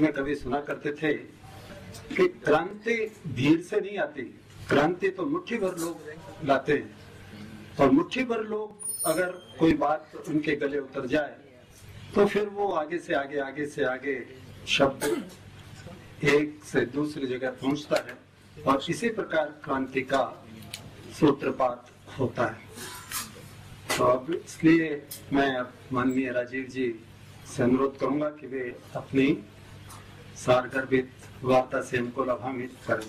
में कभी सुना करते थे कि क्रांति भीड़ से नहीं आती। क्रांति तो मुट्ठी भर लोग लाते हैं। और मुट्ठी भर लोग अगर कोई बात उनके गले उतर जाए तो फिर वो आगे से आगे आगे से आगे शब्द एक से दूसरी जगह पहुँचता है और इसी प्रकार क्रांति का सूत्रपात होता है। तो अब इसलिए मैं अब माननीय राजीव जी से अनुरोध करूँगा कि वे अपनी सारगर्भित वार्ता से हमको लाभान्वित करें।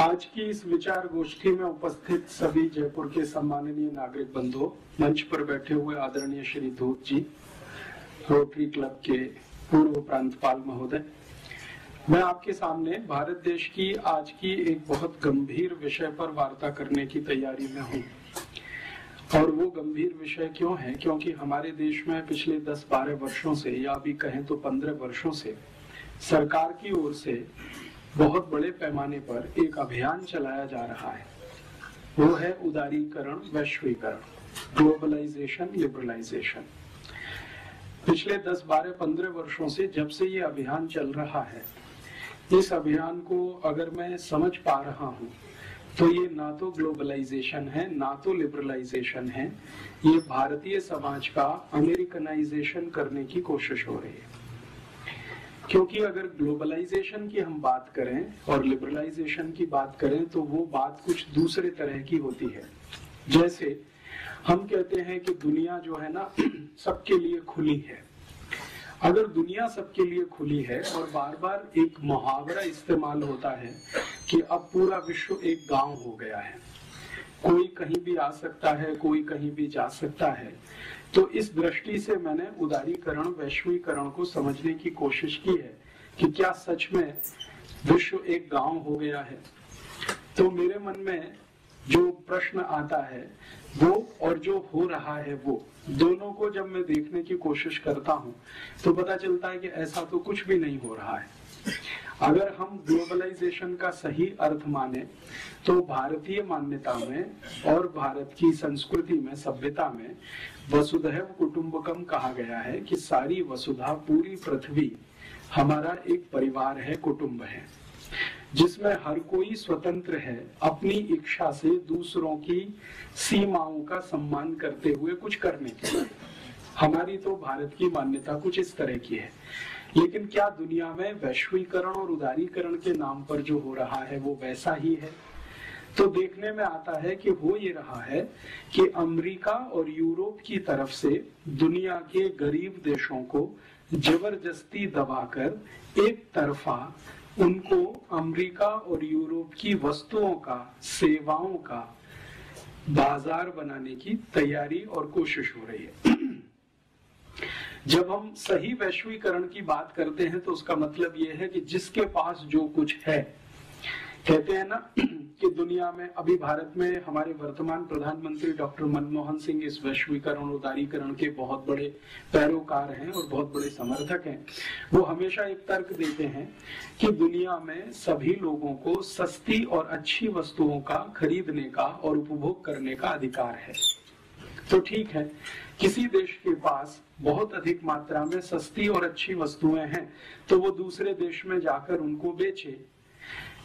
आज की इस विचार गोष्ठी में उपस्थित सभी जयपुर के सम्माननीय नागरिक बंधुओं मंच पर बैठे हुए आदरणीय श्री धूत जी, रोटरी क्लब के पूर्व प्रांतपाल महोदय। मैं आपके सामने भारत देश की आज की एक बहुत गंभीर विषय पर वार्ता करने की तैयारी में हूँ। और वो गंभीर विषय क्यों है? क्योंकि हमारे देश में पिछले 10-12 वर्षों से, या अभी कहें तो 15 वर्षों से, सरकार की ओर से बहुत बड़े पैमाने पर एक अभियान चलाया जा रहा है। वो है उदारीकरण वैश्वीकरण ग्लोबलाइजेशन लिबरलाइजेशन। पिछले 10, 12, 15 वर्षों से जब से ये अभियान चल रहा है इस अभियान को अगर मैं समझ पा रहा हूँ तो ये ना तो ग्लोबलाइजेशन है ना तो लिबरलाइजेशन है। ये भारतीय समाज का अमेरिकनाइजेशन करने की कोशिश हो रही है। क्योंकि अगर ग्लोबलाइजेशन की हम बात करें और लिबरलाइजेशन की बात करें तो वो बात कुछ दूसरे तरह की होती है। जैसे हम कहते हैं कि दुनिया जो है ना, सबके लिए खुली है। अगर दुनिया सबके लिए खुली है और बार बार एक मुहावरा इस्तेमाल होता है कि अब पूरा विश्व एक गाँव हो गया है, कोई कहीं भी आ सकता है, कोई कहीं भी जा सकता है तो इस दृष्टि से मैंने उदारीकरण, वैश्वीकरण को समझने की कोशिश की है कि क्या सच में विश्व एक गाँव हो गया है। तो मेरे मन में जो प्रश्न आता है, वो और जो हो रहा है वो, दोनों को जब मैं देखने की कोशिश करता हूँ तो पता चलता है कि ऐसा तो कुछ भी नहीं हो रहा है। अगर हम ग्लोबलाइजेशन का सही अर्थ माने तो भारतीय मान्यता में और भारत की संस्कृति में, सभ्यता में वसुधैव कुटुंबकम कहा गया है कि सारी वसुधा पूरी पृथ्वी हमारा एक परिवार है, कुटुंब है, जिसमें हर कोई स्वतंत्र है, अपनी इच्छा से दूसरों की सीमाओं का सम्मान करते हुए कुछ करने के लिए। हमारी तो भारत की मान्यता कुछ इस तरह की है। लेकिन क्या दुनिया में वैश्वीकरण और उदारीकरण के नाम पर जो हो रहा है, वो वैसा ही है? तो देखने में आता है कि हो ये रहा है कि अमेरिका और यूरोप की तरफ़ से दुनिया के गरीब देशों को ज़बरदस्ती दबाकर एक तरफा उनको अमेरिका और यूरोप की वस्तुओं का, सेवाओं का बाज़ार बनाने की तैयारी और कोशिश हो रही है। जब हम सही वैश्वीकरण की बात करते हैं तो उसका मतलब यह है कि जिसके पास जो कुछ है कहते हैं ना कि दुनिया में, अभी भारत में हमारे वर्तमान प्रधानमंत्री डॉक्टर मनमोहन सिंह इस वैश्वीकरण उदारीकरण के बहुत बड़े पैरोकार हैं और बहुत बड़े समर्थक हैं। वो हमेशा एक तर्क देते हैं कि दुनिया में सभी लोगों को सस्ती और अच्छी वस्तुओं का खरीदने का और उपभोग करने का अधिकार है। तो ठीक है, किसी देश के पास बहुत अधिक मात्रा में सस्ती और अच्छी वस्तुएँ हैं तो वो दूसरे देश में जाकर उनको बेचे।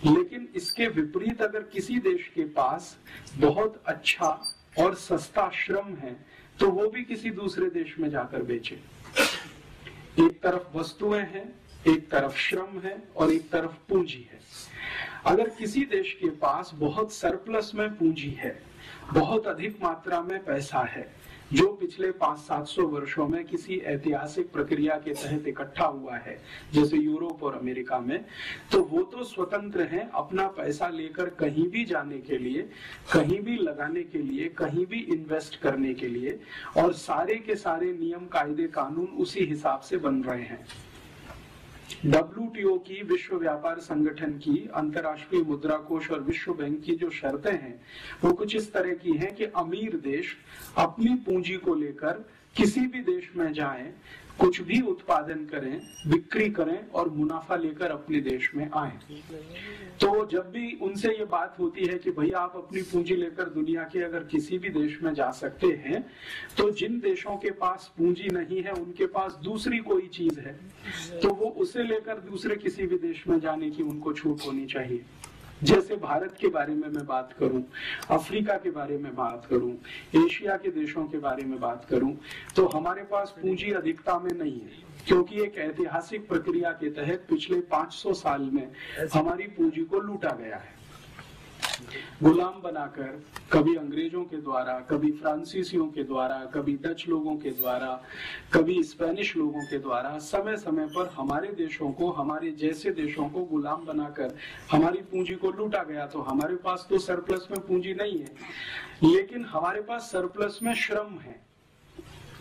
लेकिन इसके विपरीत अगर किसी देश के पास बहुत अच्छा और सस्ता श्रम है तो वो भी किसी दूसरे देश में जाकर बेचे। एक तरफ़ वस्तुएँ हैं, एक तरफ़ श्रम है और एक तरफ़ पूंजी है। अगर किसी देश के पास बहुत सरप्लस में पूंजी है, बहुत अधिक मात्रा में पैसा है जो पिछले पाँच सात सौ वर्षो में किसी ऐतिहासिक प्रक्रिया के तहत इकट्ठा हुआ है, जैसे यूरोप और अमेरिका में तो वो तो स्वतंत्र हैं अपना पैसा लेकर कहीं भी जाने के लिए, कहीं भी लगाने के लिए, कहीं भी इन्वेस्ट करने के लिए, और सारे के सारे नियम, कायदे, कानून उसी हिसाब से बन रहे हैं। डब्ल्यू की विश्व व्यापार संगठन की अंतर्राष्ट्रीय मुद्रा कोष और विश्व बैंक की जो शर्तें हैं, वो कुछ इस तरह की हैं कि अमीर देश अपनी पूंजी को लेकर किसी भी देश में जाएँ कुछ भी उत्पादन करें, बिक्री करें और मुनाफा लेकर अपने देश में आए। तो जब भी उनसे ये बात होती है कि भैया आप अपनी पूंजी लेकर दुनिया के अगर किसी भी देश में जा सकते हैं तो जिन देशों के पास पूंजी नहीं है, उनके पास दूसरी कोई चीज़ है। तो वो उसे लेकर दूसरे किसी भी देश में जाने की उनको छूट होनी चाहिए। जैसे भारत के बारे में मैं बात करूँ अफ्रीका के बारे में बात करूँ एशिया के देशों के बारे में बात करूँ तो हमारे पास पूंजी अधिकता में नहीं है क्योंकि एक ऐतिहासिक प्रक्रिया के तहत पिछले 500 साल में हमारी पूंजी को लूटा गया है। गुलाम बनाकर कभी अंग्रेज़ों के द्वारा, कभी फ्रांसीसियों के द्वारा, कभी डच लोगों के द्वारा, कभी स्पेनिश लोगों के द्वारा समय समय पर हमारे देशों को, हमारे जैसे देशों को गुलाम बनाकर हमारी पूंजी को लूटा गया तो हमारे पास तो सरप्लस में पूंजी नहीं है। लेकिन हमारे पास सरप्लस में श्रम है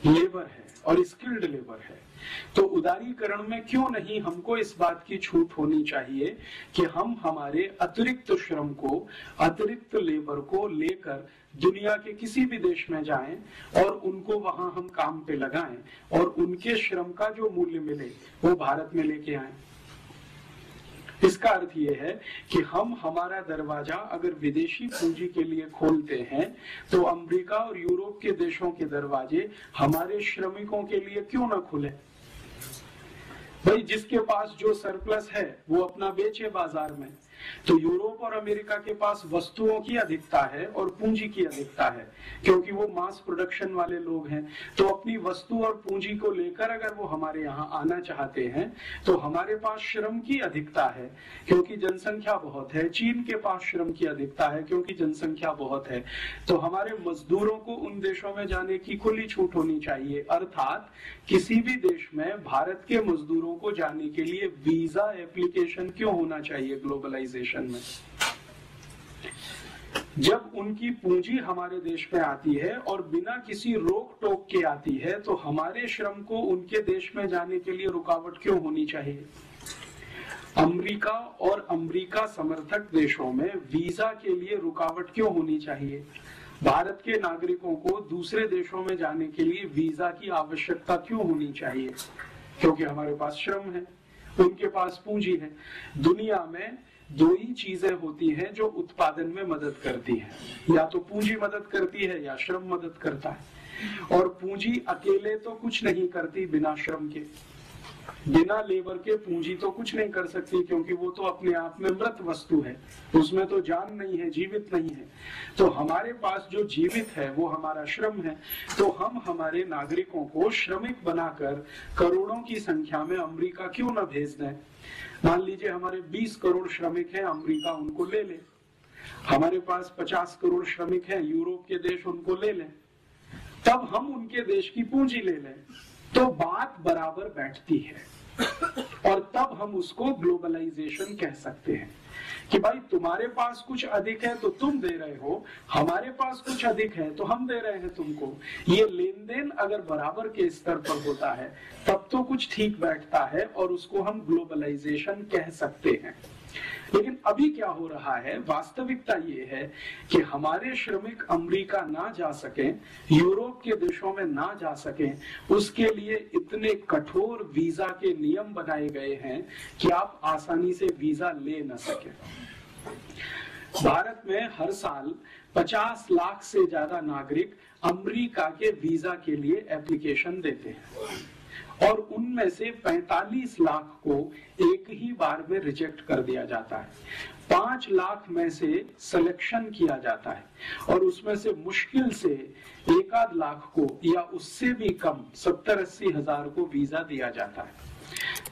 लेबर है और स्किल्ड लेबर है। तो उदारीकरण में क्यों नहीं हमको इस बात की छूट होनी चाहिए कि हम हमारे अतिरिक्त श्रम को, अतिरिक्त लेबर को लेकर दुनिया के किसी भी देश में जाएँ और उनको वहाँ हम काम पे लगाएँ और उनके श्रम का जो मूल्य मिले वो भारत में लेके आए। इसका अर्थ ये है कि हम हमारा दरवाज़ा अगर विदेशी पूंजी के लिए खोलते हैं तो अमेरिका और यूरोप के देशों के दरवाजे हमारे श्रमिकों के लिए क्यों ना खुले? भाई, जिसके पास जो सरप्लस है, वो अपना बेचे बाज़ार में। तो यूरोप और अमेरिका के पास वस्तुओं की अधिकता है और पूंजी की अधिकता है, क्योंकि वो मास प्रोडक्शन वाले लोग हैं। तो अपनी वस्तु और पूंजी को लेकर अगर वो हमारे यहाँ आना चाहते हैं तो हमारे पास श्रम की अधिकता है, क्योंकि जनसंख्या बहुत है। चीन के पास श्रम की अधिकता है, क्योंकि जनसंख्या बहुत है। तो हमारे मजदूरों को उन देशों में जाने की खुली छूट होनी चाहिए, अर्थात किसी भी देश में भारत के मजदूरों को जाने के लिए वीज़ा एप्लीकेशन क्यों होना चाहिए ग्लोबलाइजेशन में? जब उनकी पूंजी हमारे देश में आती है और बिना किसी रोक टोक के आती है तो हमारे श्रम को उनके देश में जाने के लिए रुकावट क्यों होनी चाहिए? अमेरिका और अमेरिका समर्थक देशों में वीज़ा के लिए रुकावट क्यों होनी चाहिए? भारत के नागरिकों को दूसरे देशों में जाने के लिए वीज़ा की आवश्यकता क्यों होनी चाहिए? क्योंकि हमारे पास श्रम है, उनके पास पूंजी है। दुनिया में दो ही चीज़ें होती हैं जो उत्पादन में मदद करती है। या तो पूंजी मदद करती है या श्रम मदद करता है। और पूंजी अकेले तो कुछ नहीं करती बिना श्रम के। बिना लेबर के पूंजी तो कुछ नहीं कर सकती, क्योंकि वो तो अपने आप में मृत वस्तु है। उसमें तो जान नहीं है, जीवित नहीं है। तो हमारे पास जो जीवित है, वो हमारा श्रम है। तो हम हमारे नागरिकों को श्रमिक बनाकर करोड़ों की संख्या में अमेरिका क्यों ना भेज दें? मान लीजिए हमारे 20 करोड़ श्रमिक हैं, अमेरिका उनको ले ले। हमारे पास 50 करोड़ श्रमिक हैं, यूरोप के देश उनको ले लें। तब हम उनके देश की पूंजी ले लें। तो बात बराबर बैठती है। और तब हम उसको ग्लोबलाइजेशन कह सकते हैं कि भाई तुम्हारे पास कुछ अधिक है तो तुम दे रहे हो, हमारे पास कुछ अधिक है तो हम दे रहे हैं तुमको। ये लेन देन अगर बराबर के स्तर पर होता है, तब तो कुछ ठीक बैठता है और उसको हम ग्लोबलाइजेशन कह सकते हैं। लेकिन अभी क्या हो रहा है? वास्तविकता ये है कि हमारे श्रमिक अमेरिका ना जा सके, यूरोप के देशों में ना जा सके, उसके लिए इतने कठोर वीज़ा के नियम बनाए गए हैं कि आप आसानी से वीज़ा ले ना सके। भारत में हर साल 50 लाख से ज़्यादा नागरिक अमेरिका के वीज़ा के लिए एप्लीकेशन देते हैं। और उनमें से 45 लाख को एक ही बार में रिजेक्ट कर दिया जाता है। पाँच लाख में से सिलेक्शन किया जाता है और उसमें से मुश्किल से एक आध लाख को या उससे भी कम सत्तर अस्सी हज़ार को वीज़ा दिया जाता है।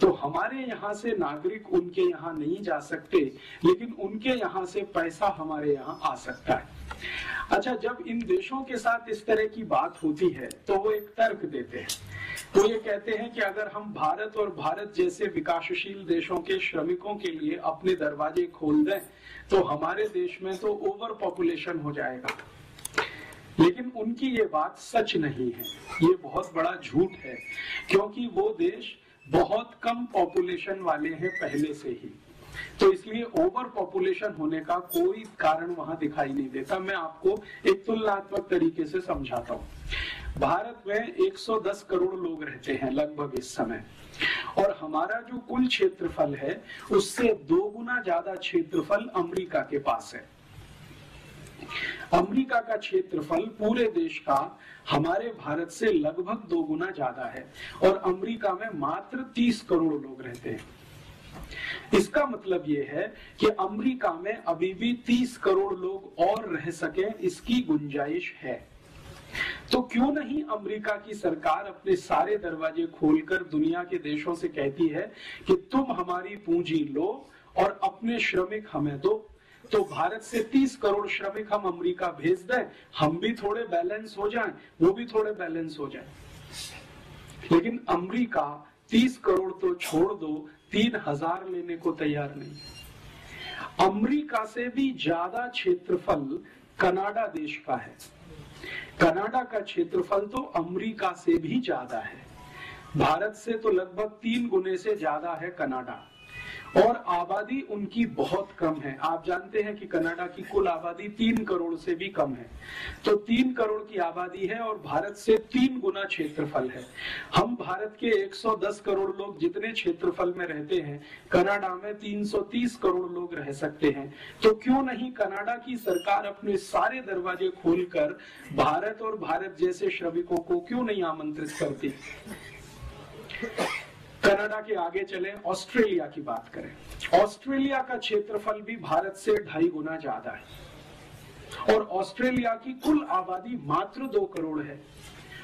तो हमारे यहाँ से नागरिक उनके यहाँ नहीं जा सकते, लेकिन उनके यहाँ से पैसा हमारे यहाँ आ सकता है। अच्छा जब इन देशों के साथ इस तरह की बात होती है तो वो एक तर्क देते हैं। वो ये कहते हैं कि अगर हम भारत और भारत जैसे विकासशील देशों के श्रमिकों के लिए अपने दरवाजे खोल दें तो हमारे देश में तो ओवर पॉपुलेशन हो जाएगा। लेकिन उनकी ये बात सच नहीं है। ये बहुत बड़ा झूठ है, क्योंकि वो देश बहुत कम पॉपुलेशन वाले हैं पहले से ही। तो इसलिए ओवर पॉपुलेशन होने का कोई कारण वहाँ दिखाई नहीं देता। मैं आपको एक तुलनात्मक तरीके से समझाता हूँ। भारत में 110 करोड़ लोग रहते हैं लगभग इस समय। और हमारा जो कुल क्षेत्रफल है, उससे दो गुना ज़्यादा क्षेत्रफल अमेरिका के पास है। अमेरिका का क्षेत्रफल पूरे देश का, हमारे भारत से लगभग दो गुना ज़्यादा है। और अमेरिका में मात्र 30 करोड़ लोग रहते हैं। इसका मतलब ये है कि अमेरिका में अभी भी 30 करोड़ लोग और रह सके, इसकी गुंजाइश है। तो क्यों नहीं अमेरिका की सरकार अपने सारे दरवाजे खोलकर दुनिया के देशों से कहती है कि तुम हमारी पूंजी लो और अपने श्रमिक हमें दो? तो भारत से 30 करोड़ श्रमिक हम अमेरिका भेज दें, हम भी थोड़े बैलेंस हो जाएँ, वो भी थोड़े बैलेंस हो जाएँ। लेकिन अमेरिका 30 करोड़ तो छोड़ दो, तीन हज़ार लेने को तैयार नहीं। अमेरिका से भी ज़्यादा क्षेत्रफल कनाडा देश का है। कनाडा का क्षेत्रफल तो अमेरिका से भी ज़्यादा है। भारत से तो लगभग तीन गुने से ज़्यादा है कनाडा। और आबादी उनकी बहुत कम है। आप जानते हैं कि कनाडा की कुल आबादी तीन करोड़ से भी कम है। तो तीन करोड़ की आबादी है और भारत से तीन गुना क्षेत्रफल है। हम भारत के 110 करोड़ लोग जितने क्षेत्रफल में रहते हैं, कनाडा में 330 करोड़ लोग रह सकते हैं। तो क्यों नहीं कनाडा की सरकार अपने सारे दरवाजे खोलकर भारत और भारत जैसे श्रमिकों को क्यों नहीं आमंत्रित करती? कनाडा के आगे चले, ऑस्ट्रेलिया की बात करें। ऑस्ट्रेलिया का क्षेत्रफल भी भारत से ढाई गुना ज़्यादा है। और ऑस्ट्रेलिया की कुल आबादी मात्र दो करोड़ है।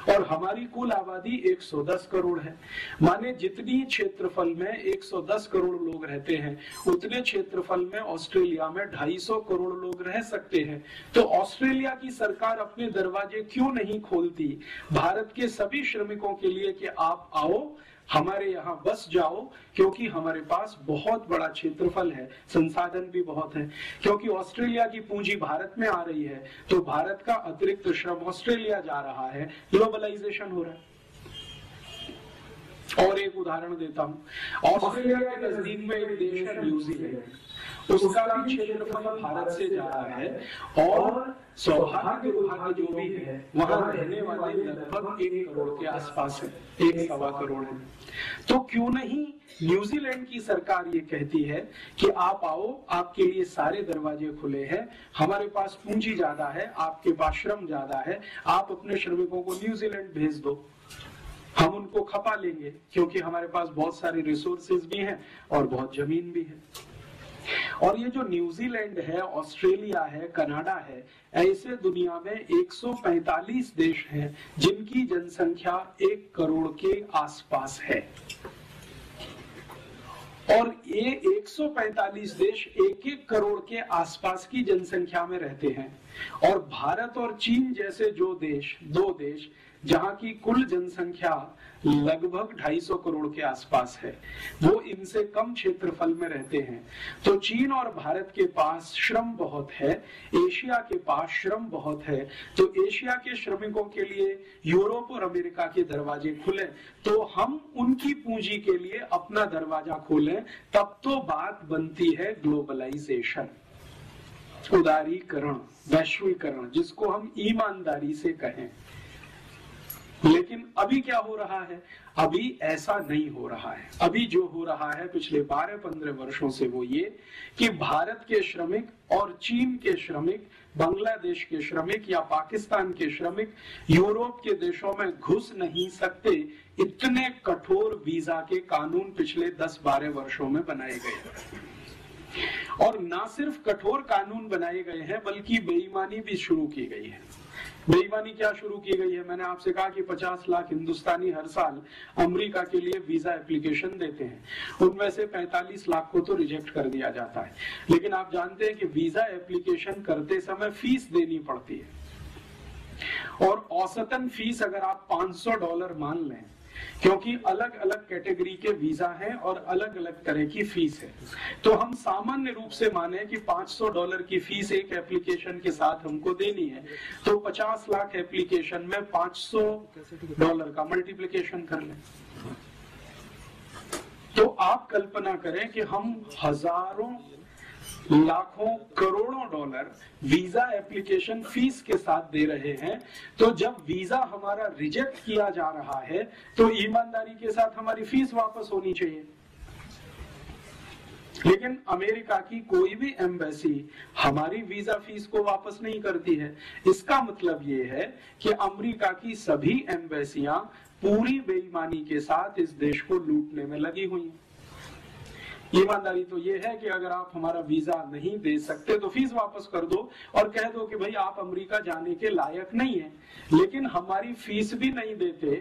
और हमारी कुल आबादी 110 करोड़ है। माने जितनी क्षेत्रफल में 110 करोड़ लोग रहते हैं, उतने क्षेत्रफल में ऑस्ट्रेलिया में 250 करोड़ लोग रह सकते हैं। तो ऑस्ट्रेलिया की सरकार अपने दरवाजे क्यों नहीं खोलती? भारत के सभी श्रमिकों के लिए कि आप आओ हमारे यहाँ बस जाओ, क्योंकि हमारे पास बहुत बड़ा क्षेत्रफल है, संसाधन भी बहुत है। क्योंकि ऑस्ट्रेलिया की पूंजी भारत में आ रही है तो भारत का अतिरिक्त श्रम ऑस्ट्रेलिया जा रहा है। ग्लोबलाइजेशन हो रहा है। और एक उदाहरण देता हूँ। ऑस्ट्रेलिया के नज़दीक में एक देश है, न्यूजीलैंड। उसका भी क्षेत्रफल भारत से ज़्यादा है और सौभाग्य विभाग जो भी है, वहाँ रहने वाले लगभग एक करोड़ के आसपास है, एक सवा करोड़ है। तो क्यों नहीं न्यूजीलैंड की सरकार ये कहती है कि आप आओ, आपके लिए सारे दरवाजे खुले हैं, हमारे पास पूंजी ज़्यादा है, आपके पास श्रम ज़्यादा है, आप अपने श्रमिकों को न्यूजीलैंड भेज दो। हम उनको खपा लेंगे, क्योंकि हमारे पास बहुत सारे रिसोर्सेज भी हैं और बहुत ज़मीन भी है। और ये जो न्यूजीलैंड है, ऑस्ट्रेलिया है, कनाडा है, ऐसे दुनिया में 145 देश हैं जिनकी जनसंख्या एक करोड़ के आसपास है। और ये 145 देश एक एक करोड़ के आसपास की जनसंख्या में रहते हैं। और भारत और चीन जैसे जो देश, दो देश जहाँ की कुल जनसंख्या लगभग 250 करोड़ के आसपास है। वो इनसे कम क्षेत्रफल में रहते हैं। तो चीन और भारत के पास श्रम बहुत है, एशिया के पास श्रम बहुत है। तो एशिया के श्रमिकों के लिए, यूरोप और अमेरिका के दरवाजे खुले तो हम उनकी पूंजी के लिए अपना दरवाज़ा खोलें, तब तो बात बनती है ग्लोबलाइजेशन। उदारीकरण, वैश्वीकरण, जिसको हम ईमानदारी से कहें। लेकिन अभी क्या हो रहा है? अभी ऐसा नहीं हो रहा है। अभी जो हो रहा है पिछले 12-15 वर्षों से वो ये कि भारत के श्रमिक और चीन के श्रमिक, बांग्लादेश के श्रमिक या पाकिस्तान के श्रमिक यूरोप के देशों में घुस नहीं सकते, इतने कठोर वीज़ा के कानून पिछले 10-12 वर्षों में बनाए गए और ना सिर्फ़ कठोर कानून बनाए गए हैं, बल्कि बेईमानी भी शुरू की गई है। बेईमानी क्या शुरू की गई है? मैंने आपसे कहा कि 50 लाख हिंदुस्तानी हर साल अमेरिका के लिए वीज़ा एप्लीकेशन देते हैं। उनमें से 45 लाख को तो रिजेक्ट कर दिया जाता है। लेकिन आप जानते हैं कि वीज़ा एप्लीकेशन करते समय फ़ीस देनी पड़ती है। और औसतन फ़ीस अगर आप 500 डॉलर मान लें क्योंकि अलग अलग कैटेगरी के वीज़ा हैं और अलग अलग तरह की फ़ीस है। तो हम सामान्य रूप से माने कि 500 डॉलर की फ़ीस एक एप्लीकेशन के साथ हमको देनी है। तो 50 लाख एप्लीकेशन में 500 डॉलर का मल्टीप्लीकेशन कर लें। तो आप कल्पना करें कि हम हज़ारों लाखों करोड़ों डॉलर वीज़ा एप्लीकेशन फ़ीस के साथ दे रहे हैं। तो जब वीज़ा हमारा रिजेक्ट किया जा रहा है तो ईमानदारी के साथ हमारी फ़ीस वापस होनी चाहिए। लेकिन अमेरिका की कोई भी एम्बेसी हमारी वीज़ा फ़ीस को वापस नहीं करती है। इसका मतलब ये है कि अमेरिका की सभी एम्बेसियाँ पूरी बेईमानी के साथ इस देश को लूटने में लगी हुई। हैं ईमानदारी तो ये है कि अगर आप हमारा वीज़ा नहीं दे सकते तो फ़ीस वापस कर दो और कह दो कि भाई आप अमेरिका जाने के लायक नहीं है। लेकिन हमारी फ़ीस भी नहीं देते,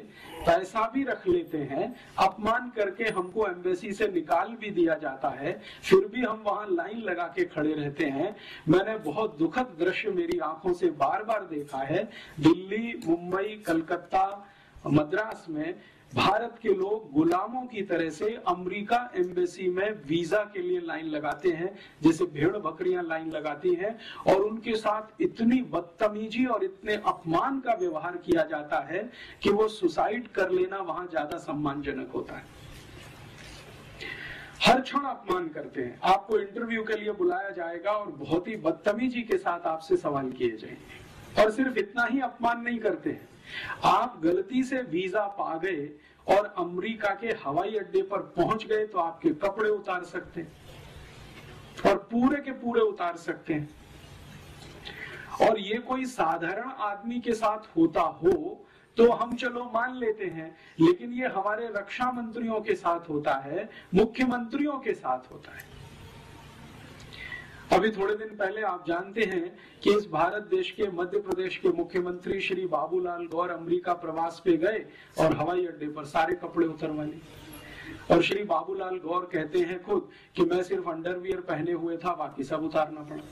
पैसा भी रख लेते हैं, अपमान करके हमको एम्बेसी से निकाल भी दिया जाता है, फिर भी हम वहाँ लाइन लगा के खड़े रहते हैं। मैंने बहुत दुखद दृश्य मेरी आँखों से बार बार देखा है। दिल्ली, मुंबई, कलकत्ता, मद्रास में भारत के लोग गुलामों की तरह से अमेरिका एम्बेसी में वीज़ा के लिए लाइन लगाते हैं, जैसे भेड़ बकरियाँ लाइन लगाती हैं, और उनके साथ इतनी बदतमीजी और इतने अपमान का व्यवहार किया जाता है कि वो सुसाइड कर लेना वहाँ ज़्यादा सम्मानजनक होता है। हर क्षण अपमान करते हैं। आपको इंटरव्यू के लिए बुलाया जाएगा और बहुत ही बदतमीजी के साथ आपसे सवाल किए जाएँगे। और सिर्फ़ इतना ही अपमान नहीं करते हैं। आप गलती से वीज़ा पा गए और अमेरिका के हवाई अड्डे पर पहुँच गए तो आपके कपड़े उतार सकते हैं और पूरे के पूरे उतार सकते हैं। और ये कोई साधारण आदमी के साथ होता हो तो हम चलो मान लेते हैं, लेकिन ये हमारे रक्षा मंत्रियों के साथ होता है, मुख्यमंत्रियों के साथ होता है। अभी थोड़े दिन पहले आप जानते हैं कि इस भारत देश के मध्य प्रदेश के मुख्यमंत्री श्री बाबूलाल गौर अमेरिका प्रवास पे गए और हवाई अड्डे पर सारे कपड़े उतरवा लिए और श्री बाबूलाल गौर कहते हैं खुद कि मैं सिर्फ़ अंडरवियर पहने हुए था, बाकी सब उतारना पड़ा।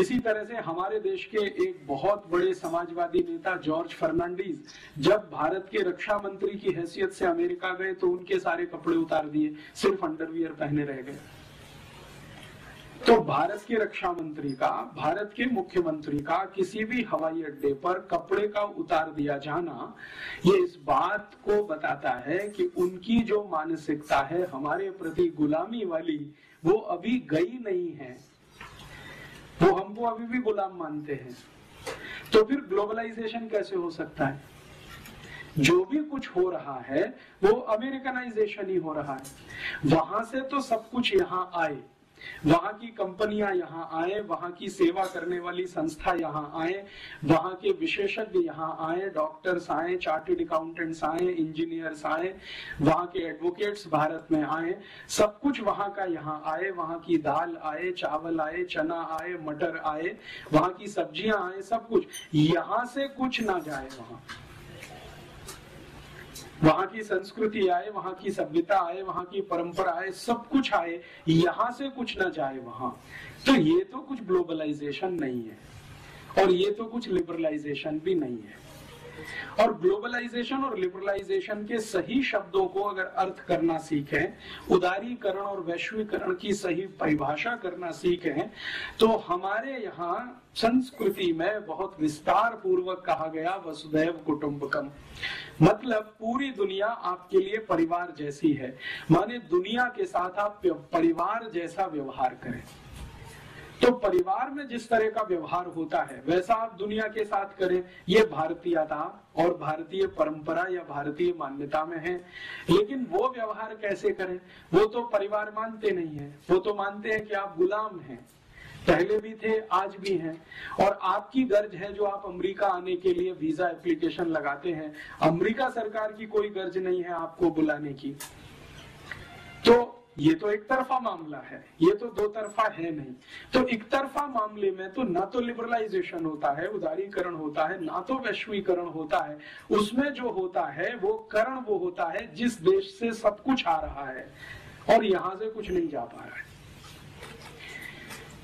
इसी तरह से हमारे देश के एक बहुत बड़े समाजवादी नेता जॉर्ज फर्नांडीज जब भारत के रक्षा मंत्री की हैसियत से अमेरिका गए तो उनके सारे कपड़े उतार दिए, सिर्फ़ अंडरवियर पहने रह गए। तो भारत के रक्षा मंत्री का, भारत के मुख्यमंत्री का किसी भी हवाई अड्डे पर कपड़े का उतार दिया जाना, ये इस बात को बताता है कि उनकी जो मानसिकता है, हमारे प्रति गुलामी वाली, वो अभी गई नहीं है। वो हमको अभी भी गुलाम मानते हैं। तो फिर ग्लोबलाइजेशन कैसे हो सकता है? जो भी कुछ हो रहा है, वो अमेरिकनाइजेशन ही हो रहा है। वहाँ से तो सब कुछ यहाँ आए। वहाँ की कंपनियाँ यहाँ आए, वहाँ की सेवा करने वाली संस्था यहाँ आए, वहाँ के विशेषज्ञ यहाँ आए, डॉक्टर्स आए चार्टेड अकाउंटेंट्स आए, इंजीनियर्स आए, वहाँ के एडवोकेट्स भारत में आए, सब कुछ वहाँ का यहाँ आए, वहाँ की दाल आए, चावल आए, चना आए, मटर आए, वहाँ की सब्ज़ियाँ आए, सब कुछ। यहाँ से कुछ ना जाए वहाँ। वहाँ की संस्कृति आए, वहाँ की सभ्यता आए, वहाँ की परंपरा आए, सब कुछ आए, यहाँ से कुछ ना जाए वहाँ। तो ये तो कुछ ग्लोबलाइजेशन नहीं है और ये तो कुछ लिबरलाइजेशन भी नहीं है। और ग्लोबलाइजेशन और लिबरलाइजेशन के सही शब्दों को अगर अर्थ करना सीखें, उदारीकरण और वैश्वीकरण की सही परिभाषा करना सीखें तो हमारे यहाँ संस्कृति में बहुत विस्तार पूर्वक कहा गया वसुदैव कुटुंबकम मतलब पूरी दुनिया आपके लिए परिवार जैसी है। माने दुनिया के साथ आप परिवार जैसा व्यवहार करें। तो परिवार में जिस तरह का व्यवहार होता है, वैसा आप दुनिया के साथ करें। ये भारतीयता और भारतीय परंपरा या भारतीय मान्यता में है। लेकिन वो व्यवहार कैसे करें? वो तो परिवार मानते नहीं है। वो तो मानते हैं कि आप गुलाम हैं। पहले भी थे, आज भी हैं। और आपकी गर्ज है जो आप अमेरिका आने के लिए वीज़ा एप्लीकेशन लगाते हैं। अमेरिका सरकार की कोई गर्ज नहीं है आपको बुलाने की। तो ये तो एक तरफा मामला है, ये तो दो तरफा है नहीं। तो एक तरफा मामले में तो ना तो लिबरलाइजेशन होता है, उदारीकरण होता है, ना तो वैश्वीकरण होता है। उसमें जो होता है, वो करण वो होता है जिस देश से सब कुछ आ रहा है और यहाँ से कुछ नहीं जा पा रहा है।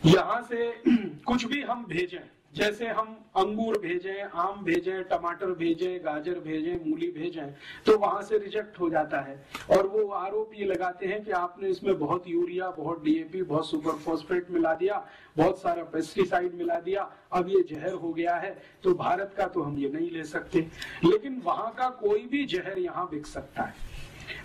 यहाँ से कुछ भी हम भेजें जैसे हम अंगूर भेजें, आम भेजें, टमाटर भेजें, गाजर भेजें, मूली भेजें तो वहाँ से रिजेक्ट हो जाता है। और वो आरोप ये लगाते हैं कि आपने इसमें बहुत यूरिया, बहुत डीएपी बहुत सुपर फॉस्फेट मिला दिया, बहुत सारा पेस्टिसाइड मिला दिया, अब ये जहर हो गया है तो भारत का तो हम ये नहीं ले सकते। लेकिन वहाँ का कोई भी जहर यहाँ बिक सकता है।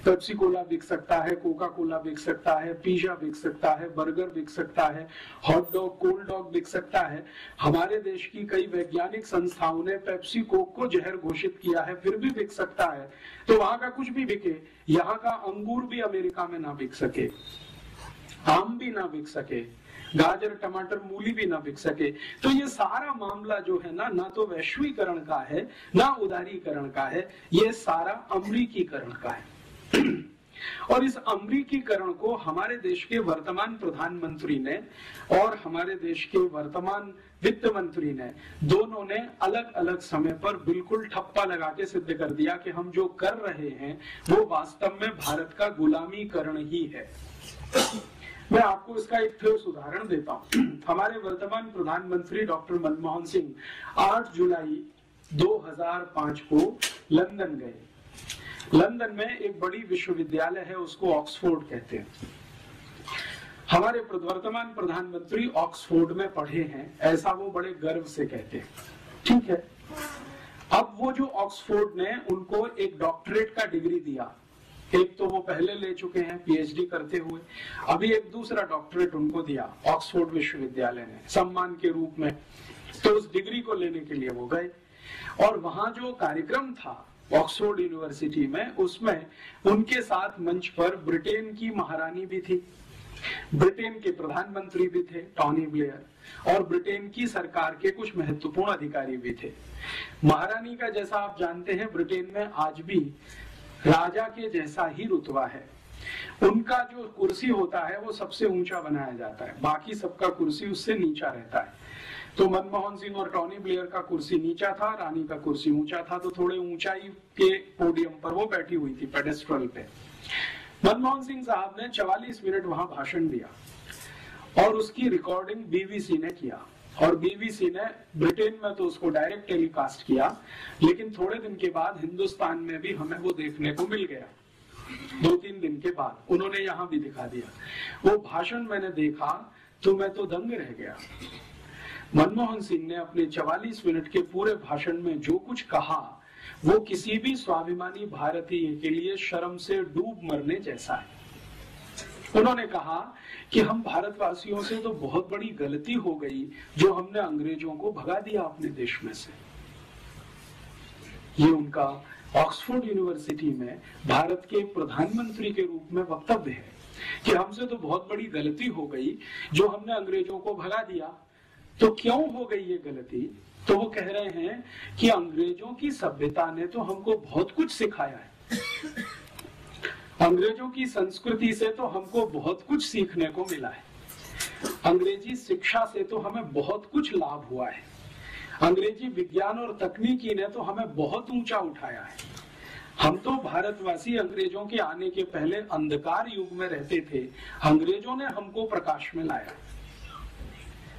पेप्सी कोला बिक सकता है कोका कोला बिक सकता है, पिज्जा बिक सकता है, बर्गर बिक सकता है हॉट डॉग कोल्ड डॉग बिक सकता है। हमारे देश की कई वैज्ञानिक संस्थाओं ने पेप्सी कोक को जहर घोषित किया है, फिर भी बिक सकता है। तो वहाँ का कुछ भी बिके, यहाँ का अंगूर भी अमेरिका में ना बिक सके, आम भी ना बिक सके, गाजर, टमाटर, मूली भी ना बिक सके। तो ये सारा मामला जो है ना ना तो वैश्वीकरण का है, ना उदारीकरण का है, ये सारा अमरीकीकरण का है। और इस अमरीकीकरण को हमारे देश के वर्तमान प्रधानमंत्री ने और हमारे देश के वर्तमान वित्त मंत्री ने दोनों ने अलग अलग समय पर बिल्कुल ठप्पा लगा के सिद्ध कर दिया कि हम जो कर रहे हैं, वो वास्तव में भारत का गुलामीकरण ही है। मैं आपको इसका एक ठोस उदाहरण देता हूँ। हमारे वर्तमान प्रधानमंत्री डॉक्टर मनमोहन सिंह 8 जुलाई 2005 को लंदन गए। लंदन में एक बड़ी विश्वविद्यालय है, उसको ऑक्सफोर्ड कहते हैं। हमारे वर्तमान प्रधानमंत्री ऑक्सफोर्ड में पढ़े हैं, ऐसा वो बड़े गर्व से कहते हैं। ठीक है? अब वो जो ऑक्सफोर्ड ने उनको एक डॉक्टरेट का डिग्री दिया, एक तो वो पहले ले चुके हैं, पीएचडी करते हुए, अभी एक दूसरा डॉक्टरेट उनको दिया, ऑक्सफोर्ड विश्वविद्यालय ने सम्मान के रूप में। तो उस डिग्री को लेने के लिए वो गए। और वहाँ जो कार्यक्रम था ऑक्सफोर्ड यूनिवर्सिटी में, उसमें उनके साथ मंच पर ब्रिटेन की महारानी भी थी। ब्रिटेन के प्रधानमंत्री भी थे, टॉनी ब्लेयर, और ब्रिटेन की सरकार के कुछ महत्वपूर्ण अधिकारी भी थे। महारानी का, जैसा आप जानते हैं, ब्रिटेन में आज भी राजा के जैसा ही रुतबा है। उनका जो कुर्सी होता है, वो सबसे ऊँचा बनाया जाता है। बाकी सबका कुर्सी उससे नीचा रहता है। तो मनमोहन सिंह और टॉनी ब्लेयर का कुर्सी नीचा था, रानी का कुर्सी ऊँचा था तो थोड़े ऊंचाई के पोडियम पर वो बैठी हुई थी पेडेस्ट्रल पे। मनमोहन सिंह साहब ने 44 मिनट वहाँ भाषण दिया और उसकी रिकॉर्डिंग बीबीसी ने किया। और बीबीसी ने ब्रिटेन में तो उसको डायरेक्ट टेलीकास्ट किया, लेकिन थोड़े दिन के बाद हिंदुस्तान में भी हमें वो देखने को मिल गया। दो तीन दिन के बाद उन्होंने यहाँ भी दिखा दिया। वो भाषण मैंने देखा तो मैं तो दंग रह गया। मनमोहन सिंह ने अपने 44 मिनट के पूरे भाषण में जो कुछ कहा, वो किसी भी स्वाभिमानी भारतीय के लिए शर्म से डूब मरने जैसा है। उन्होंने कहा कि हम भारतवासियों से तो बहुत बड़ी गलती हो गई जो हमने अंग्रेज़ों को भगा दिया अपने देश में से। ये उनका ऑक्सफोर्ड यूनिवर्सिटी में भारत के प्रधानमंत्री के रूप में वक्तव्य है कि हमसे तो बहुत बड़ी गलती हो गई जो हमने अंग्रेज़ों को भगा दिया। तो क्यों हो गई ये गलती? तो वो कह रहे हैं कि अंग्रेज़ों की सभ्यता ने तो हमको बहुत कुछ सिखाया है। अंग्रेज़ों की संस्कृति से तो हमको बहुत कुछ सीखने को मिला है। अंग्रेज़ी शिक्षा से तो हमें बहुत कुछ लाभ हुआ है। अंग्रेज़ी विज्ञान और तकनीकी ने तो हमें बहुत ऊँचा उठाया है। हम तो भारतवासी अंग्रेज़ों के आने के पहले अंधकार युग में रहते थे। अंग्रेज़ों ने हमको प्रकाश में लाया।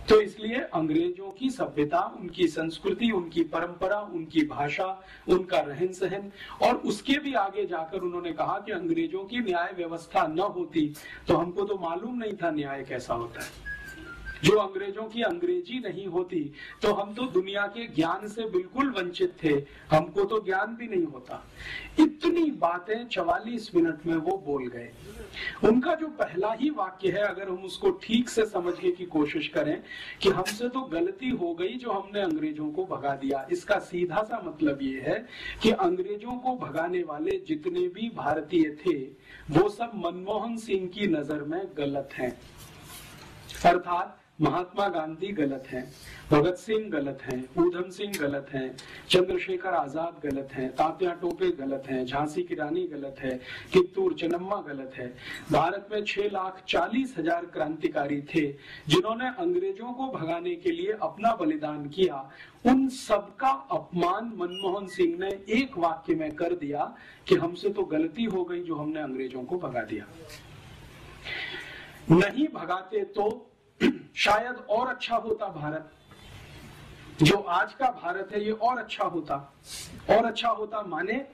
तो इसलिए अंग्रेज़ों की सभ्यता, उनकी संस्कृति, उनकी परंपरा, उनकी भाषा, उनका रहन सहन और उसके भी आगे जाकर उन्होंने कहा कि अंग्रेज़ों की न्याय व्यवस्था न होती तो हमको तो मालूम नहीं था न्याय कैसा होता है। जो अंग्रेज़ों की अंग्रेज़ी नहीं होती तो हम तो दुनिया के ज्ञान से बिल्कुल वंचित थे। हमको तो ज्ञान भी नहीं होता। इतनी बातें 44 मिनट में वो बोल गए। उनका जो पहला ही वाक्य है, अगर हम उसको ठीक से समझने की कोशिश करें, कि हमसे तो गलती हो गई जो हमने अंग्रेज़ों को भगा दिया। इसका सीधा सा मतलब ये है कि अंग्रेज़ों को भगाने वाले जितने भी भारतीय थे, वो सब मनमोहन सिंह की नज़र में गलत हैं। अर्थात महात्मा गांधी गलत हैं, भगत सिंह गलत हैं, ऊधम सिंह गलत हैं, चंद्रशेखर आज़ाद गलत हैं, तात्या टोपे गलत हैं, झांसी की रानी गलत है, कित्तूर चनम्मा गलत है। भारत में छह लाख चालीस हज़ार क्रांतिकारी थे, जिन्होंने अंग्रेज़ों को भगाने के लिए अपना बलिदान किया। उन सबका अपमान मनमोहन सिंह ने एक वाक्य में कर दिया कि हमसे तो गलती हो गई जो हमने अंग्रेज़ों को भगा दिया। नहीं भगाते तो शायद और अच्छा होता भारत। जो आज का भारत है, ये और अच्छा होता। और अच्छा होता माने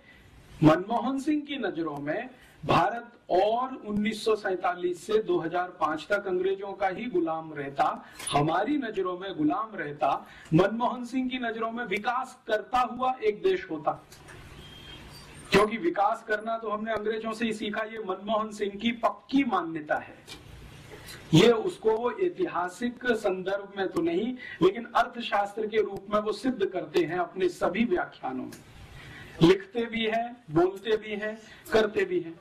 मनमोहन सिंह की नज़रों में भारत और 1947 से 2005 तक अंग्रेज़ों का ही गुलाम रहता, हमारी नज़रों में गुलाम रहता, मनमोहन सिंह की नज़रों में विकास करता हुआ एक देश होता। क्योंकि विकास करना तो हमने अंग्रेज़ों से ही सीखा, ये मनमोहन सिंह की पक्की मान्यता है। ये उसको ऐतिहासिक संदर्भ में तो नहीं, लेकिन अर्थशास्त्र के रूप में वो सिद्ध करते हैं अपने सभी व्याख्यानों में। लिखते भी हैं, बोलते भी हैं, करते भी हैं।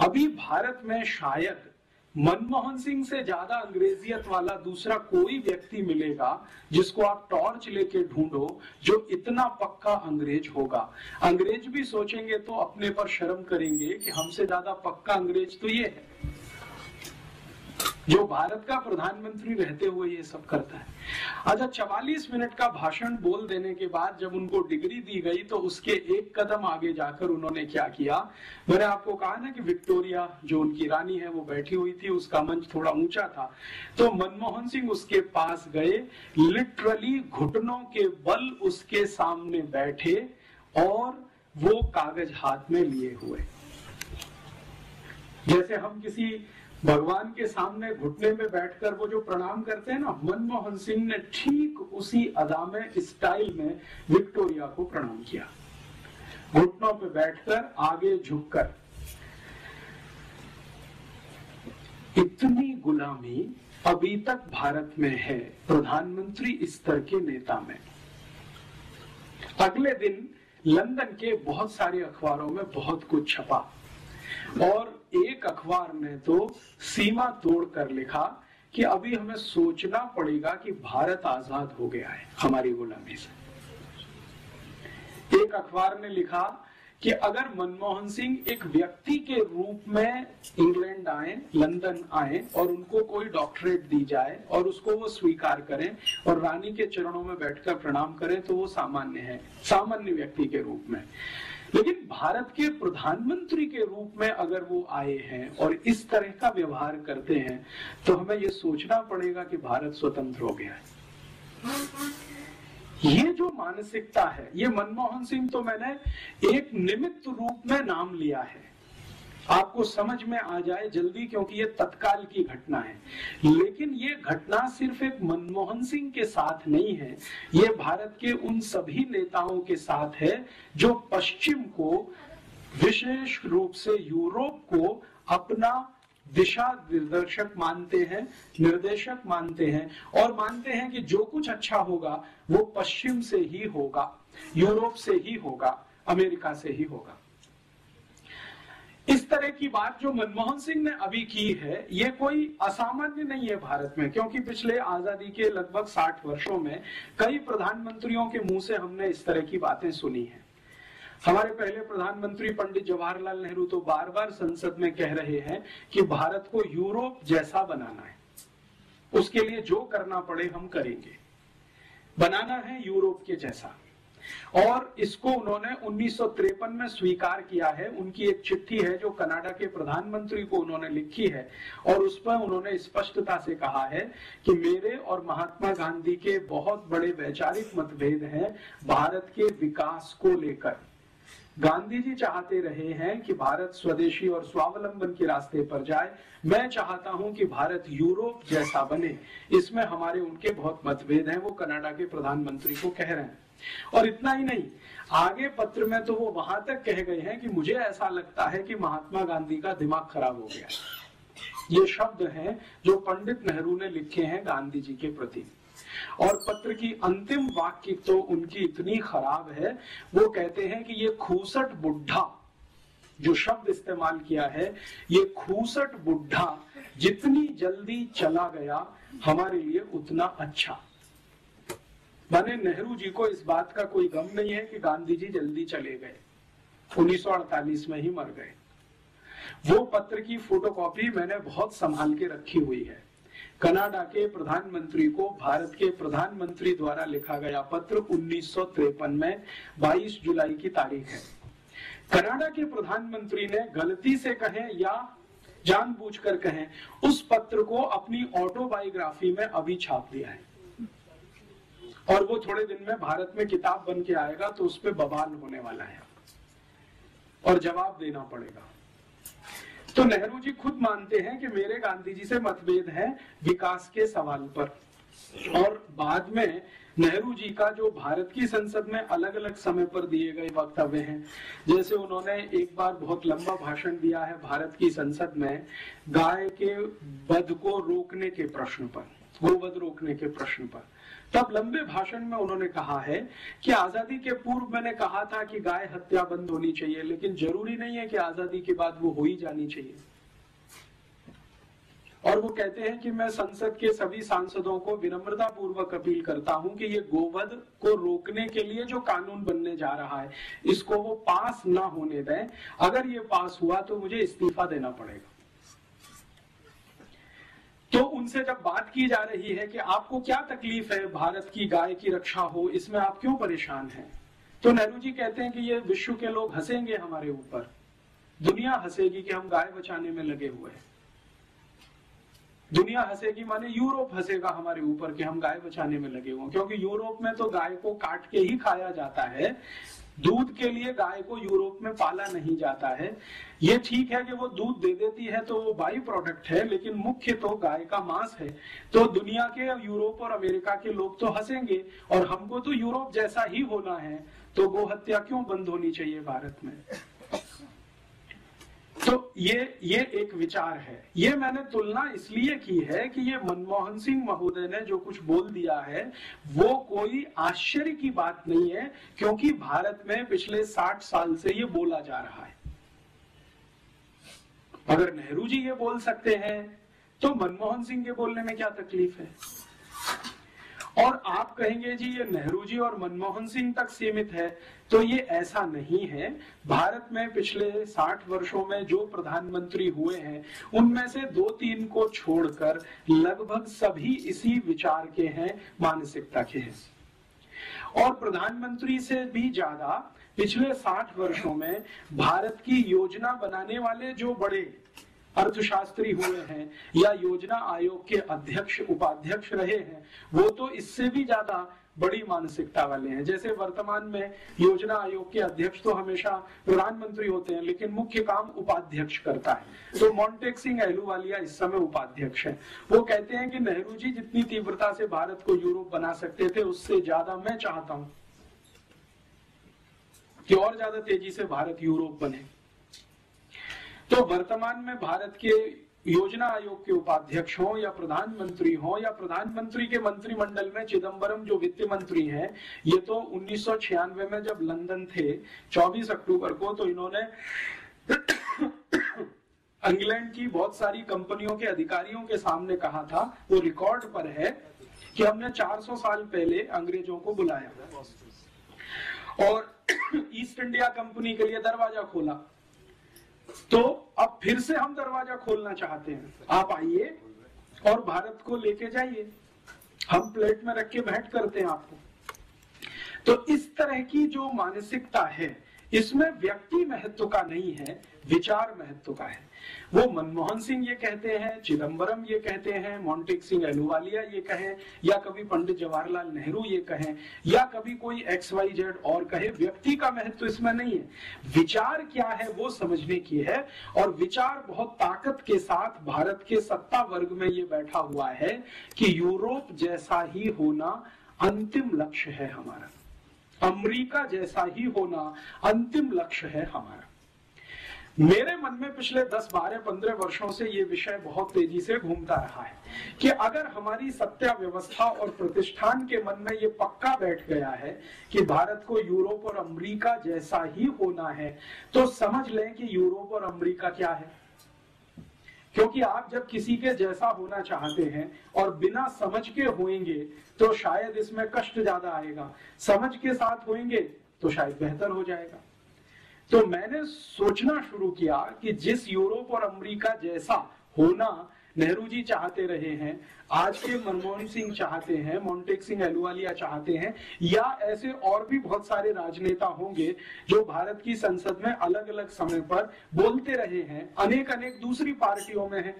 अभी भारत में शायद मनमोहन सिंह से ज़्यादा अंग्रेजियत वाला दूसरा कोई व्यक्ति मिलेगा जिसको आप टॉर्च लेके ढूंढो जो इतना पक्का अंग्रेज़ होगा। अंग्रेज़ भी सोचेंगे तो अपने पर शर्म करेंगे कि हमसे ज़्यादा पक्का अंग्रेज़ तो ये है। जो भारत का प्रधानमंत्री रहते हुए ये सब करता है। अच्छा चवालीस मिनट का भाषण बोल देने के बाद जब उनको डिग्री दी गई तो उसके एक कदम आगे जाकर उन्होंने क्या किया? मैंने आपको कहा ना कि विक्टोरिया, जो उनकी रानी है, वो बैठी हुई थी, उसका मंच थोड़ा ऊँचा था। तो मनमोहन सिंह उसके पास गए, लिटरली घुटनों के बल उसके सामने बैठे और वो कागज़ हाथ में लिए हुए। जैसे हम किसी भगवान के सामने घुटने में बैठकर वो जो प्रणाम करते हैं ना, मनमोहन सिंह ने ठीक उसी अदा में स्टाइल में विक्टोरिया को प्रणाम किया। घुटनों पे बैठकर, आगे झुककर। इतनी गुलामी अभी तक भारत में है, प्रधानमंत्री स्तर के नेता में। अगले दिन लंदन के बहुत सारे अखबारों में बहुत कुछ छपा। और एक अखबार ने तो सीमा तोड़ कर लिखा कि अभी हमें सोचना पड़ेगा कि भारत आज़ाद हो गया है, हमारी गुलामी से। एक अखबार ने लिखा कि अगर मनमोहन सिंह एक व्यक्ति के रूप में इंग्लैंड आए, लंदन आए और उनको कोई डॉक्टरेट दी जाए और उसको वो स्वीकार करें और रानी के चरणों में बैठकर प्रणाम करें तो वो सामान्य है, सामान्य व्यक्ति के रूप में। लेकिन भारत के प्रधानमंत्री के रूप में अगर वो आए हैं और इस तरह का व्यवहार करते हैं तो हमें ये सोचना पड़ेगा कि भारत स्वतंत्र हो गया है। ये जो मानसिकता है, ये मनमोहन सिंह तो मैंने एक निमित्त रूप में नाम लिया है। आपको समझ में आ जाए जल्दी, क्योंकि ये तत्काल की घटना है। लेकिन ये घटना सिर्फ़ एक मनमोहन सिंह के साथ नहीं है। ये भारत के उन सभी नेताओं के साथ है जो पश्चिम को विशेष रूप से यूरोप को अपना दिशा निर्देशक मानते हैं, निर्देशक मानते हैं, और मानते हैं कि जो कुछ अच्छा होगा, वो पश्चिम से ही होगा, यूरोप से ही होगा, अमेरिका से ही होगा। इस तरह की बात जो मनमोहन सिंह ने अभी की है, ये कोई असामान्य नहीं है भारत में, क्योंकि पिछले आज़ादी के लगभग 60 वर्षों में कई प्रधानमंत्रियों के मुँह से हमने इस तरह की बातें सुनी है। हमारे पहले प्रधानमंत्री पंडित जवाहरलाल नेहरू तो बार बार संसद में कह रहे हैं कि भारत को यूरोप जैसा बनाना है। उसके लिए जो करना पड़े हम करेंगे। बनाना है यूरोप के जैसा। और इसको उन्होंने उन्नीस में स्वीकार किया है। उनकी एक चिट्ठी है जो कनाडा के प्रधानमंत्री को उन्होंने लिखी है और उस पर उन्होंने स्पष्टता से कहा है कि मेरे और महात्मा गांधी के बहुत बड़े वैचारिक मतभेद हैं भारत के विकास को लेकर। गांधी जी चाहते रहे हैं कि भारत स्वदेशी और स्वावलंबन के रास्ते पर जाए। मैं चाहता हूँ कि भारत यूरोप जैसा बने। इसमें हमारे उनके बहुत मतभेद हैं, वो कनाडा के प्रधानमंत्री को कह रहे हैं। और इतना ही नहीं, आगे पत्र में तो वो वहाँ तक कह गए हैं कि मुझे ऐसा लगता है कि महात्मा गांधी का दिमाग खराब हो गया। ये शब्द हैं जो पंडित नेहरू ने लिखे हैं गांधी जी के प्रति। और पत्र की अंतिम वाक्य तो उनकी इतनी खराब है, वो कहते हैं कि ये खूसट बुढ़ा जो शब्द इस्तेमाल किया है, ये खूसट बुढ़ा जितनी जल्दी चला गया, हमारे लिए उतना अच्छा। माने नेहरू जी को इस बात का कोई गम नहीं है कि गांधी जी जल्दी चले गए। 1948 में ही मर गए। वो पत्र की फोटोकॉपी मैंने बहुत संभाल के रखी हुई है। कनाडा के प्रधानमंत्री को भारत के प्रधानमंत्री द्वारा लिखा गया पत्र उन्नीस में 22 जुलाई की तारीख है। कनाडा के प्रधानमंत्री ने गलती से कहें या जानबूझकर कहें, उस पत्र को अपनी ऑटोबायोग्राफी में अभी छाप दिया है। और वो थोड़े दिन में भारत में किताब बन के आएगा तो उस पर बवाल होने वाला है। और जवाब देना पड़ेगा। तो नेहरू जी खुद मानते हैं कि मेरे गांधी जी से मतभेद है विकास के सवाल पर। और बाद में नेहरू जी का जो भारत की संसद में अलग अलग समय पर दिए गए वक्तव्य हैं, जैसे उन्होंने एक बार बहुत लंबा भाषण दिया है भारत की संसद में गाय के वध को रोकने के प्रश्न पर, गोवध रोकने के प्रश्न पर। तब लंबे भाषण में उन्होंने कहा है कि आज़ादी के पूर्व मैंने कहा था कि गाय हत्या बंद होनी चाहिए, लेकिन ज़रूरी नहीं है कि आज़ादी के बाद वो हो ही जानी चाहिए। और वो कहते हैं कि मैं संसद के सभी सांसदों को विनम्रता पूर्वक अपील करता हूँ कि ये गोवध को रोकने के लिए जो कानून बनने जा रहा है, इसको वो पास ना होने दें। अगर ये पास हुआ तो मुझे इस्तीफा देना पड़ेगा। तो उनसे जब बात की जा रही है कि आपको क्या तकलीफ़ है, भारत की गाय की रक्षा हो, इसमें आप क्यों परेशान हैं? तो नेहरू जी कहते हैं कि ये विश्व के लोग हंसेंगे हमारे ऊपर। दुनिया हंसेगी कि हम गाय बचाने में लगे हुए हैं। दुनिया हंसेगी, माने यूरोप हंसेगा हमारे ऊपर कि हम गाय बचाने में लगे हुए क्योंकि यूरोप में तो गाय को काट के ही खाया जाता है। दूध के लिए गाय को यूरोप में पाला नहीं जाता है। ये ठीक है कि वो दूध दे देती है तो वो बाई प्रोडक्ट है, लेकिन मुख्य तो गाय का मांस है। तो दुनिया के यूरोप और अमेरिका के लोग तो हंसेंगे, और हमको तो यूरोप जैसा ही होना है। तो गोहत्या क्यों बंद होनी चाहिए भारत में? तो ये ये एक विचार है। ये मैंने तुलना इसलिए की है कि ये मनमोहन सिंह महोदय ने जो कुछ बोल दिया है, वो कोई आश्चर्य की बात नहीं है, क्योंकि भारत में पिछले 60 साल से ये बोला जा रहा है। अगर नेहरू जी ये बोल सकते हैं तो मनमोहन सिंह के बोलने में क्या तकलीफ़ है? और आप कहेंगे, जी, ये नेहरू जी और मनमोहन सिंह तक सीमित है। तो ये ऐसा नहीं है। भारत में पिछले 60 वर्षों में जो प्रधानमंत्री हुए हैं, उनमें से दो तीन को छोड़कर लगभग सभी इसी विचार के हैं, मानसिकता के हैं। और प्रधानमंत्री से भी ज़्यादा पिछले 60 वर्षों में भारत की योजना बनाने वाले जो बड़े अर्थशास्त्री हुए हैं या योजना आयोग के अध्यक्ष, उपाध्यक्ष रहे हैं, वो तो इससे भी ज़्यादा बड़ी मानसिकता वाले हैं। जैसे वर्तमान में योजना आयोग के अध्यक्ष तो हमेशा प्रधानमंत्री होते हैं, लेकिन मुख्य काम उपाध्यक्ष करता है। तो मोन्टेक सिंह एहलूवालिया इस समय उपाध्यक्ष है। वो कहते हैं कि नेहरू जी जितनी तीव्रता से भारत को यूरोप बना सकते थे, उससे ज़्यादा मैं चाहता हूँ कि और ज़्यादा तेज़ी से भारत यूरोप बने। तो वर्तमान में भारत के योजना आयोग के उपाध्यक्ष हो या प्रधानमंत्री हो या प्रधानमंत्री के मंत्रिमंडल में चिदम्बरम जो वित्त मंत्री हैं, ये तो उन्नीस सौ छियानवे में जब लंदन थे 24 अक्टूबर को तो इन्होंने इंग्लैंड की बहुत सारी कंपनियों के अधिकारियों के सामने कहा था, वो रिकॉर्ड पर है, कि हमने 400 साल पहले अंग्रेज़ों को बुलाया। और ईस्ट इंडिया कंपनी के लिए दरवाज़ा खोला। तो अब फिर से हम दरवाज़ा खोलना चाहते हैं। आप आइए और भारत को लेके जाइए। हम प्लेट में रख के भेंट करते हैं आपको। तो इस तरह की जो मानसिकता है इसमें व्यक्ति महत्व का नहीं है, विचार महत्व का है। वो मनमोहन सिंह ये कहते हैं चिदम्बरम ये कहते हैं मोन्टेक सिंह एलुवालिया ये कहें, या कभी पंडित जवाहरलाल नेहरू ये कहें, या कभी कोई एक्स वाई जेड और कहे, व्यक्ति का महत्व इसमें नहीं है। विचार क्या है वो समझने की है, और विचार बहुत ताकत के साथ भारत के सत्ता वर्ग में ये बैठा हुआ है कि यूरोप जैसा ही होना अंतिम लक्ष्य है हमारा। अमेरिका जैसा ही होना अंतिम लक्ष्य है हमारा। मेरे मन में पिछले 10, 12, 15 वर्षों से ये विषय बहुत तेज़ी से घूमता रहा है कि अगर हमारी सत्या व्यवस्था और प्रतिष्ठान के मन में ये पक्का बैठ गया है कि भारत को यूरोप और अमेरिका जैसा ही होना है तो समझ लें कि यूरोप और अमेरिका क्या है। क्योंकि आप जब किसी के जैसा होना चाहते हैं और बिना समझ के होएँगे तो शायद इसमें कष्ट ज़्यादा आएगा। समझ के साथ होएँगे तो शायद बेहतर हो जाएगा। तो मैंने सोचना शुरू किया कि जिस यूरोप और अमेरिका जैसा होना नेहरू जी चाहते रहे हैं, आज के मनमोहन सिंह चाहते हैं, मोन्टेक सिंह एलुवालिया चाहते हैं, या ऐसे और भी बहुत सारे राजनेता होंगे जो भारत की संसद में अलग अलग समय पर बोलते रहे हैं अनेक अनेक दूसरी पार्टियों में है।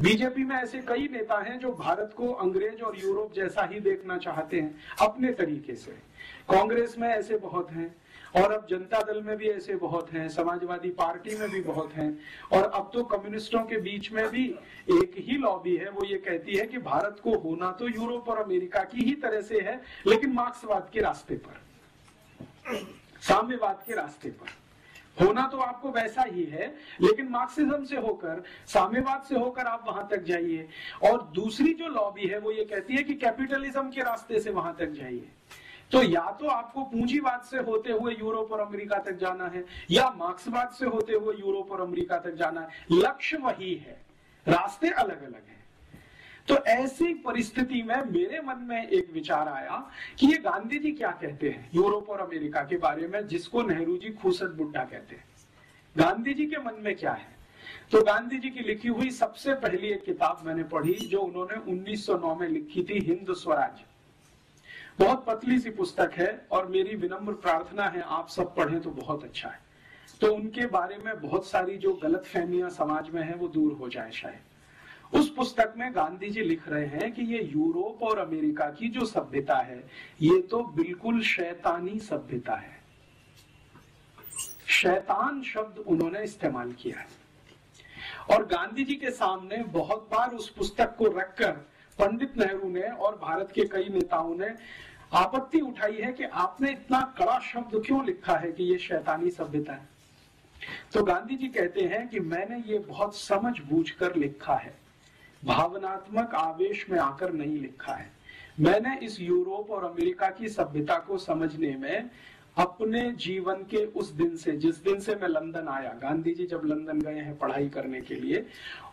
बीजेपी में ऐसे कई नेता हैं जो भारत को अंग्रेज़ और यूरोप जैसा ही देखना चाहते हैं, अपने तरीके से। कांग्रेस में ऐसे बहुत हैं और अब जनता दल में भी ऐसे बहुत हैं, समाजवादी पार्टी में भी बहुत हैं, और अब तो कम्युनिस्टों के बीच में भी एक ही लॉबी है, वो ये कहती है कि भारत को होना तो यूरोप और अमेरिका की ही तरह से है, लेकिन मार्क्सवाद के रास्ते पर, साम्यवाद के रास्ते पर। होना तो आपको वैसा ही है, लेकिन मार्क्सिज्म से होकर, साम्यवाद से होकर आप वहाँ तक जाइए। और दूसरी जो लॉबी है, वो ये कहती है कि कैपिटलिज्म के रास्ते से वहाँ तक जाइए। तो या तो आपको पूंजीवाद से होते हुए यूरोप और अमेरिका तक जाना है, या मार्क्सवाद से होते हुए यूरोप और अमेरिका तक जाना है। लक्ष्य वही है, रास्ते अलग अलग हैं। तो ऐसी परिस्थिति में मेरे मन में एक विचार आया कि ये गांधी जी क्या कहते हैं, यूरोप और अमेरिका के बारे में, जिसको नेहरू जी खूसट बुड्ढा कहते हैं। गांधी जी के मन में क्या है? तो गांधी जी की लिखी हुई सबसे पहली एक किताब मैंने पढ़ी, जो उन्होंने 1909 में लिखी थी, हिंद स्वराज बहुत पतली सी पुस्तक है और मेरी विनम्र प्रार्थना है, आप सब पढ़ें तो बहुत अच्छा है। तो उनके बारे में बहुत सारी जो गलत फहमियाँ समाज में है, वो दूर हो जाए शायद। उस पुस्तक में गांधी जी लिख रहे हैं कि ये यूरोप और अमेरिका की जो सभ्यता है, ये तो बिल्कुल शैतानी सभ्यता है। शैतान शब्द उन्होंने इस्तेमाल किया है। और गांधी जी के सामने बहुत बार उस पुस्तक को रखकर पंडित नेहरू ने और भारत के कई नेताओं ने आपत्ति उठाई है कि आपने इतना कड़ा शब्द क्यों लिखा है कि ये शैतानी सभ्यता है? तो गांधी जी कहते हैं कि मैंने ये बहुत समझ बूझ कर लिखा है। भावनात्मक आवेश में आकर नहीं लिखा है। मैंने इस यूरोप और अमेरिका की सभ्यता को समझने में अपने जीवन के उस दिन से, जिस दिन से मैं लंदन आया, गांधी जी जब लंदन गए हैं पढ़ाई करने के लिए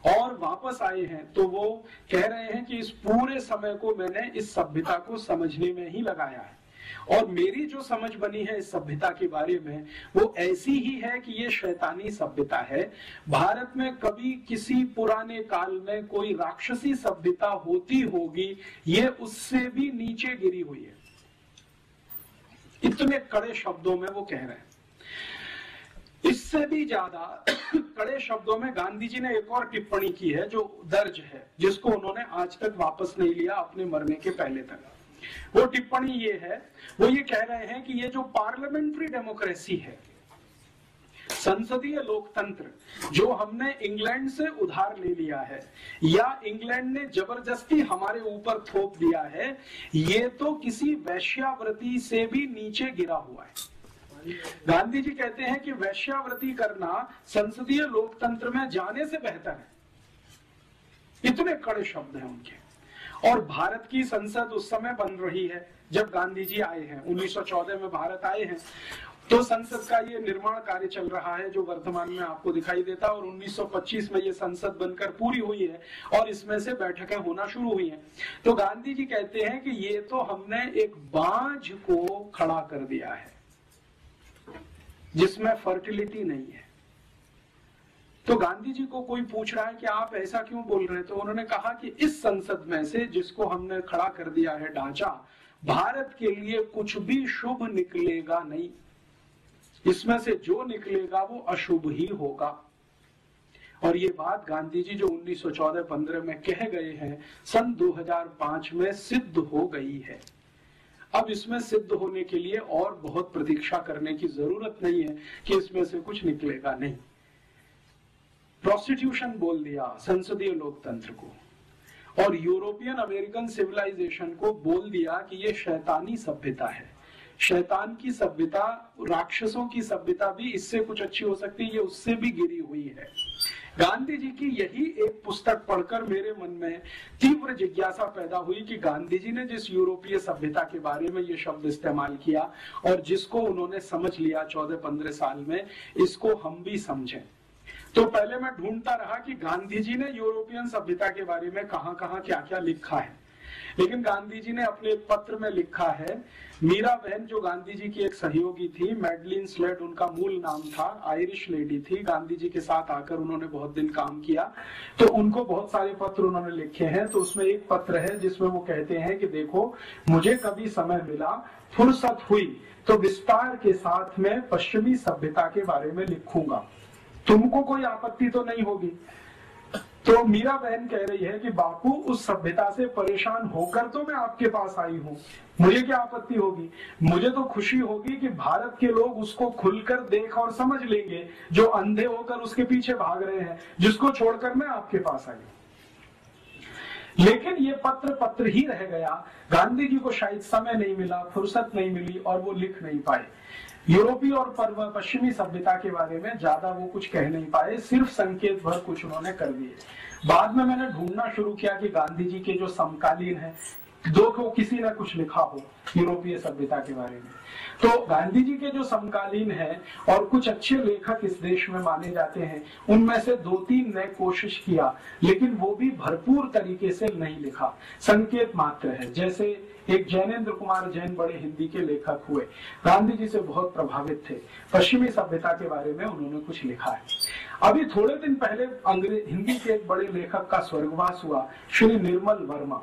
और वापस आए हैं तो वो कह रहे हैं कि इस पूरे समय को मैंने इस सभ्यता को समझने में ही लगाया है। और मेरी जो समझ बनी है इस सभ्यता के बारे में, वो ऐसी ही है कि ये शैतानी सभ्यता है। भारत में कभी किसी पुराने काल में कोई राक्षसी सभ्यता होती होगी, ये उससे भी नीचे गिरी हुई है। इतने कड़े शब्दों में वो कह रहे हैं। इससे भी ज़्यादा कड़े शब्दों में गांधी जी ने एक और टिप्पणी की है, जो दर्ज है, जिसको उन्होंने आज तक वापस नहीं लिया अपने मरने के पहले तक। वो टिप्पणी ये है, वो ये कह रहे हैं कि ये जो पार्लियामेंट्री डेमोक्रेसी है, संसदीय लोकतंत्र, जो हमने इंग्लैंड से उधार ले लिया है, या इंग्लैंड ने ज़बरदस्ती हमारे ऊपर थोप दिया है, ये तो किसी वैश्यावृति से भी नीचे गिरा हुआ है। गांधी जी कहते हैं कि वैश्यावृति करना संसदीय लोकतंत्र में जाने से बेहतर है। इतने कड़े शब्द हैं उनके। और भारत की संसद उस समय बन रही है, जब गांधी जी आए हैं 1914 में भारत आए हैं तो संसद का ये निर्माण कार्य चल रहा है, जो वर्तमान में आपको दिखाई देता है, और 1925 में ये संसद बनकर पूरी हुई है, और इसमें से बैठकें होना शुरू हुई हैं। तो गांधी जी कहते हैं कि ये तो हमने एक बांझ को खड़ा कर दिया है। जिसमें फर्टिलिटी नहीं है। तो गांधी जी को कोई पूछ रहा है कि आप ऐसा क्यों बोल रहे हैं? तो उन्होंने कहा कि इस संसद में से जिसको हमने खड़ा कर दिया है ढांचा, भारत के लिए कुछ भी शुभ निकलेगा नहीं। इसमें से जो निकलेगा वो अशुभ ही होगा। और ये बात गांधी जी जो 1914-15 में कह गए हैं, सन 2005 में सिद्ध हो गई है। अब इसमें सिद्ध होने के लिए और बहुत प्रतीक्षा करने की ज़रूरत नहीं है कि इसमें से कुछ निकलेगा नहीं। प्रोस्टिट्यूशन बोल दिया संसदीय लोकतंत्र को। और यूरोपियन अमेरिकन सिविलाइजेशन को बोल दिया कि ये शैतानी सभ्यता है। शैतान की सभ्यता, राक्षसों की सभ्यता भी इससे कुछ अच्छी हो सकती है, ये उससे भी गिरी हुई है। गांधी जी की यही एक पुस्तक पढ़कर मेरे मन में तीव्र जिज्ञासा पैदा हुई कि गांधी जी ने जिस यूरोपीय सभ्यता के बारे में ये शब्द इस्तेमाल किया और जिसको उन्होंने समझ लिया चौदह पंद्रह साल में, इसको हम भी समझें। तो पहले मैं ढूंढता रहा कि गांधी जी ने यूरोपियन सभ्यता के बारे में कहा क्या क्या लिखा है। लेकिन गांधी जी ने अपने पत्र में लिखा है, मीरा बहन जो गांधी जी की एक सहयोगी थी, मेडलिन स्लेट उनका मूल नाम था, आयरिश लेडी थी। गांधी जी के साथ आकर उन्होंने बहुत दिन काम किया तो उनको बहुत सारे पत्र उन्होंने लिखे हैं। तो उसमें एक पत्र है जिसमें वो कहते हैं कि देखो, मुझे कभी समय मिला, फुर्सत हुई तो विस्तार के साथ में पश्चिमी सभ्यता के बारे में लिखूँगा। तुमको कोई आपत्ति तो नहीं होगी? तो मीरा बहन कह रही है कि बापू, उस सभ्यता से परेशान होकर तो मैं आपके पास आई हूँ। मुझे क्या आपत्ति होगी? मुझे तो खुशी होगी कि भारत के लोग उसको खुलकर देख और समझ लेंगे, जो अंधे होकर उसके पीछे भाग रहे हैं, जिसको छोड़कर मैं आपके पास आई लेकिन ये पत्र पत्र ही रह गया। गांधी जी को शायद समय नहीं मिला, फुर्सत नहीं मिली और वो लिख नहीं पाए। यूरोपीय और पश्चिमी सभ्यता के बारे में ज़्यादा वो कुछ कह नहीं पाए, सिर्फ़ संकेत भर कुछ उन्होंने कर दिए। बाद में मैंने ढूंढना शुरू किया कि गांधी जी के जो समकालीन है दो को किसी ने कुछ लिखा हो यूरोपीय सभ्यता के बारे में। तो गांधी जी के जो समकालीन है और कुछ अच्छे लेखक इस देश में माने जाते हैं, उनमें से दो तीन ने कोशिश किया, लेकिन वो भी भरपूर तरीके से नहीं लिखा। संकेत मात्र है। जैसे एक जैनेन्द्र कुमार जैन बड़े हिंदी के लेखक हुए। गांधी जी से बहुत प्रभावित थे। पश्चिमी सभ्यता के बारे में उन्होंने कुछ लिखा है। अभी थोड़े दिन पहले अंग्रेज़ हिंदी के एक बड़े लेखक का स्वर्गवास हुआ, श्री निर्मल वर्मा।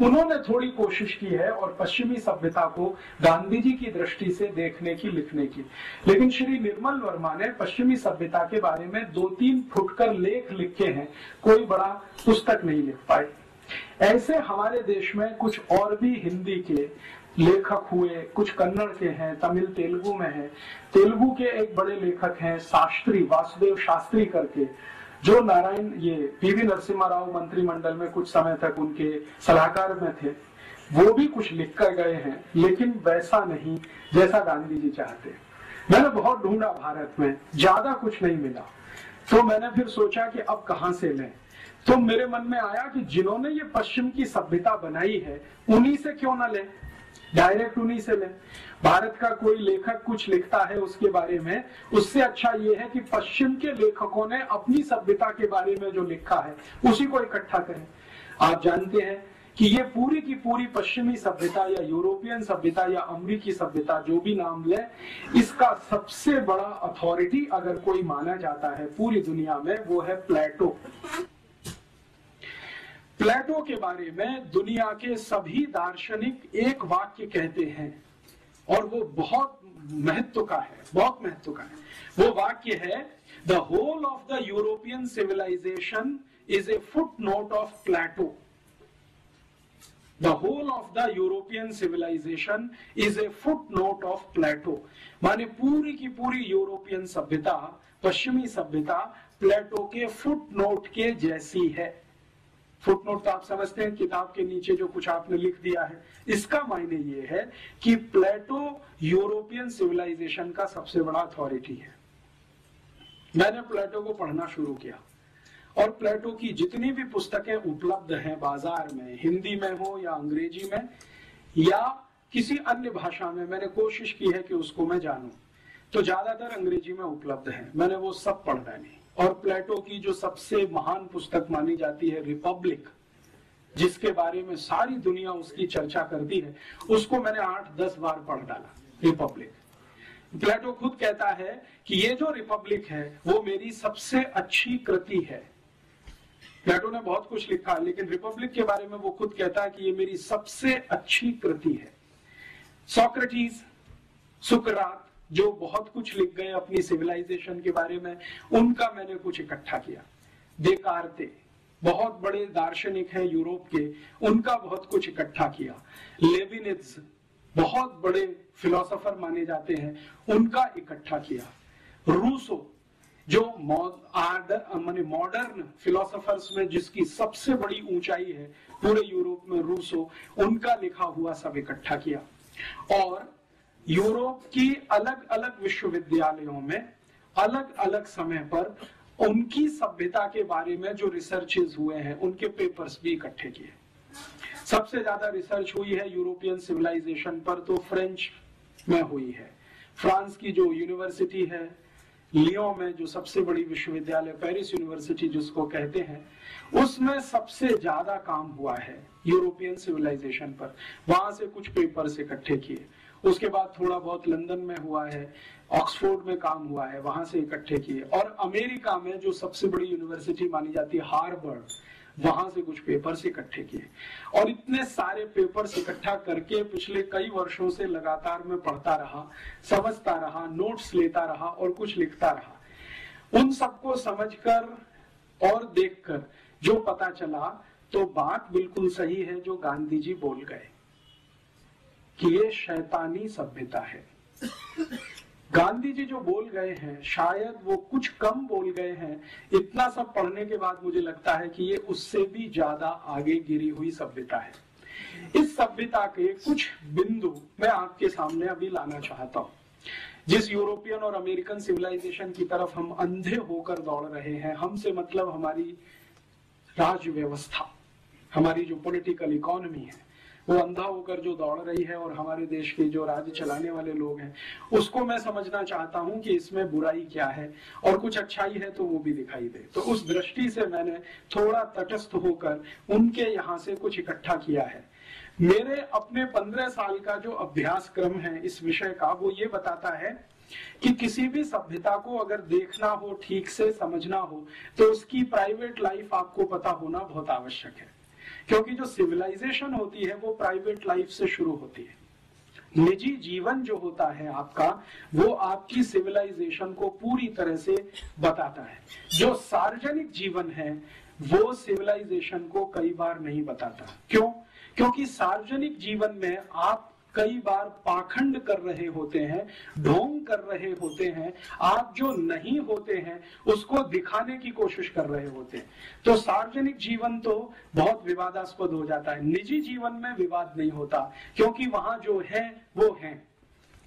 उन्होंने थोड़ी कोशिश की है और पश्चिमी सभ्यता को गांधी जी की दृष्टि से देखने की, लिखने की। लेकिन श्री निर्मल वर्मा ने पश्चिमी सभ्यता के बारे में दो तीन फुटकर लेख लिखे हैं, कोई बड़ा पुस्तक नहीं लिख पाए। ऐसे हमारे देश में कुछ और भी हिंदी के लेखक हुए, कुछ कन्नड़ के हैं, तमिल तेलुगु में है। तेलुगु के एक बड़े लेखक हैं शास्त्री, वासुदेव शास्त्री करके, जो नारायण, ये पीवी नरसिम्हा राव मंत्रिमंडल में कुछ समय तक उनके सलाहकार में थे। वो भी कुछ लिख कर गए हैं, लेकिन वैसा नहीं जैसा गांधी जी चाहते। मैंने बहुत ढूंढा भारत में, ज़्यादा कुछ नहीं मिला। तो मैंने फिर सोचा कि अब कहाँ से लें? तो मेरे मन में आया कि जिन्होंने ये पश्चिम की सभ्यता बनाई है, उन्हीं से क्यों ना ले? डायरेक्ट उन्हीं से ले। भारत का कोई लेखक कुछ लिखता है उसके बारे में, उससे अच्छा ये है कि पश्चिम के लेखकों ने अपनी सभ्यता के बारे में जो लिखा है, उसी को इकट्ठा करें। आप जानते हैं कि ये पूरी की पूरी पश्चिमी सभ्यता या यूरोपियन सभ्यता या अमरीकी सभ्यता जो भी नाम ले, इसका सबसे बड़ा अथॉरिटी अगर कोई माना जाता है पूरी दुनिया में, वो है प्लेटो। प्लेटो के बारे में दुनिया के सभी दार्शनिक एक वाक्य कहते हैं और वो बहुत महत्व का है, बहुत महत्व का है। वो वाक्य है the whole of the European civilisation is a footnote of Plato the whole of the European civilisation is a footnote of Plato माने पूरी की पूरी यूरोपियन सभ्यता, पश्चिमी सभ्यता प्लेटो के फुट नोट के जैसी है। फुटनोट तो आप समझते हैं, किताब के नीचे जो कुछ आपने लिख दिया है। इसका मायने ये है कि प्लेटो यूरोपियन सिविलाइजेशन का सबसे बड़ा अथॉरिटी है। मैंने प्लेटो को पढ़ना शुरू किया। और प्लेटो की जितनी भी पुस्तकें उपलब्ध हैं बाज़ार में, हिंदी में हो या अंग्रेज़ी में, या किसी अन्य भाषा में, मैंने कोशिश की है कि उसको मैं जानूं। तो ज़्यादातर अंग्रेज़ी में उपलब्ध है। मैंने वो सब पढ़ डाली। और प्लेटो की जो सबसे महान पुस्तक मानी जाती है, रिपब्लिक, जिसके बारे में सारी दुनिया उसकी चर्चा करती है, उसको मैंने आठ, दस बार पढ़ डाला, रिपब्लिक। प्लेटो खुद कहता है कि ये जो रिपब्लिक है, वो मेरी सबसे अच्छी कृति है। प्लेटो ने बहुत कुछ लिखा, लेकिन रिपब्लिक के बारे में वो खुद कहता है कि ये मेरी सबसे अच्छी कृति है। सोक्रेटिस, सुकरात जो बहुत कुछ लिख गए अपनी सिविलाइजेशन के बारे में, उनका मैंने कुछ इकट्ठा किया। देकारते बहुत बड़े दार्शनिक हैं यूरोप के, उनका बहुत कुछ इकट्ठा किया। लेविनिज बहुत बड़े फिलोसोफर माने जाते हैं, उनका इकट्ठा किया। रूसो जो माने मॉडर्न फिलोसोफर्स में जिसकी सबसे बड़ी ऊंचाई है पूरे यूरोप में रूसो उनका लिखा हुआ सब इकट्ठा किया। और यूरोप की अलग अलग विश्वविद्यालयों में अलग अलग समय पर उनकी सभ्यता के बारे में जो रिसर्चेज हुए हैं, उनके पेपर्स भी इकट्ठे किए। सबसे ज़्यादा रिसर्च हुई है यूरोपियन सिविलाइजेशन पर तो फ्रेंच में हुई है। फ्रांस की जो यूनिवर्सिटी है लियो में जो सबसे बड़ी विश्वविद्यालय पेरिस यूनिवर्सिटी जिसको कहते हैं, उसमें सबसे ज़्यादा काम हुआ है यूरोपियन सिविलाइजेशन पर। वहाँ से कुछ पेपर्स इकट्ठे किए। उसके बाद थोड़ा बहुत लंदन में हुआ है, ऑक्सफोर्ड में काम हुआ है, वहाँ से इकट्ठे किए। और अमेरिका में जो सबसे बड़ी यूनिवर्सिटी मानी जाती है, हार्वर्ड, वहाँ से कुछ पेपर्स इकट्ठे किए। और इतने सारे पेपर्स इकट्ठा करके पिछले कई वर्षों से लगातार मैं पढ़ता रहा, समझता रहा, नोट्स लेता रहा और कुछ लिखता रहा। उन सबको समझकर और देखकर जो पता चला तो बात बिल्कुल सही है जो गांधी जी बोल गए। कि ये शैतानी सभ्यता है। गांधी जी जो बोल गए हैं, शायद वो कुछ कम बोल गए हैं। इतना सब पढ़ने के बाद मुझे लगता है कि ये उससे भी ज़्यादा आगे गिरी हुई सभ्यता है। इस सभ्यता के कुछ बिंदु मैं आपके सामने अभी लाना चाहता हूँ। जिस यूरोपियन और अमेरिकन सिविलाइजेशन की तरफ़ हम अंधे होकर दौड़ रहे हैं, हमसे मतलब हमारी राज व्यवस्था हमारी जो पॉलिटिकल इकोनॉमी है वो अंधा होकर जो दौड़ रही है और हमारे देश के जो राज्य चलाने वाले लोग हैं, उसको मैं समझना चाहता हूँ कि इसमें बुराई क्या है और कुछ अच्छाई है तो वो भी दिखाई दे। तो उस दृष्टि से मैंने थोड़ा तटस्थ होकर उनके यहाँ से कुछ इकट्ठा किया है। मेरे अपने पंद्रह साल का जो अभ्यास क्रम है इस विषय का, वो ये बताता है कि किसी भी सभ्यता को अगर देखना हो, ठीक से समझना हो तो उसकी प्राइवेट लाइफ आपको पता होना बहुत आवश्यक है। क्योंकि जो सिविलाइजेशन होती है, वो प्राइवेट लाइफ से शुरू होती है। निजी जीवन जो होता है आपका, वो आपकी सिविलाइजेशन को पूरी तरह से बताता है। जो सार्वजनिक जीवन है, वो सिविलाइजेशन को कई बार नहीं बताता। क्यों? क्योंकि सार्वजनिक जीवन में आप कई बार पाखंड कर रहे होते हैं ढोंग कर रहे होते हैं, आप जो नहीं होते हैं, उसको दिखाने की कोशिश कर रहे होते हैं। तो सार्वजनिक जीवन तो बहुत विवादास्पद हो जाता है। निजी जीवन में विवाद नहीं होता, क्योंकि वहाँ जो है, वो है।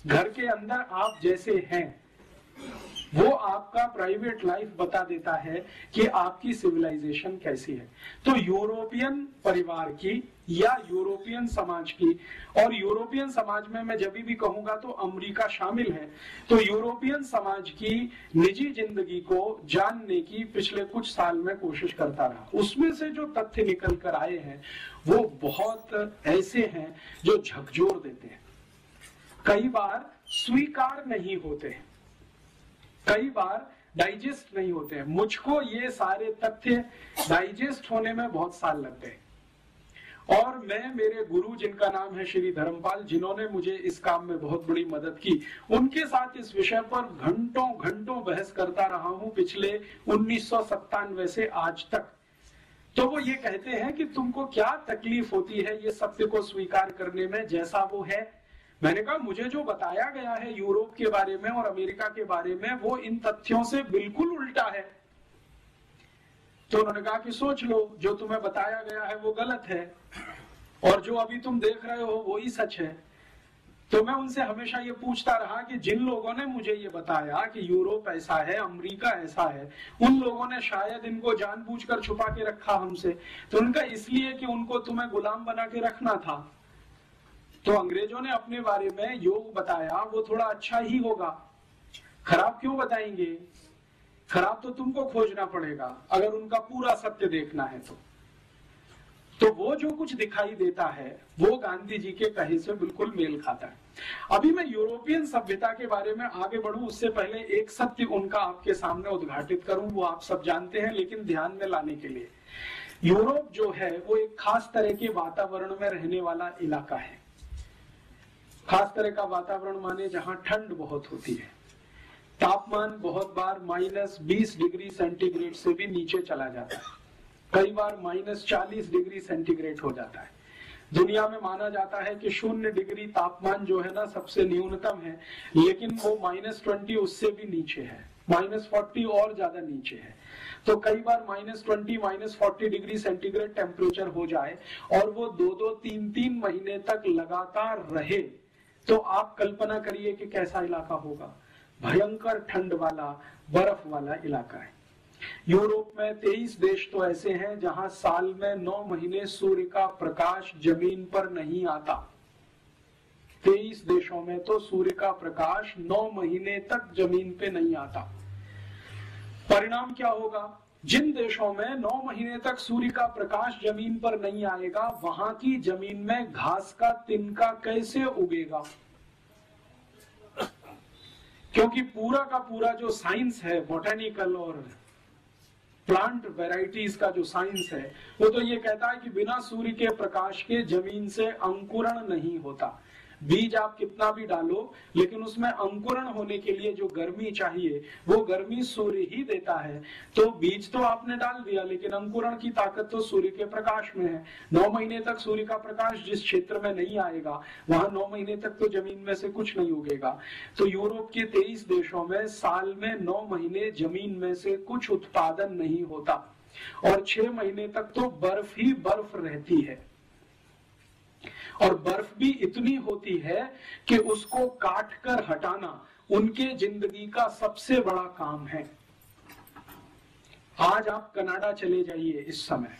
घर के अंदर आप जैसे हैं। वो आपका प्राइवेट लाइफ बता देता है कि आपकी सिविलाइजेशन कैसी है। तो यूरोपियन परिवार की या यूरोपियन समाज की, और यूरोपियन समाज में मैं जब भी कहूँगा तो अमेरिका शामिल है। तो यूरोपियन समाज की निजी ज़िंदगी को जानने की पिछले कुछ साल में कोशिश करता रहा। उसमें से जो तथ्य निकल कर आए हैं, वो बहुत ऐसे हैं जो झकझोर देते हैं। कई बार स्वीकार नहीं होते हैं। कई बार डाइजेस्ट नहीं होते हैं। मुझको ये सारे तथ्य डाइजेस्ट होने में बहुत साल लगते हैं। और मैं, मेरे गुरु जिनका नाम है श्री धर्मपाल, जिन्होंने मुझे इस काम में बहुत बड़ी मदद की, उनके साथ इस विषय पर घंटों घंटों बहस करता रहा हूँ पिछले उन्नीस सौ सत्तानवे से आज तक। तो वो ये कहते हैं कि तुमको क्या तकलीफ़ होती है ये सत्य को स्वीकार करने में, जैसा वो है? मैंने कहा, मुझे जो बताया गया है यूरोप के बारे में और अमेरिका के बारे में, वो इन तथ्यों से बिल्कुल उल्टा है। तो उन्होंने कहा कि सोच लो, जो तुम्हें बताया गया है वो गलत है, और जो अभी तुम देख रहे हो वो ही सच है। तो मैं उनसे हमेशा ये पूछता रहा कि जिन लोगों ने मुझे ये बताया कि यूरोप ऐसा है, अमेरिका ऐसा है, उन लोगों ने शायद इनको जानबूझकर छुपा के रखा हमसे। तो उनका इसलिए कि उनको तुम्हें गुलाम बना के रखना था। तो अंग्रेज़ों ने अपने बारे में योग बताया, वो थोड़ा अच्छा ही होगा। खराब क्यों बताएँगे? खराब तो तुमको खोजना पड़ेगा, अगर उनका पूरा सत्य देखना है तो। तो वो जो कुछ दिखाई देता है, वो गांधी जी के कहे से बिल्कुल मेल खाता है। अभी मैं यूरोपियन सभ्यता के बारे में आगे बढ़ू, उससे पहले एक सत्य उनका आपके सामने उद्घाटित करूँ, वो आप सब जानते हैं, लेकिन ध्यान में लाने के लिए। यूरोप जो है, वो एक खास तरह के वातावरण में रहने वाला इलाका है। खास तरह का वातावरण माने जहाँ ठंड बहुत होती है। तापमान बहुत बार माइनस बीस डिग्री सेंटीग्रेड से भी नीचे चला जाता है। कई बार माइनस चालीस डिग्री सेंटीग्रेड हो जाता है। दुनिया में माना जाता है कि शून्य डिग्री तापमान जो है ना सबसे न्यूनतम है, लेकिन वो माइनस ट्वेंटी उससे भी नीचे है। माइनस फोर्टी और ज़्यादा नीचे है। तो कई बार minus twenty, minus forty degree centigrade temperature हो जाए और वो दो दो, तीन तीन महीने तक लगातार रहे। तो आप कल्पना करिए कि कैसा इलाका होगा। भयंकर ठंड वाला, बर्फ़ वाला इलाका है। यूरोप में 23 देश तो ऐसे हैं जहाँ साल में नौ महीने सूर्य का प्रकाश ज़मीन पर नहीं आता। 23 देशों में तो सूर्य का प्रकाश नौ महीने तक ज़मीन पे नहीं आता। परिणाम क्या होगा? जिन देशों में नौ महीने तक सूर्य का प्रकाश ज़मीन पर नहीं आएगा, वहाँ की ज़मीन में घास का तिनका कैसे उगेगा? क्योंकि पूरा का पूरा जो साइंस है, बोटेनिकल और प्लांट वेराइटीज का जो साइंस है, वो तो ये कहता है कि बिना सूर्य के प्रकाश के ज़मीन से अंकुरण नहीं होता। बीज आप कितना भी डालो, लेकिन उसमें अंकुरण होने के लिए जो गर्मी चाहिए, वो गर्मी सूर्य ही देता है। तो बीज तो आपने डाल दिया, लेकिन अंकुरण की ताकत तो सूर्य के प्रकाश में है। नौ महीने तक सूर्य का प्रकाश जिस क्षेत्र में नहीं आएगा, वहाँ नौ महीने तक तो ज़मीन में से कुछ नहीं उगेगा। तो यूरोप के तेईस देशों में साल में नौ महीने ज़मीन में से कुछ उत्पादन नहीं होता, और छह महीने तक तो बर्फ़ ही बर्फ़ रहती है। और बर्फ़ भी इतनी होती है कि उसको काट कर हटाना उनके ज़िंदगी का सबसे बड़ा काम है। आज आप कनाडा चले जाइए इस समय,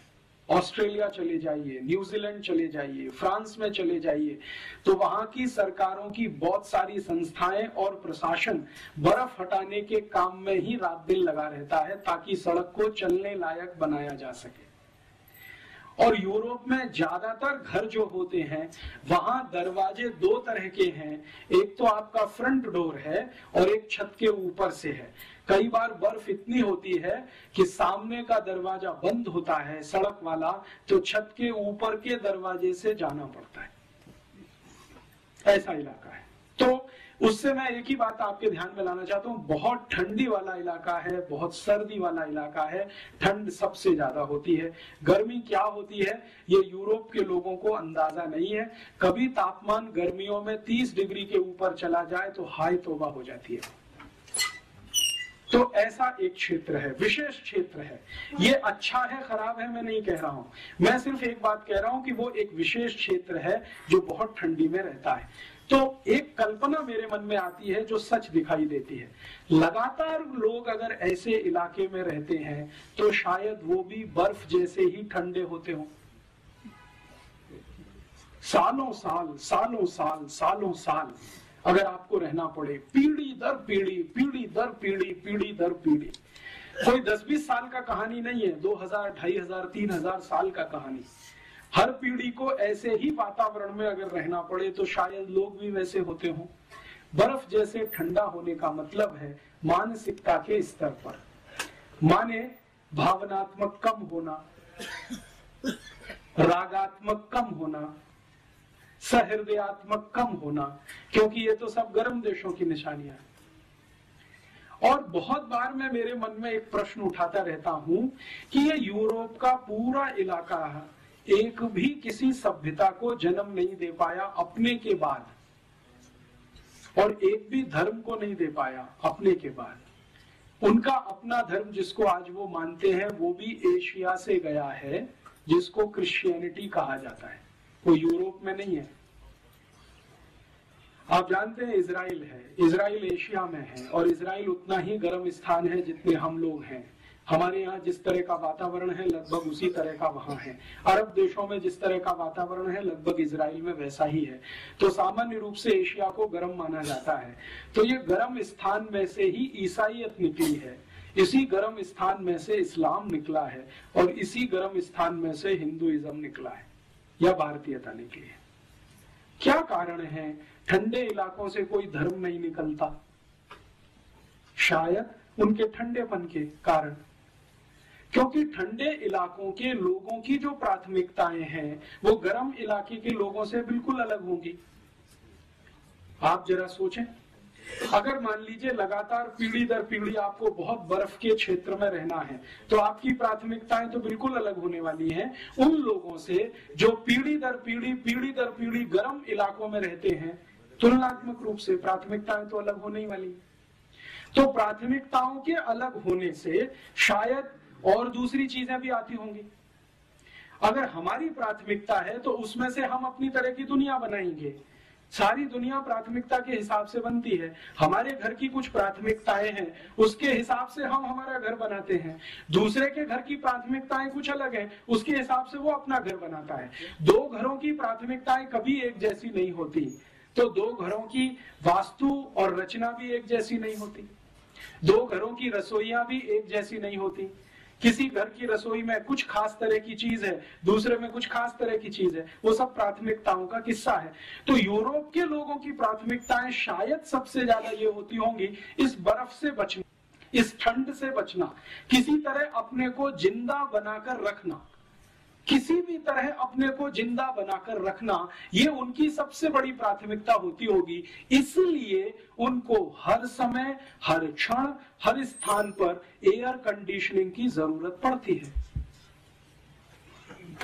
ऑस्ट्रेलिया चले जाइए, न्यूजीलैंड चले जाइए, फ्रांस में चले जाइए तो वहाँ की सरकारों की बहुत सारी संस्थाएँ और प्रशासन बर्फ़ हटाने के काम में ही रात दिन लगा रहता है ताकि सड़क को चलने लायक बनाया जा सके। और यूरोप में ज़्यादातर घर जो होते हैं, वहाँ दरवाजे दो तरह के हैं। एक तो आपका फ्रंट डोर है और एक छत के ऊपर से है। कई बार बर्फ़ इतनी होती है कि सामने का दरवाज़ा बंद होता है सड़क वाला तो छत के ऊपर के दरवाजे से जाना पड़ता है। ऐसा इलाका है। तो उससे मैं एक ही बात आपके ध्यान में लाना चाहता हूँ, बहुत ठंडी वाला इलाका है, बहुत सर्दी वाला इलाका है, ठंड सबसे ज़्यादा होती है। गर्मी क्या होती है, ये यूरोप के लोगों को अंदाज़ा नहीं है। कभी तापमान गर्मियों में 30 डिग्री के ऊपर चला जाए तो हाई तोबा हो जाती है। तो ऐसा एक क्षेत्र है, विशेष क्षेत्र है। ये अच्छा है, खराब है, मैं नहीं कह रहा हूँ। मैं सिर्फ़ एक बात कह रहा हूँ कि वो एक विशेष क्षेत्र है जो बहुत ठंडी में रहता है। तो एक कल्पना मेरे मन में आती है जो सच दिखाई देती है। लगातार लोग अगर ऐसे इलाके में रहते हैं तो शायद वो भी बर्फ़ जैसे ही ठंडे होते हो। सालों साल सालों साल सालों साल अगर आपको रहना पड़े, पीढ़ी दर पीढ़ी पीढ़ी दर पीढ़ी पीढ़ी दर पीढ़ी। कोई दस बीस साल का कहानी नहीं है, दो हज़ार, ढाई हज़ार, तीन हज़ार साल का कहानी। हर पीढ़ी को ऐसे ही वातावरण में अगर रहना पड़े तो शायद लोग भी वैसे होते हों। बर्फ़ जैसे ठंडा होने का मतलब है मानसिकता के स्तर पर। माने भावनात्मक कम होना, रागात्मक कम होना, सहृदयात्मक कम होना, क्योंकि ये तो सब गर्म देशों की निशानियाँ हैं। और बहुत बार मैं मेरे मन में एक प्रश्न उठाता रहता हूँ कि ये यूरोप का पूरा इलाका एक भी किसी सभ्यता को जन्म नहीं दे पाया अपने के बाद। और एक भी धर्म को नहीं दे पाया अपने के बाद। उनका अपना धर्म जिसको आज वो मानते हैं, वो भी एशिया से गया है, जिसको क्रिश्चियनिटी कहा जाता है। वो यूरोप में नहीं है। आप जानते हैं इसराइल है। इसराइल एशिया में है और इसराइल उतना ही गर्म स्थान है जितने हम लोग हैं। हमारे यहाँ जिस तरह का वातावरण है, लगभग उसी तरह का वहाँ है। अरब देशों में जिस तरह का वातावरण है, लगभग इसराइल में वैसा ही है। तो सामान्य रूप से एशिया को गर्म माना जाता है। तो ये गर्म स्थान में से ही ईसाइत निकली है। इसी गर्म स्थान में से इस्लाम निकला है और इसी गर्म स्थान में से हिंदुइज्म निकला है। या भारतीयता निकली है। क्या कारण है? ठंडे इलाकों से कोई धर्म नहीं निकलता। शायद उनके ठंडेपन के कारण। क्योंकि ठंडे इलाकों के लोगों की जो प्राथमिकताएँ हैं, वो गर्म इलाके के लोगों से बिल्कुल अलग होंगी। आप जरा सोचें। अगर मान लीजिए लगातार पीढ़ी दर पीढ़ी आपको बहुत बर्फ़ के क्षेत्र में रहना है तो आपकी प्राथमिकताएँ तो बिल्कुल अलग होने वाली हैं। उन लोगों से जो पीढ़ी दर पीढ़ी पीढ़ी दर पीढ़ी गर्म इलाकों में रहते हैं, तुलनात्मक रूप से प्राथमिकताएँ तो अलग होने ही वाली। तो प्राथमिकताओं के अलग होने से शायद और दूसरी चीज़ें भी आती होंगी। अगर हमारी प्राथमिकता है तो उसमें से हम अपनी तरह की दुनिया बनाएँगे। सारी दुनिया प्राथमिकता के हिसाब से बनती है। हमारे घर की कुछ प्राथमिकताएँ हैं, उसके हिसाब से हम हमारा घर बनाते हैं। दूसरे के घर की प्राथमिकताएँ कुछ अलग है, उसके हिसाब से वो अपना घर बनाता है। दो घरों की प्राथमिकताएँ कभी एक जैसी नहीं होती। तो दो घरों की वास्तु और रचना भी एक जैसी नहीं होती। दो घरों की रसोइया भी एक जैसी नहीं होती। किसी घर की रसोई में कुछ खास तरह की चीज़ है, दूसरे में कुछ खास तरह की चीज़ है, वो सब प्राथमिकताओं का किस्सा है। तो यूरोप के लोगों की प्राथमिकताएँ शायद सबसे ज़्यादा ये होती होंगी, इस बर्फ़ से बचना, इस ठंड से बचना, किसी तरह अपने को ज़िंदा बनाकर रखना। किसी भी तरह अपने को ज़िंदा बनाकर रखना, ये उनकी सबसे बड़ी प्राथमिकता होती होगी। इसलिए उनको हर समय, हर क्षण, हर स्थान पर एयर कंडीशनिंग की ज़रूरत पड़ती है।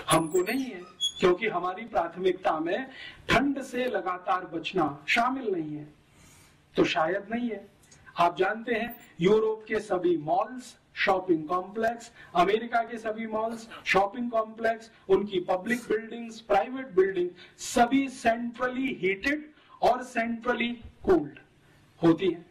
हमको नहीं है, क्योंकि हमारी प्राथमिकता में ठंड से लगातार बचना शामिल नहीं है। तो शायद नहीं है। आप जानते हैं, यूरोप के सभी मॉल्स शॉपिंग कॉम्प्लेक्स अमेरिका के सभी मॉल्स शॉपिंग कॉम्प्लेक्स उनकी पब्लिक बिल्डिंग्स प्राइवेट बिल्डिंग सभी सेंट्रली हीटेड और सेंट्रली कूल्ड होती है।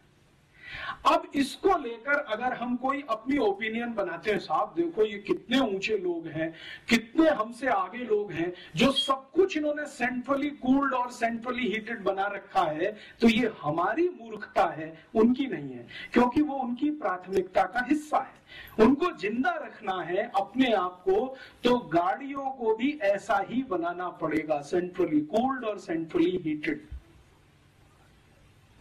अब इसको लेकर अगर हम कोई अपनी ओपिनियन बनाते हैं, साहब, देखो ये कितने ऊँचे लोग हैं, कितने हमसे आगे लोग हैं, जो सब कुछ इन्होंने सेंट्रली कूल्ड और सेंट्रली हीटेड बना रखा है तो ये हमारी मूर्खता है, उनकी नहीं है, क्योंकि वो उनकी प्राथमिकता का हिस्सा है। उनको ज़िंदा रखना है अपने आप को तो गाड़ियों को भी ऐसा ही बनाना पड़ेगा सेंट्रली कूल्ड और सेंट्रली हीटेड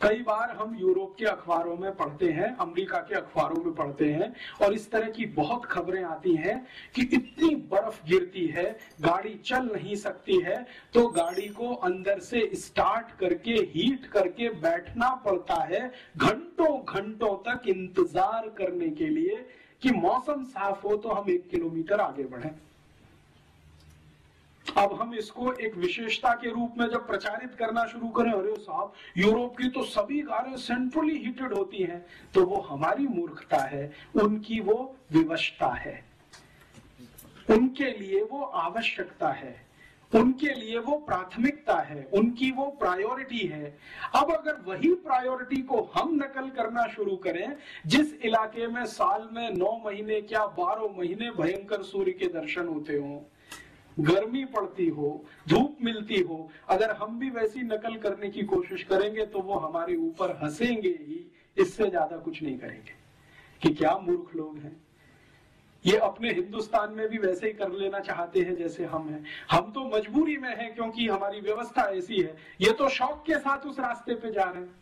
कई बार हम यूरोप के अखबारों में पढ़ते हैं, अमेरिका के अखबारों में पढ़ते हैं, और इस तरह की बहुत खबरें आती हैं कि इतनी बर्फ़ गिरती है, गाड़ी चल नहीं सकती है तो गाड़ी को अंदर से स्टार्ट करके हीट करके बैठना पड़ता है घंटों घंटों तक इंतज़ार करने के लिए कि मौसम साफ़ हो तो हम एक किलोमीटर आगे बढ़े। अब हम इसको एक विशेषता के रूप में जब प्रचारित करना शुरू करें, अरे साहब, यूरोप की तो सभी कारें सेंट्रली हीटेड होती हैं तो वो हमारी मूर्खता है, उनकी वो विवशता है। उनके लिए वो आवश्यकता है, उनके लिए वो प्राथमिकता है, उनकी वो प्रायोरिटी है। अब अगर वही प्रायोरिटी को हम नकल करना शुरू करें, जिस इलाके में साल में नौ महीने क्या बारह महीने भयंकर सूर्य के दर्शन होते हों गर्मी पड़ती हो, धूप मिलती हो, अगर हम भी वैसी नकल करने की कोशिश करेंगे तो वो हमारे ऊपर हंसेंगे ही, इससे ज़्यादा कुछ नहीं करेंगे। कि क्या मूर्ख लोग हैं। ये अपने हिंदुस्तान में भी वैसे ही कर लेना चाहते हैं जैसे हम हैं। हम तो मजबूरी में हैं क्योंकि हमारी व्यवस्था ऐसी है। ये तो शौक के साथ उस रास्ते पे जा रहे हैं।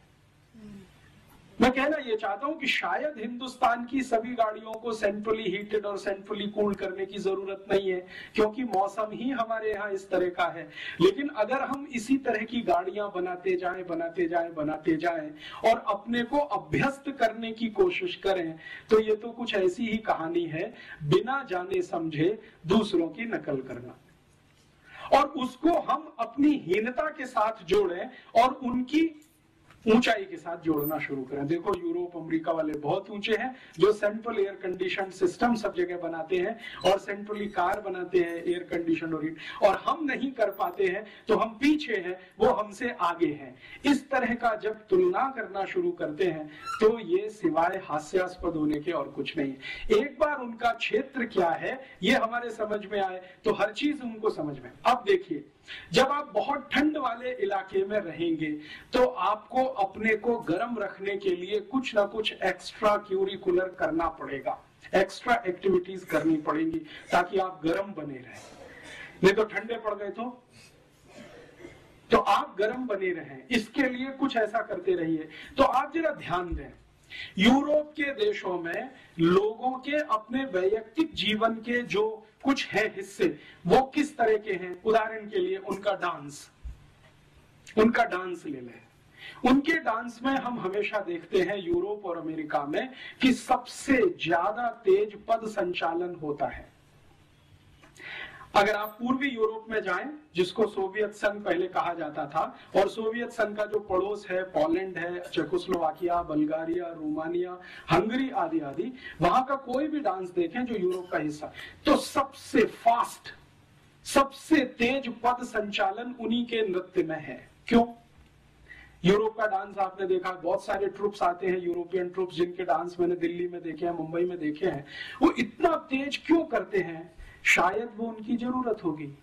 मैं कहना ये चाहता हूँ कि शायद हिंदुस्तान की सभी गाड़ियों को सेंट्रली हीटेड और सेंट्रली कूल करने की ज़रूरत नहीं है, क्योंकि मौसम ही हमारे यहाँ इस तरह का है। लेकिन अगर हम इसी तरह की गाड़ियाँ बनाते जाएँ बनाते जाएँ बनाते जाएँ और अपने को अभ्यस्त करने की कोशिश करें तो ये तो कुछ ऐसी ही कहानी है, बिना जाने समझे दूसरों की नकल करना। और उसको हम अपनी हीनता के साथ जोड़ें और उनकी ऊंचाई के साथ जोड़ना शुरू करें। देखो, यूरोप, अमेरिका वाले बहुत ऊँचे हैं, जो सेंट्रल एयर कंडीशन सिस्टम सब जगह बनाते हैं और सेंट्रली कार बनाते हैं एयर कंडीशन और और हम नहीं कर पाते हैं तो हम पीछे हैं, वो हमसे आगे हैं। इस तरह का जब तुलना करना शुरू करते हैं तो ये सिवाय हास्यास्पद होने के और कुछ नहीं एक बार उनका क्षेत्र क्या है, ये हमारे समझ में आए तो हर चीज़ उनको समझ में अब देखिए जब आप बहुत ठंड वाले इलाके में रहेंगे तो आपको अपने को गर्म रखने के लिए कुछ ना कुछ एक्स्ट्रा क्यूरिकुलर करना पड़ेगा। एक्स्ट्रा एक्टिविटीज़ करनी पड़ेंगी, ताकि आप गर्म बने रहें। नहीं तो ठंडे पड़ गए तो? तो आप गर्म बने रहें। इसके लिए कुछ ऐसा करते रहिए। तो आप जरा ध्यान दें। यूरोप के देशों में लोगों के अपने वैयक्तिक जीवन के जो कुछ है हिस्से। वो किस तरह के हैं? उदाहरण के लिए उनका डांस। उनका डांस ले लें। उनके डांस में हम हमेशा देखते हैं यूरोप और अमेरिका में कि सबसे ज़्यादा तेज पद संचालन होता है। अगर आप पूर्वी यूरोप में जाएँ जिसको सोवियत संघ पहले कहा जाता था। और सोवियत संघ का जो पड़ोस है, पोलैंड है, चेकोस्लोवाकिया, बल्गारिया, रोमानिया, हंगरी आदि आदि, वहाँ का कोई भी डांस देखें जो यूरोप का हिस्सा। तो सबसे फास्ट, सबसे तेज पद संचालन उन्हीं के नृत्य में है। क्यों? यूरोप का डांस आपने देखा, बहुत सारे ट्रुप्स आते हैं, यूरोपियन ट्रुप्स जिनके डांस मैंने दिल्ली में देखे हैं, मुंबई में देखे हैं। वो इतना तेज क्यों करते हैं? शायद वो उनकी ज़रूरत होगी।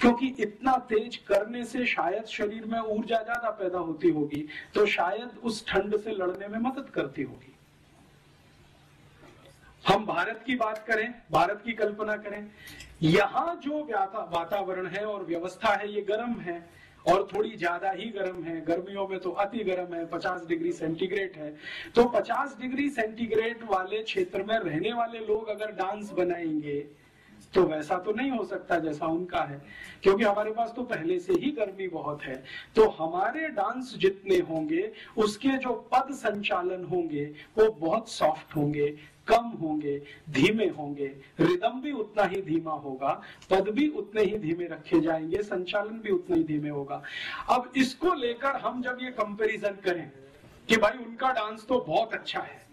क्योंकि इतना तेज करने से शायद शरीर में ऊर्जा ज़्यादा पैदा होती होगी तो शायद उस ठंड से लड़ने में मदद करती होगी। हम भारत की बात करें, भारत की कल्पना करें, यहाँ जो वातावरण है और व्यवस्था है, ये गर्म है, और थोड़ी ज़्यादा ही गर्म है, गर्मियों में तो अति गर्म है 50 डिग्री सेंटीग्रेड है तो 50 डिग्री सेंटीग्रेड वाले क्षेत्र में रहने वाले लोग अगर डांस बनाएँगे तो वैसा तो नहीं हो सकता जैसा उनका है, क्योंकि हमारे पास तो पहले से ही गर्मी बहुत है। तो हमारे डांस जितने होंगे, उसके जो पद संचालन होंगे, वो बहुत सॉफ्ट होंगे, कम होंगे, धीमे होंगे। रिदम भी उतना ही धीमा होगा, पद भी उतने ही धीमे रखे जाएँगे, संचालन भी उतना ही धीमे होगा। अब इसको लेकर हम जब ये कंपैरिजन करें कि भाई उनका डांस तो बहुत अच्छा है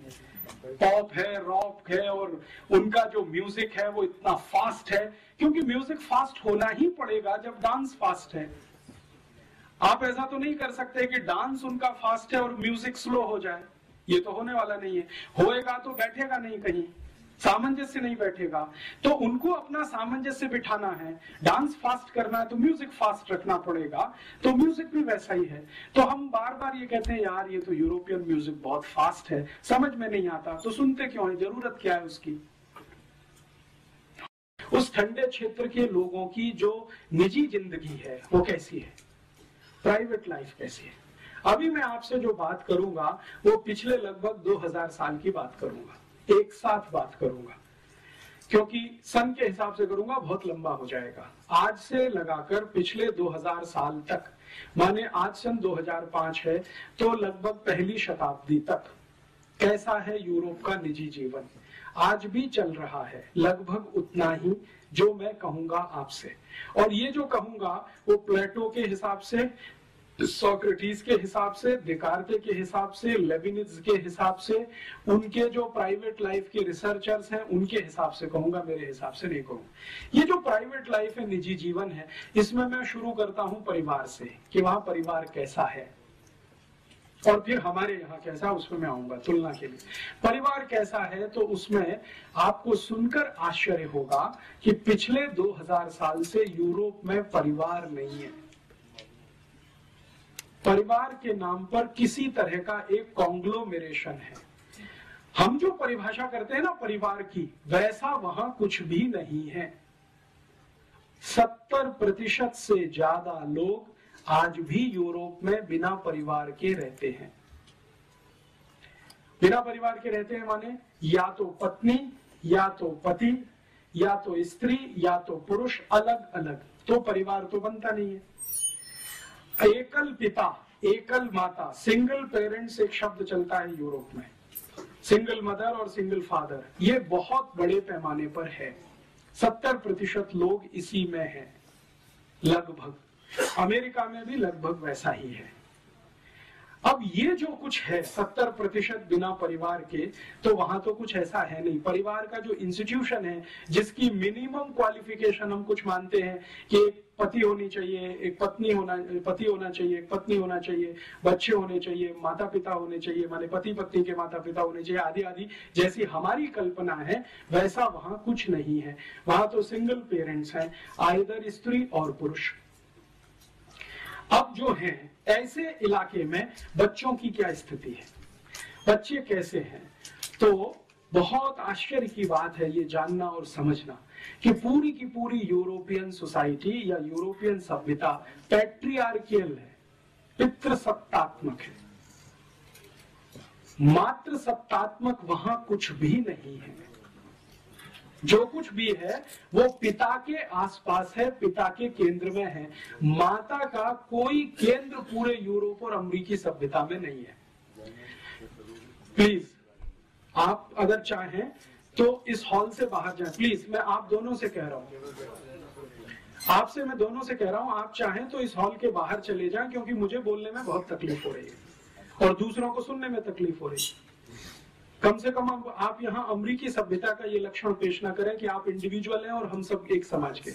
पॉप है रॉक है और उनका जो म्यूज़िक है वो इतना फास्ट है, क्योंकि म्यूज़िक फास्ट होना ही पड़ेगा जब डांस फास्ट है। आप ऐसा तो नहीं कर सकते कि डांस उनका फास्ट है और म्यूज़िक स्लो हो जाए। ये तो होने वाला नहीं है। होएगा तो बैठेगा नहीं कहीं। सामंजस्य नहीं बैठेगा। तो उनको अपना सामंजस्य बिठाना है। डांस फास्ट करना है तो म्यूज़िक फास्ट रखना पड़ेगा। तो म्यूज़िक भी वैसा ही है। तो हम बार बार ये कहते हैं, यार, ये तो यूरोपियन म्यूज़िक बहुत फास्ट है। समझ में नहीं आता। तो सुनते क्यों है? ज़रूरत क्या है उसकी? उस ठंडे क्षेत्र के लोगों की जो निजी ज़िंदगी है, वो कैसी है? प्राइवेट लाइफ कैसी है? अभी मैं आपसे जो बात करूँगा, वो पिछले लगभग 2000 साल की बात करूँगा। एक साथ बात करूँगा। क्योंकि सन के हिसाब से करूँगा, बहुत लंबा हो जाएगा। आज से लगाकर पिछले 2000 साल तक, माने आज सन 2005 है तो लगभग पहली शताब्दी तक। कैसा है यूरोप का निजी जीवन? आज भी चल रहा है, लगभग उतना ही जो मैं कहूँगा आपसे। और ये जो कहूँगा, वो प्लेटो के हिसाब से सोक्रेटिस के हिसाब से दिकारते के हिसाब से लेबिनिज के हिसाब से, उनके जो प्राइवेट लाइफ के रिसर्चर्स हैं, उनके हिसाब से कहूँगा, मेरे हिसाब से नहीं कहूँगा ये जो प्राइवेट लाइफ है, निजी जीवन है, इसमें मैं शुरू करता हूँ परिवार से, कि वहाँ परिवार कैसा है। और फिर हमारे यहाँ कैसा, उसमें मैं आऊँगा, तुलना के लिए। परिवार कैसा है तो उसमें आपको सुनकर आश्चर्य होगा कि पिछले 2000 साल से यूरोप में परिवार नहीं है। परिवार के नाम पर किसी तरह का एक कॉन्ग्लोमेरेशन है। हम जो परिभाषा करते हैं ना परिवार की, वैसा वहाँ कुछ भी नहीं है। सत्तर प्रतिशत से ज़्यादा लोग आज भी यूरोप में बिना परिवार के रहते हैं। बिना परिवार के रहते हैं माने या तो पत्नी, या तो पति, या तो स्त्री, या तो पुरुष अलग अलग तो परिवार तो बनता नहीं है। एकल पिता, एकल माता सिंगल पेरेंट्स एक शब्द चलता है यूरोप में। सिंगल मदर और सिंगल फादर ये बहुत बड़े पैमाने पर है। सत्तर प्रतिशत लोग इसी में हैं। लगभग। अमेरिका में भी लगभग वैसा ही है। अब ये जो कुछ है, सत्तर प्रतिशत बिना परिवार के तो वहाँ तो कुछ ऐसा है नहीं। परिवार का जो इंस्टीट्यूशन है, जिसकी मिनिमम क्वालिफिकेशन हम कुछ मानते हैं कि एक पति होनी चाहिए, एक पत्नी होना, पति होना चाहिए, एक पत्नी होना चाहिए, बच्चे होने चाहिए माता पिता होने चाहिए, माने पति पत्नी के माता पिता होने चाहिए आदि आदि जैसी हमारी कल्पना है, वैसा वहाँ कुछ नहीं है। वहाँ तो सिंगल पेरेंट्स हैं आइदर स्त्री और पुरुष। जो है, ऐसे इलाके में बच्चों की क्या स्थिति है? बच्चे कैसे हैं? तो बहुत आश्चर्य की बात है ये जानना और समझना कि पूरी की पूरी यूरोपियन सोसाइटी या यूरोपियन सभ्यता पैट्रियार्कियल है, पितृसत्तात्मक है। मात्र सत्तात्मक वहाँ कुछ भी नहीं है। जो कुछ भी है, वो पिता के आसपास है, पिता के केंद्र में है। माता का कोई केंद्र पूरे यूरोप और अमरीकी सभ्यता में नहीं है। प्लीज़ आप अगर चाहें तो इस हॉल से बाहर जाए। प्लीज़ मैं आप दोनों से कह रहा हूँ। आपसे मैं दोनों से कह रहा हूँ, आप चाहें तो इस हॉल के बाहर चले जाएँ, क्योंकि मुझे बोलने में बहुत तकलीफ़ हो रही है। और दूसरों को सुनने में तकलीफ़ हो रही है। कम से कम आप आप यहाँ अमरीकी सभ्यता का ये लक्षण पेश ना करें कि आप इंडिविजुअल हैं और हम सब एक समाज के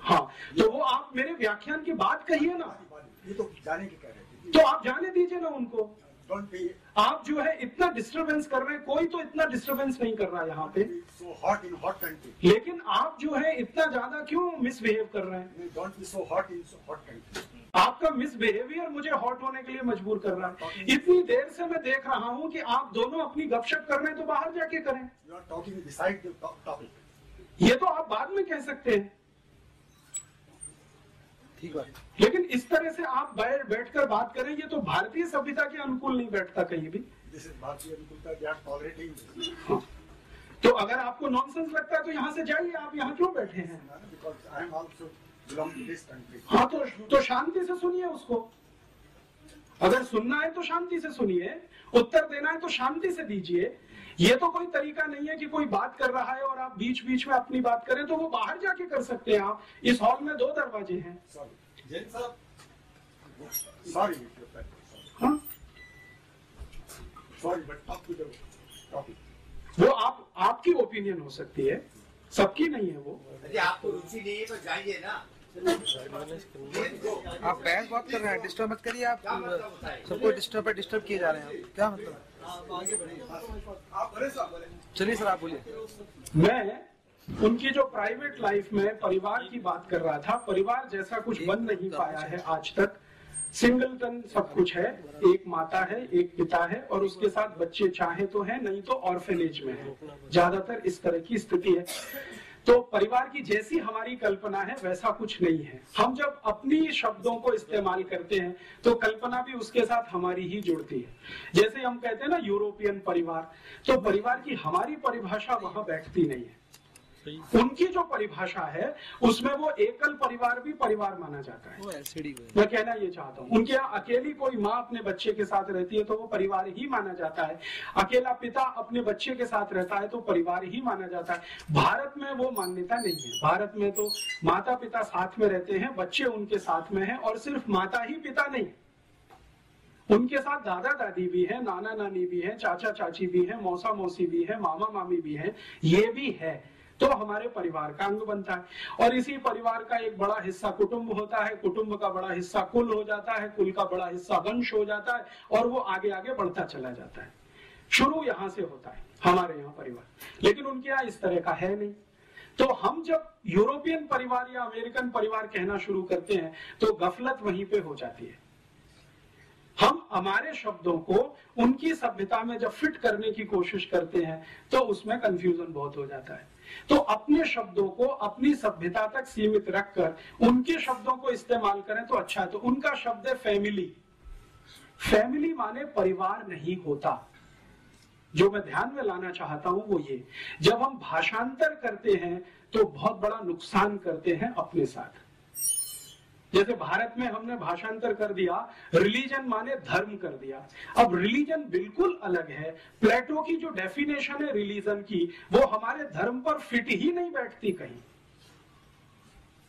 हाँ। तो वो आप मेरे व्याख्यान की बात कहिए ना। ये तो जाने की कह रहे थे। तो आप जाने दीजिए ना उनको। आप जो है इतना डिस्टरबेंस कर रहे हैं कोई तो इतना डिस्टरबेंस नहीं कर रहा है यहाँ पे। So hot in hot country. लेकिन आप जो है इतना ज़्यादा क्यों मिसबिहेव कर रहे हैं? आपका मिसबिहेवियर मुझे हॉट होने के लिए मजबूर कर रहा है। इतनी देर से मैं देख रहा हूँ कि आप दोनों अपनी गपशप कर रहे हैं तो बाहर जाके करें। ये तो आप बाद में कह सकते हैं। ठीक है। लेकिन इस तरह से आप बैठ बैठकर बात करेंगे तो भारतीय सभ्यता के अनुकूल नहीं बैठता कहीं भी. हाँ। तो अगर आपको नॉनसेंस लगता है तो यहाँ से जाइए आप यहाँ क्यों बैठे हैं? हाँ तो तो शांति से सुनिए उसको। अगर सुनना है तो शांति से सुनिए उत्तर देना है तो शांति से दीजिए। ये तो कोई तरीका नहीं है कि कोई बात कर रहा है और आप बीच बीच में अपनी बात करें तो वो बाहर जाके कर सकते हैं आप। इस हॉल में दो दरवाजे हैं. हाँ. वो आप आपकी ओपिनियन हो सकती है। सबकी नहीं है वो। अरे आपको रुचि नहीं है तो जाइए ना। आप बहस बात कर रहे हैं डिस्टर्ब मत करिए आप? सबको डिस्टर्ब डिस्टर्ब किए जा रहे हैं क्या मतलब? चलिए सर, आप बोलिए। मैं उनकी जो प्राइवेट लाइफ में परिवार की बात कर रहा था, परिवार जैसा कुछ बन नहीं पाया है आज तक। सिंगलटन सब कुछ है, एक माता है, एक पिता है, और उसके साथ बच्चे चाहे तो है, नहीं तो ऑर्फेनेज में है। ज़्यादातर इस तरह की स्थिति है। तो परिवार की जैसी हमारी कल्पना है, वैसा कुछ नहीं है। हम जब अपनी शब्दों को इस्तेमाल करते हैं तो कल्पना भी उसके साथ हमारी ही जुड़ती है। जैसे हम कहते हैं ना, यूरोपियन परिवार तो परिवार की हमारी परिभाषा वहाँ बैठती नहीं है। उनकी जो परिभाषा है उसमें वो एकल परिवार भी परिवार माना जाता है। वो मैं कहना ये चाहता हूँ उनके यहाँ अकेली कोई माँ अपने बच्चे के साथ रहती है तो वो परिवार ही माना जाता है। अकेला पिता अपने बच्चे के साथ रहता है तो परिवार ही माना जाता है। भारत में वो मान्यता नहीं है। भारत में तो माता पिता साथ में रहते हैं बच्चे उनके साथ में हैं और सिर्फ़ माता ही पिता नहीं। उनके साथ दादा दादी भी है नाना नानी भी है चाचा चाची भी है मौसा मौसी भी है मामा मामी भी है ये भी है। तो हमारे परिवार का अंग बनता है। और इसी परिवार का एक बड़ा हिस्सा कुटुंब होता है। कुटुंब का बड़ा हिस्सा कुल हो जाता है। कुल का बड़ा हिस्सा वंश हो जाता है और वो आगे आगे बढ़ता चला जाता है। शुरू यहाँ से होता है, हमारे यहाँ परिवार। लेकिन उनके यहाँ इस तरह का है नहीं। तो हम जब यूरोपियन परिवार या अमेरिकन परिवार कहना शुरू करते हैं तो गफलत वहीं पे हो जाती है। हम हमारे शब्दों को उनकी सभ्यता में जब फिट करने की कोशिश करते हैं तो उसमें कंफ्यूजन बहुत हो जाता है। तो अपने शब्दों को अपनी सभ्यता तक सीमित रखकर उनके शब्दों को इस्तेमाल करें तो अच्छा है। तो उनका शब्द है फैमिली फैमिली माने परिवार नहीं होता। जो मैं ध्यान में लाना चाहता हूँ वो ये। जब हम भाषांतर करते हैं तो बहुत बड़ा नुकसान करते हैं अपने साथ। जैसे भारत में हमने भाषांतर कर दिया रिलीजन माने धर्म कर दिया। अब रिलीजन बिल्कुल अलग है। प्लेटो की जो डेफिनेशन है रिलीजन की, वो हमारे धर्म पर फिट ही नहीं बैठती कहीं।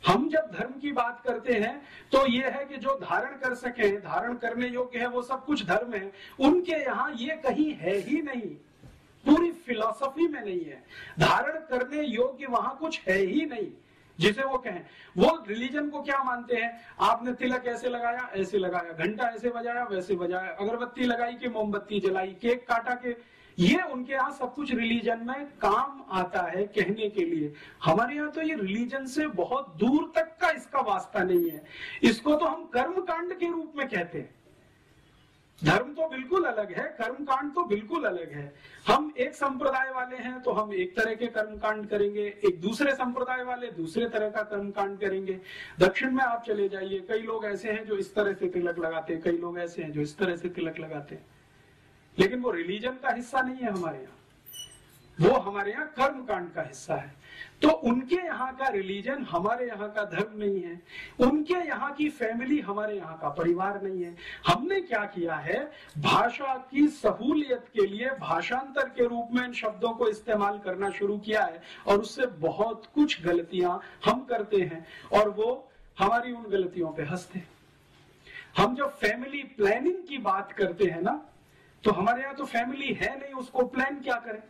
हम जब धर्म की बात करते हैं तो ये है कि जो धारण कर सके, धारण करने योग्य है, वो सब कुछ धर्म है। उनके यहाँ ये कहीं है ही नहीं। पूरी फिलॉसफी में नहीं है। धारण करने योग्य वहाँ कुछ है ही नहीं। जिसे वो कहें। वो रिलीजन को क्या मानते हैं? आपने तिलक ऐसे लगाया ऐसे लगाया। घंटा ऐसे बजाया, वैसे बजाया। अगरबत्ती लगाई कि मोमबत्ती जलाई, केक काटा के ये उनके यहाँ सब कुछ रिलीजन में काम आता है कहने के लिए। हमारे यहाँ तो ये रिलीजन से बहुत दूर तक का इसका वास्ता नहीं है। इसको तो हम कर्म कांड के रूप में कहते हैं। धर्म तो बिल्कुल अलग है कर्म कांड तो बिल्कुल अलग है। हम एक संप्रदाय वाले हैं तो हम एक तरह के कर्म कांड करेंगे, एक दूसरे संप्रदाय वाले दूसरे तरह का कर्म कांड करेंगे। दक्षिण में आप चले जाइए, कई लोग ऐसे हैं जो इस तरह से तिलक लगाते हैं कई लोग ऐसे हैं जो इस तरह से तिलक लगाते। हैं लेकिन वो रिलीजन का हिस्सा नहीं है हमारे यहाँ। वो हमारे यहाँ कर्म कांड का हिस्सा है। तो उनके यहाँ का रिलीजन हमारे यहाँ का धर्म नहीं है। उनके यहाँ की फैमिली हमारे यहाँ का परिवार नहीं है। हमने क्या किया है? भाषा की सहूलियत के लिए भाषांतर के रूप में इन शब्दों को इस्तेमाल करना शुरू किया है और उससे बहुत कुछ गलतियाँ हम करते हैं और वो हमारी उन गलतियों पे हँसते हम जब फैमिली प्लानिंग की बात करते हैं ना तो हमारे यहाँ तो फैमिली है नहीं, उसको प्लान क्या करें?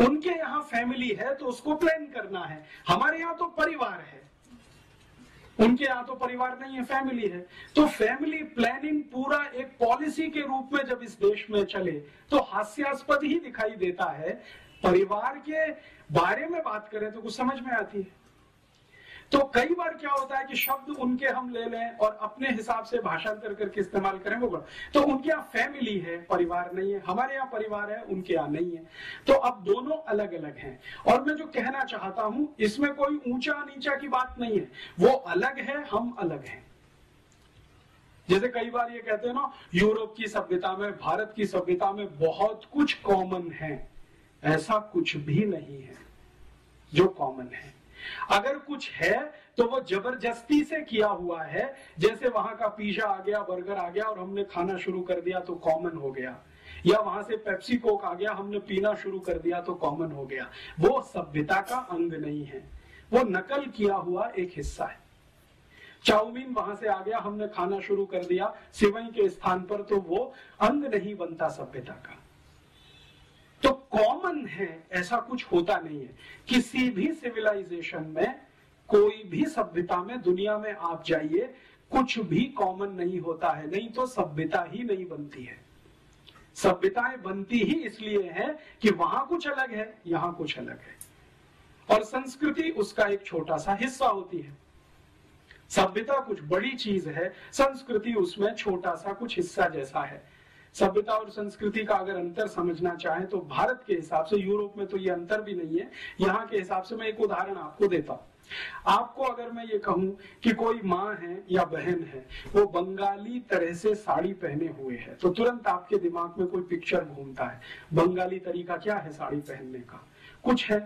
उनके यहाँ फैमिली है तो उसको प्लान करना है। हमारे यहाँ तो परिवार है। उनके यहाँ तो परिवार नहीं है फैमिली है। तो फैमिली प्लानिंग पूरा एक पॉलिसी के रूप में जब इस देश में चले तो हास्यास्पद ही दिखाई देता है। परिवार के बारे में बात करें तो कुछ समझ में आती है। तो कई बार क्या होता है कि शब्द उनके हम ले लें और अपने हिसाब से भाषांतर करके इस्तेमाल करें, वो तो उनके यहाँ फैमिली है, परिवार नहीं है, हमारे यहाँ परिवार है, उनके यहाँ नहीं है। तो अब दोनों अलग अलग हैं। और मैं जो कहना चाहता हूँ, इसमें कोई ऊँचा नीचा की बात नहीं है। वो अलग है, हम अलग हैं। जैसे कई बार ये कहते हैं ना, यूरोप की सभ्यता में, भारत की सभ्यता में बहुत कुछ कॉमन है। ऐसा कुछ भी नहीं है जो कॉमन है। अगर कुछ है तो वो ज़बरदस्ती से किया हुआ है। जैसे वहाँ का पिज्जा आ गया, बर्गर आ गया, और हमने खाना शुरू कर दिया तो कॉमन हो गया। या वहाँ से पेप्सी कोक आ गया, हमने पीना शुरू कर दिया तो कॉमन हो गया। वो सभ्यता का अंग नहीं है। वो नकल किया हुआ एक हिस्सा है। चाउमीन वहाँ से आ गया, हमने खाना शुरू कर दिया, सिवई के स्थान पर तो वो अंग नहीं बनता सभ्यता का। तो कॉमन है, ऐसा कुछ होता नहीं है। किसी भी सिविलाइजेशन में, कोई भी सभ्यता में, दुनिया में आप जाइए, कुछ भी कॉमन नहीं होता है। नहीं तो सभ्यता ही नहीं बनती है। सभ्यताएँ बनती ही इसलिए है कि वहाँ कुछ अलग है, यहाँ कुछ अलग है। और संस्कृति उसका एक छोटा सा हिस्सा होती है। सभ्यता कुछ बड़ी चीज़ है, संस्कृति उसमें छोटा सा कुछ हिस्सा जैसा है। सभ्यता और संस्कृति का अगर अंतर समझना चाहें तो भारत के हिसाब से, यूरोप में तो ये अंतर भी नहीं है। यहाँ के हिसाब से मैं एक उदाहरण आपको देता हूँ। आपको अगर मैं ये कहूँ कि कोई माँ है या बहन है, वो बंगाली तरह से साड़ी पहने हुए है तो तुरंत आपके दिमाग में कोई पिक्चर घूमता है। बंगाली तरीका क्या है साड़ी पहनने का? कुछ है।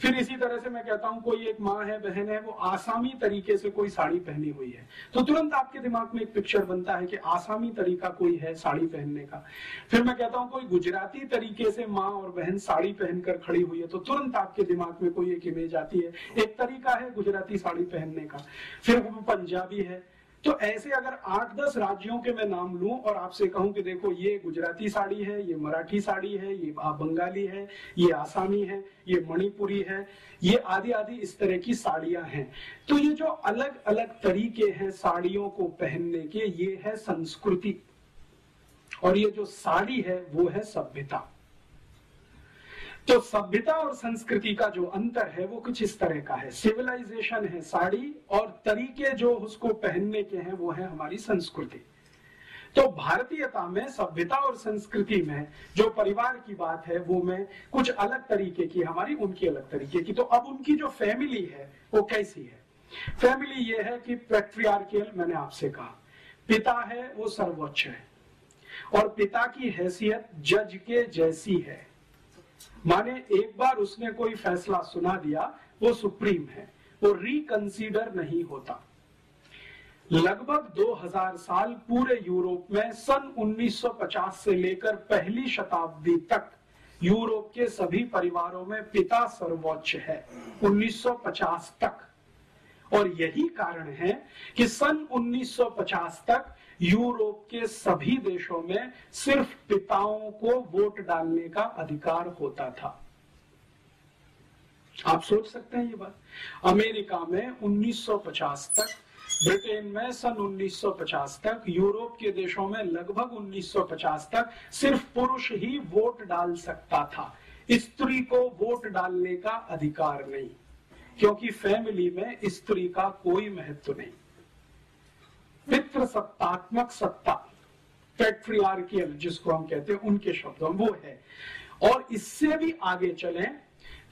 फिर इसी तरह से मैं कहता हूँ, कोई एक माँ है, बहन है, वो आसामी तरीके से कोई साड़ी पहनी हुई है। तो तुरंत आपके दिमाग में एक पिक्चर बनता है कि आसामी तरीका कोई है साड़ी पहनने का। फिर मैं कहता हूँ, कोई गुजराती तरीके से माँ और बहन साड़ी पहनकर खड़ी हुई है तो तुरंत आपके दिमाग में कोई एक इमेज आती है, एक तरीका है गुजराती साड़ी पहनने का। फिर वो पंजाबी है तो ऐसे अगर आठ दस राज्यों के मैं नाम लूँ और आपसे कहूँ कि देखो, ये गुजराती साड़ी है, ये मराठी साड़ी है, ये बंगाली है, ये आसामी है, ये मणिपुरी है, ये आदि आदि इस तरह की साड़ियाँ हैं। तो ये जो अलग अलग तरीके हैं साड़ियों को पहनने के, ये है संस्कृति। और ये जो साड़ी है, वो है सभ्यता। तो सभ्यता और संस्कृति का जो अंतर है, वो कुछ इस तरह का है। सिविलाइजेशन है साड़ी और तरीके जो उसको पहनने के हैं, वो है हमारी संस्कृति। तो भारतीयता में, सभ्यता और संस्कृति में जो परिवार की बात है, वो में कुछ अलग तरीके की, हमारी उनकी अलग तरीके की। तो अब उनकी जो फैमिली है, वो कैसी है? फैमिली ये है कि पेट्रियार्कियल मैंने आपसे कहा। पिता है, वो सर्वोच्च है। और पिता की हैसियत जज के जैसी है। माने एक बार उसने कोई फैसला सुना दिया, वो सुप्रीम है, वो रिकंसीडर नहीं होता। लगभग 2000 साल पूरे यूरोप में सन 1950 से लेकर पहली शताब्दी तक यूरोप के सभी परिवारों में पिता सर्वोच्च है 1950 तक। और यही कारण है कि सन 1950 तक यूरोप के सभी देशों में सिर्फ़ पिताओं को वोट डालने का अधिकार होता था। आप सोच सकते हैं ये बात। अमेरिका में 1950 तक, ब्रिटेन में सन 1950 तक, यूरोप के देशों में लगभग 1950 तक सिर्फ़ पुरुष ही वोट डाल सकता था। स्त्री को वोट डालने का अधिकार नहीं, क्योंकि फैमिली में स्त्री का कोई महत्व नहीं। पितृ सत्तात्मक सत्ता पेट्रियार्कियल जिसको हम कहते हैं, उनके शब्दों वो है। और इससे भी आगे चले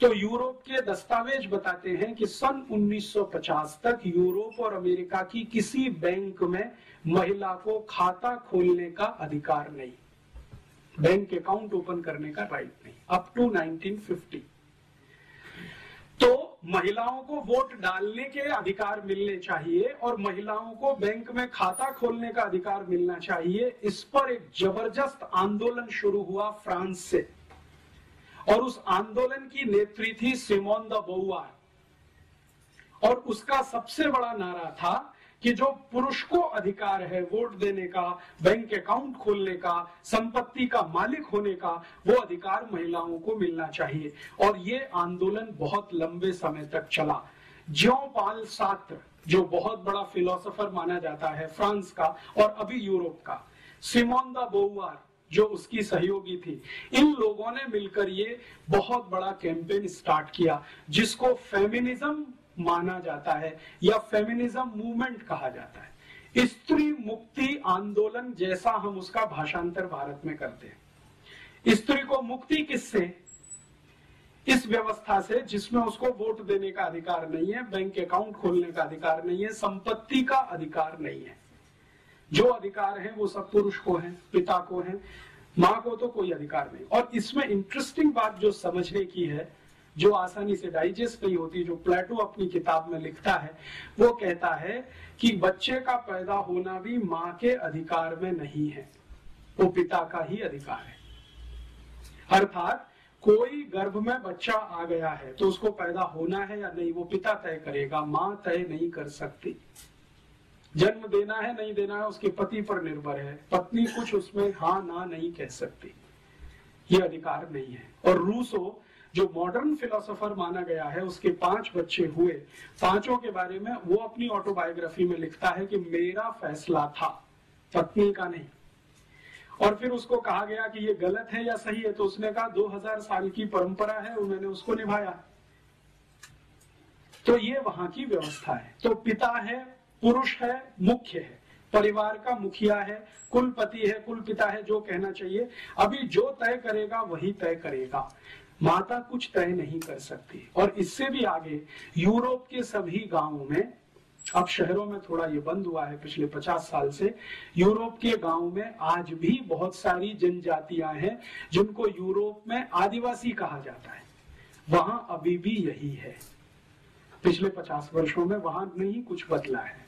तो यूरोप के दस्तावेज़ बताते हैं कि सन 1950 तक यूरोप और अमेरिका की किसी बैंक में महिला को खाता खोलने का अधिकार नहीं। बैंक अकाउंट ओपन करने का राइट नहीं। अप टू 1950 तो महिलाओं को वोट डालने के अधिकार मिलने चाहिए और महिलाओं को बैंक में खाता खोलने का अधिकार मिलना चाहिए। इस पर एक ज़बरदस्त आंदोलन शुरू हुआ फ्रांस से। और उस आंदोलन की नेत्री थी सिमोन द बोआ और उसका सबसे बड़ा नारा था कि जो पुरुष को अधिकार है वोट देने का, बैंक अकाउंट खोलने का, संपत्ति का मालिक होने का, वो अधिकार महिलाओं को मिलना चाहिए। और ये आंदोलन बहुत लंबे समय तक चला। ज्यो पाल सात्र, जो बहुत बड़ा फिलोसोफर माना जाता है फ्रांस का और अभी यूरोप का, सिमोंदा बोवार जो उसकी सहयोगी थी, इन लोगों ने मिलकर ये बहुत बड़ा कैंपेन स्टार्ट किया, जिसको फेमिनिज्म माना जाता है या फेमिनिज्म मूवमेंट कहा जाता है। स्त्री मुक्ति आंदोलन जैसा हम उसका भाषांतर भारत में करते हैं। स्त्री को मुक्ति किससे? इस व्यवस्था से, जिसमें उसको वोट देने का अधिकार नहीं है, बैंक अकाउंट खोलने का अधिकार नहीं है, संपत्ति का अधिकार नहीं है। जो अधिकार है, वो सब पुरुष को है, पिता को है, माँ को तो कोई अधिकार नहीं। और इसमें इंटरेस्टिंग बात जो समझने की है जो आसानी से डाइजेस्ट नहीं होती, जो प्लेटो अपनी किताब में लिखता है, वो कहता है कि बच्चे का पैदा होना भी माँ के अधिकार में नहीं है। वो पिता का ही अधिकार है। अर्थात कोई गर्भ में बच्चा आ गया है तो उसको पैदा होना है या नहीं, वो पिता तय करेगा, माँ तय नहीं कर सकती। जन्म देना है, नहीं देना है, उसके पति पर निर्भर है। पत्नी कुछ उसमें हाँ ना, नहीं कह सकती। ये अधिकार नहीं है। और रूसो जो मॉडर्न फिलोसोफर माना गया है, उसके पाँच बच्चे हुए, पाँचों के बारे में वो अपनी ऑटोबायोग्राफी में लिखता है कि मेरा फैसला था, पत्नी का नहीं। और फिर उसको कहा गया कि ये गलत है या सही है तो उसने कहा 2000 साल की परंपरा है, उन्होंने उसको निभाया। तो ये वहाँ की व्यवस्था है। तो पिता है, पुरुष है, मुख्य है। परिवार का मुखिया है, कुलपति है कुल पिता है, जो कहना चाहिए। अभी जो तय करेगा, वही तय करेगा। माता कुछ तय नहीं कर सकती। और इससे भी आगे, यूरोप के सभी गाँवों में, अब शहरों में थोड़ा ये बंद हुआ है पिछले पचास साल से, यूरोप के गाँव में आज भी बहुत सारी जनजातियाँ हैं जिनको यूरोप में आदिवासी कहा जाता है। वहाँ अभी भी यही है। पिछले पचास वर्षों में वहाँ नहीं कुछ बदला है।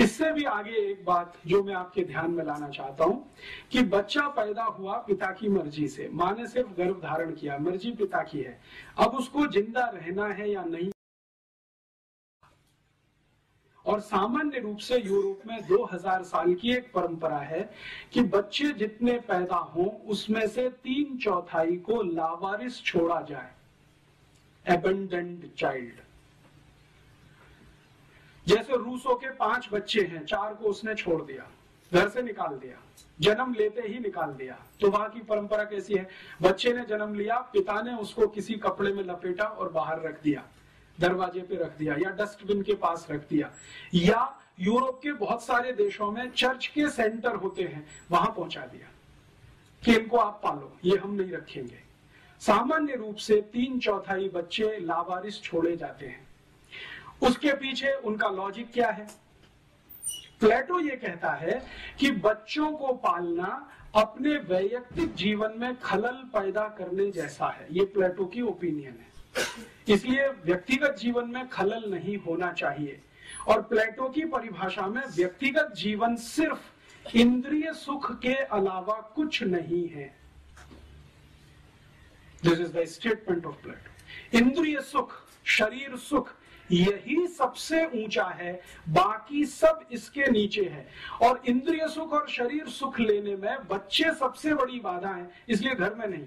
इससे भी आगे एक बात जो मैं आपके ध्यान में लाना चाहता हूँ कि बच्चा पैदा हुआ पिता की मर्ज़ी से। माँ ने सिर्फ़ गर्भ धारण किया, मर्ज़ी पिता की है। अब उसको ज़िंदा रहना है या नहीं? और सामान्य रूप से यूरोप में 2000 साल की एक परंपरा है कि बच्चे जितने पैदा हों, उसमें से तीन चौथाई को लावारिस छोड़ा जाए। एबेंडेंट चाइल्ड जैसे रूसों के पाँच बच्चे हैं, चार को उसने छोड़ दिया, घर से निकाल दिया, जन्म लेते ही निकाल दिया। तो वहाँ की परंपरा कैसी है? बच्चे ने जन्म लिया, पिता ने उसको किसी कपड़े में लपेटा और बाहर रख दिया, दरवाजे पे रख दिया, या डस्टबिन के पास रख दिया, या यूरोप के बहुत सारे देशों में चर्च के सेंटर होते हैं, वहाँ पहुँचा दिया। कि इनको आप पालो, ये हम नहीं रखेंगे। सामान्य रूप से तीन चौथाई बच्चे लावारिस छोड़े जाते हैं। उसके पीछे उनका लॉजिक क्या है? प्लेटो ये कहता है कि बच्चों को पालना अपने वैयक्तिक जीवन में खलल पैदा करने जैसा है। ये प्लेटो की ओपिनियन है। इसलिए व्यक्तिगत जीवन में खलल नहीं होना चाहिए। और प्लेटो की परिभाषा में व्यक्तिगत जीवन सिर्फ़ इंद्रिय सुख के अलावा कुछ नहीं है। This is the statement of Plato इंद्रिय सुख, शरीर सुख यही सबसे ऊँचा है, बाकी सब इसके नीचे है। और इंद्रिय सुख और शरीर सुख लेने में बच्चे सबसे बड़ी बाधा है, इसलिए घर में नहीं।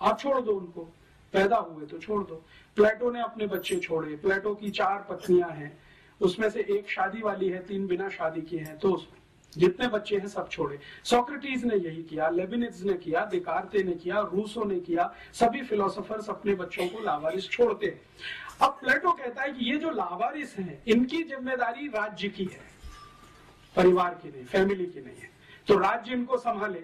आप छोड़ दो उनको। पैदा हुए तो छोड़ दो। प्लेटो ने अपने बच्चे छोड़े। प्लेटो की चार पत्नियाँ हैं। उसमें से एक शादी वाली है, तीन बिना शादी के हैं तो जितने बच्चे हैं सब छोड़े। सोक्रेटिस ने यही किया लेबिनिज ने किया दिकारते ने किया, रूसो ने किया, सभी फिलोसोफर्स अपने बच्चों को लावारिस छोड़ते हैं। अब प्लेटो कहता है कि ये जो लावारिस हैं, इनकी ज़िम्मेदारी राज्य की है, परिवार की नहीं, फैमिली की नहीं है। तो राज्य इनको संभाले।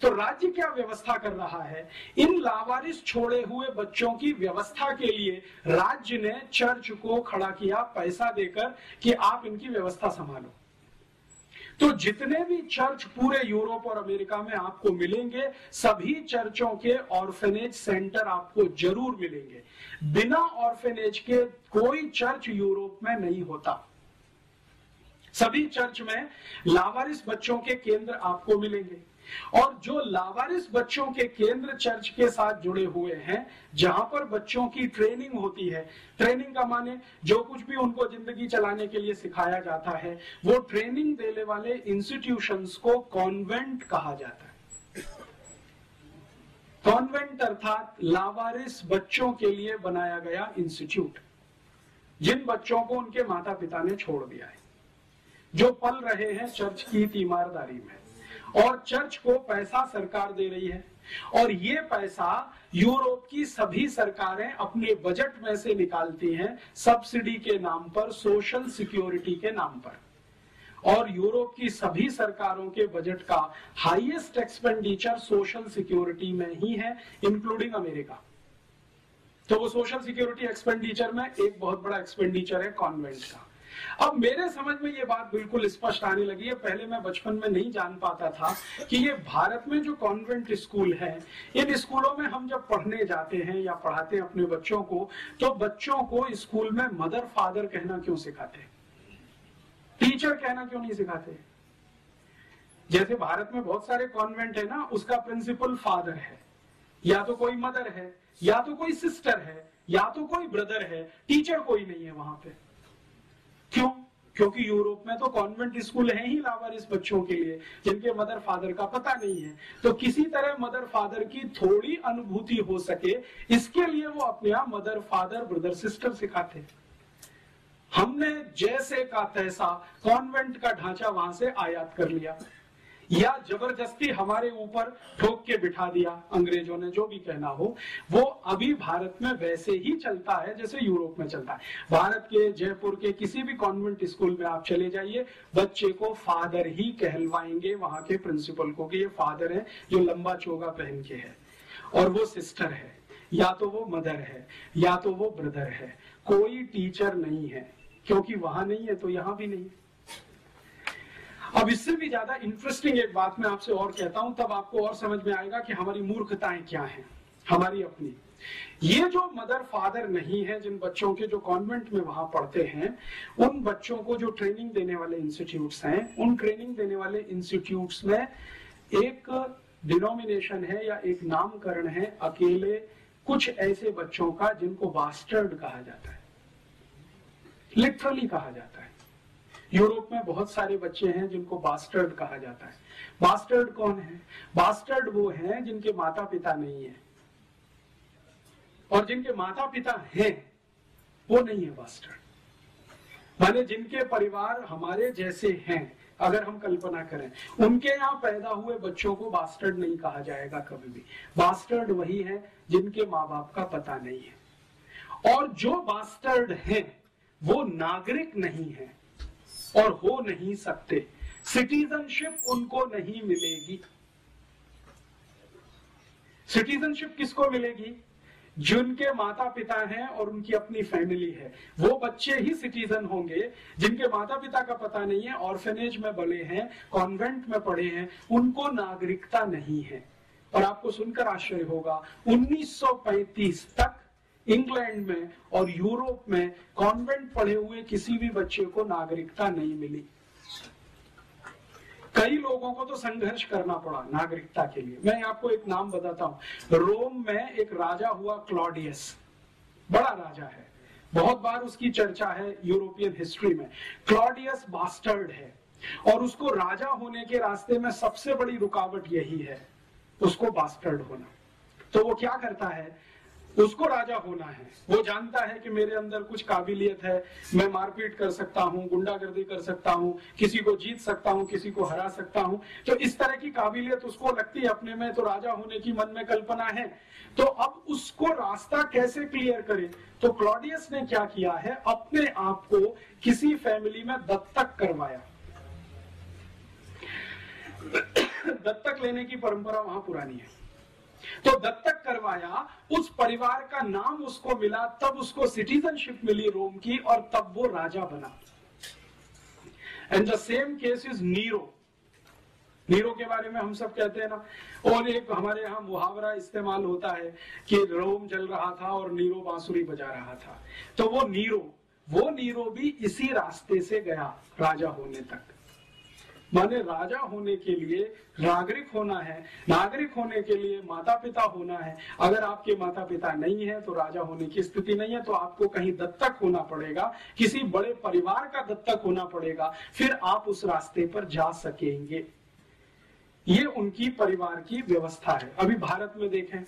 तो राज्य क्या व्यवस्था कर रहा है? इन लावारिस छोड़े हुए बच्चों की व्यवस्था के लिए राज्य ने चर्च को खड़ा किया, पैसा देकर कि आप इनकी व्यवस्था संभालो। तो जितने भी चर्च पूरे यूरोप और अमेरिका में आपको मिलेंगे, सभी चर्चों के ऑर्फेनेज सेंटर आपको ज़रूर मिलेंगे। बिना ऑर्फेनेज के कोई चर्च यूरोप में नहीं होता। सभी चर्च में लावारिस बच्चों के केंद्र आपको मिलेंगे। और जो लावारिस बच्चों के केंद्र चर्च के साथ जुड़े हुए हैं, जहाँ पर बच्चों की ट्रेनिंग होती है। ट्रेनिंग का माने जो कुछ भी उनको ज़िंदगी चलाने के लिए सिखाया जाता है, वो ट्रेनिंग देने वाले इंस्टीट्यूशंस को कॉन्वेंट कहा जाता है। कॉन्वेंट अर्थात लावारिस बच्चों के लिए बनाया गया इंस्टीट्यूट जिन बच्चों को उनके माता पिता ने छोड़ दिया है। जो पल रहे हैं चर्च की तीमारदारी में। और चर्च को पैसा सरकार दे रही है। और ये पैसा यूरोप की सभी सरकारें अपने बजट में से निकालती हैं सब्सिडी के नाम पर, सोशल सिक्योरिटी के नाम पर। और यूरोप की सभी सरकारों के बजट का हाईएस्ट एक्सपेंडिचर सोशल सिक्योरिटी में ही है, इंक्लूडिंग अमेरिका। तो वो सोशल सिक्योरिटी एक्सपेंडिचर में एक बहुत बड़ा एक्सपेंडिचर है कॉन्वेंट का। अब मेरे समझ में ये बात बिल्कुल स्पष्ट आने लगी है। पहले मैं बचपन में नहीं जान पाता था कि ये भारत में जो कॉन्वेंट स्कूल है, इन स्कूलों में हम जब पढ़ने जाते हैं या पढ़ाते हैं अपने बच्चों को तो बच्चों को स्कूल में मदर फादर कहना क्यों सिखाते हैं? टीचर कहना क्यों नहीं सिखाते? जैसे भारत में बहुत सारे कॉन्वेंट है ना, उसका प्रिंसिपल फादर है। या तो कोई मदर है, या तो कोई सिस्टर है, या तो कोई ब्रदर है टीचर कोई नहीं है वहाँ पे। क्यों? क्योंकि यूरोप में तो कॉन्वेंट स्कूल है ही लावारिस बच्चों के लिए, जिनके मदर फादर का पता नहीं है। तो किसी तरह मदर फादर की थोड़ी अनुभूति हो सके, इसके लिए वो अपने आप मदर फादर ब्रदर सिस्टर सिखाते हमने जैसे का तैसा कॉन्वेंट का ढांचा वहाँ से आयात कर लिया। या ज़बरदस्ती हमारे ऊपर ठोक के बिठा दिया, अंग्रेज़ों ने जो भी कहना हो, वो अभी भारत में वैसे ही चलता है जैसे यूरोप में चलता है। भारत के, जयपुर के किसी भी कॉन्वेंट स्कूल में आप चले जाइए, बच्चे को फादर ही कहलवाएँगे, वहाँ के प्रिंसिपल को कि ये फादर है, जो लंबा चोगा पहन के है। और वो सिस्टर है, या तो वो मदर है, या तो वो ब्रदर है। कोई टीचर नहीं है, क्योंकि वहाँ नहीं है तो यहाँ भी नहीं। अब इससे भी ज़्यादा इंटरेस्टिंग एक बात मैं आपसे और कहता हूँ, तब आपको और समझ में आएगा कि हमारी मूर्खताएँ क्या हैं, हमारी अपनी। ये जो मदर फादर नहीं है, जिन बच्चों के जो कॉन्वेंट में वहाँ पढ़ते हैं, उन बच्चों को जो ट्रेनिंग देने वाले इंस्टीट्यूट्स हैं, उन ट्रेनिंग देने वाले इंस्टीट्यूट्स में एक डिनोमिनेशन है या एक नामकरण है अकेले कुछ ऐसे बच्चों का जिनको बास्टर्ड कहा जाता है। लिटरली कहा जाता है। यूरोप में बहुत सारे बच्चे हैं जिनको बास्टर्ड कहा जाता है। बास्टर्ड कौन है? बास्टर्ड वो हैं जिनके माता पिता नहीं है। और जिनके माता पिता हैं, वो नहीं है बास्टर्ड माने जिनके परिवार हमारे जैसे हैं, अगर हम कल्पना करें, उनके यहाँ पैदा हुए बच्चों को बास्टर्ड नहीं कहा जाएगा कभी भी। बास्टर्ड वही है जिनके माँ बाप का पता नहीं है। और जो बास्टर्ड हैं, वो नागरिक नहीं है। और हो नहीं सकते। सिटीजनशिप उनको नहीं मिलेगी। सिटीजनशिप किसको मिलेगी? जिनके माता पिता हैं और उनकी अपनी फैमिली है। वो बच्चे ही सिटीजन होंगे, जिनके माता पिता का पता नहीं है ऑर्फेनेज में बड़े हैं कॉन्वेंट में पढ़े हैं, उनको नागरिकता नहीं है। और आपको सुनकर आश्चर्य होगा 1935 तक इंग्लैंड में और यूरोप में कॉन्वेंट पढ़े हुए किसी भी बच्चे को नागरिकता नहीं मिली। कई लोगों को तो संघर्ष करना पड़ा नागरिकता के लिए। मैं आपको एक नाम बताता हूँ। रोम में एक राजा हुआ क्लॉडियस। बड़ा राजा है। बहुत बार उसकी चर्चा है यूरोपियन हिस्ट्री में। क्लॉडियस बास्टर्ड है। और उसको राजा होने के रास्ते में सबसे बड़ी रुकावट यही है, उसको बास्टर्ड होना। तो वो क्या करता है? उसको राजा होना है। वो जानता है कि मेरे अंदर कुछ काबिलियत है। मैं मारपीट कर सकता हूँ, गुंडागर्दी कर सकता हूँ, किसी को जीत सकता हूँ, किसी को हरा सकता हूँ। तो इस तरह की काबिलियत उसको लगती है अपने में तो राजा होने की मन में कल्पना है। तो अब उसको रास्ता कैसे क्लियर करे? तो क्लॉडियस ने क्या किया है? अपने आप को किसी फैमिली में दत्तक करवाया। दत्तक लेने की परंपरा वहाँ पुरानी है। तो दत्तक करवाया, उस परिवार का नाम उसको मिला, तब उसको सिटीजनशिप मिली रोम की और तब वो राजा बना। And the same case is Nero Nero के बारे में हम सब कहते हैं ना। और एक हमारे यहाँ मुहावरा इस्तेमाल होता है कि रोम जल रहा था और नीरो बांसुरी बजा रहा था। तो वो नीरो वो नीरो भी इसी रास्ते से गया राजा होने तक। माने राजा होने के लिए नागरिक होना है। नागरिक होने के लिए माता पिता होना है। अगर आपके माता पिता नहीं है तो राजा होने की स्थिति नहीं है तो आपको कहीं दत्तक होना पड़ेगा। किसी बड़े परिवार का दत्तक होना पड़ेगा। फिर आप उस रास्ते पर जा सकेंगे। ये उनकी परिवार की व्यवस्था है। अभी भारत में देखें।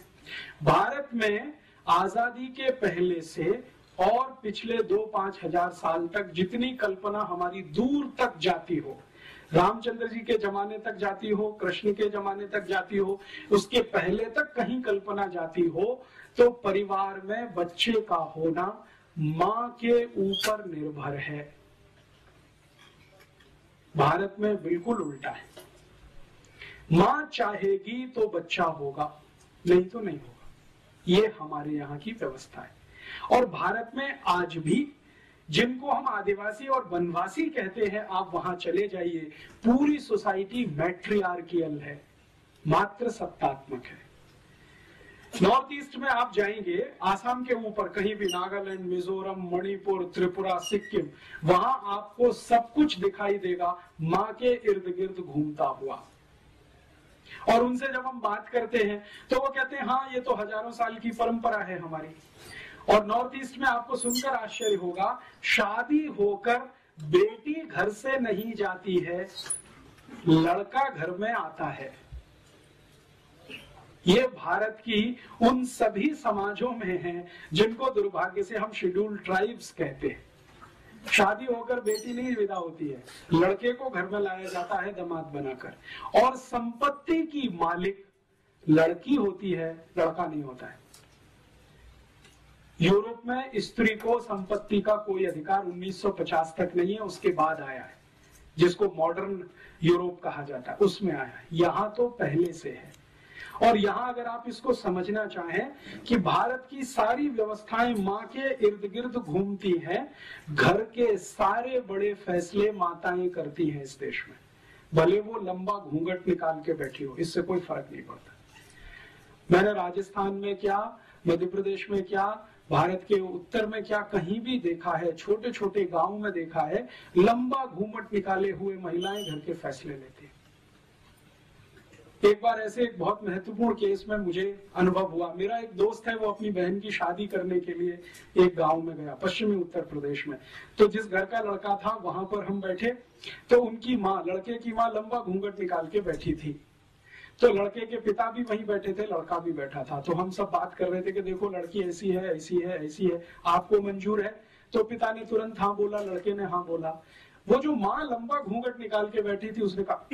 भारत में आज़ादी के पहले से और पिछले दो पाँच हज़ार साल तक जितनी कल्पना हमारी दूर तक जाती हो रामचंद्र जी के जमाने तक जाती हो, कृष्ण के जमाने तक जाती हो, उसके पहले तक कहीं कल्पना जाती हो तो परिवार में बच्चे का होना माँ के ऊपर निर्भर है। भारत में बिल्कुल उल्टा है। माँ चाहेगी तो बच्चा होगा, नहीं तो नहीं होगा। ये हमारे यहाँ की व्यवस्था है। और भारत में आज भी जिनको हम आदिवासी और वनवासी कहते हैं, आप वहाँ चले जाइए। पूरी सोसाइटी मैट्रियार्कियल है, मात्र सत्तात्मक है। नॉर्थ ईस्ट में आप जाएँगे, आसाम के ऊपर, कहीं भी, नागालैंड, मिजोरम, मणिपुर, त्रिपुरा, सिक्किम, वहाँ आपको सब कुछ दिखाई देगा। माँ के इर्द गिर्द घूमता हुआ। और उनसे जब हम बात करते हैं तो वो कहते हैं हाँ ये तो हज़ारों साल की परंपरा है हमारी। और नॉर्थ ईस्ट में आपको सुनकर आश्चर्य होगा, शादी होकर बेटी घर से नहीं जाती है, लड़का घर में आता है। ये भारत की उन सभी समाजों में है जिनको दुर्भाग्य से हम शेड्यूल ट्राइब्स कहते हैं। शादी होकर बेटी नहीं विदा होती है, लड़के को घर में लाया जाता है दमाद बनाकर। और संपत्ति की मालिक लड़की होती है, लड़का नहीं होता है। यूरोप में स्त्री को संपत्ति का कोई अधिकार 1950 तक नहीं है, उसके बाद आया है, जिसको मॉडर्न यूरोप कहा जाता है, उसमें आया है। यहाँ तो पहले से है। और यहाँ अगर आप इसको समझना चाहें कि भारत की सारी व्यवस्थाएँ माँ के इर्द गिर्द घूमती हैं, घर के सारे बड़े फैसले माताएँ करती हैं इस देश में। भले वो लंबा घूंघट निकाल के बैठी हो, इससे कोई फ़र्क नहीं पड़ता। मैंने राजस्थान में क्या, मध्य प्रदेश में क्या भारत के उत्तर में क्या कहीं भी देखा है छोटे छोटे गाँव में देखा है, लंबा घूमट निकाले हुए महिलाएँ घर के फैसले लेती एक बार ऐसे एक बहुत महत्वपूर्ण केस में मुझे अनुभव हुआ। मेरा एक दोस्त है, वो अपनी बहन की शादी करने के लिए एक गाँव में गया, पश्चिमी उत्तर प्रदेश में। तो जिस घर का लड़का था, वहाँ पर हम बैठे तो उनकी माँ, लड़के की माँ लंबा घूंघट निकाल के बैठी थी। तो लड़के के पिता भी वहीं बैठे थे, लड़का भी बैठा था। तो हम सब बात कर रहे थे कि देखो, लड़की ऐसी है ऐसी है ऐसी है, आपको मंजूर है? तो पिता ने तुरंत हाँ बोला, लड़के ने हाँ बोला। वो जो माँ लंबा घूंघट निकाल के बैठी थी, उसने कहा,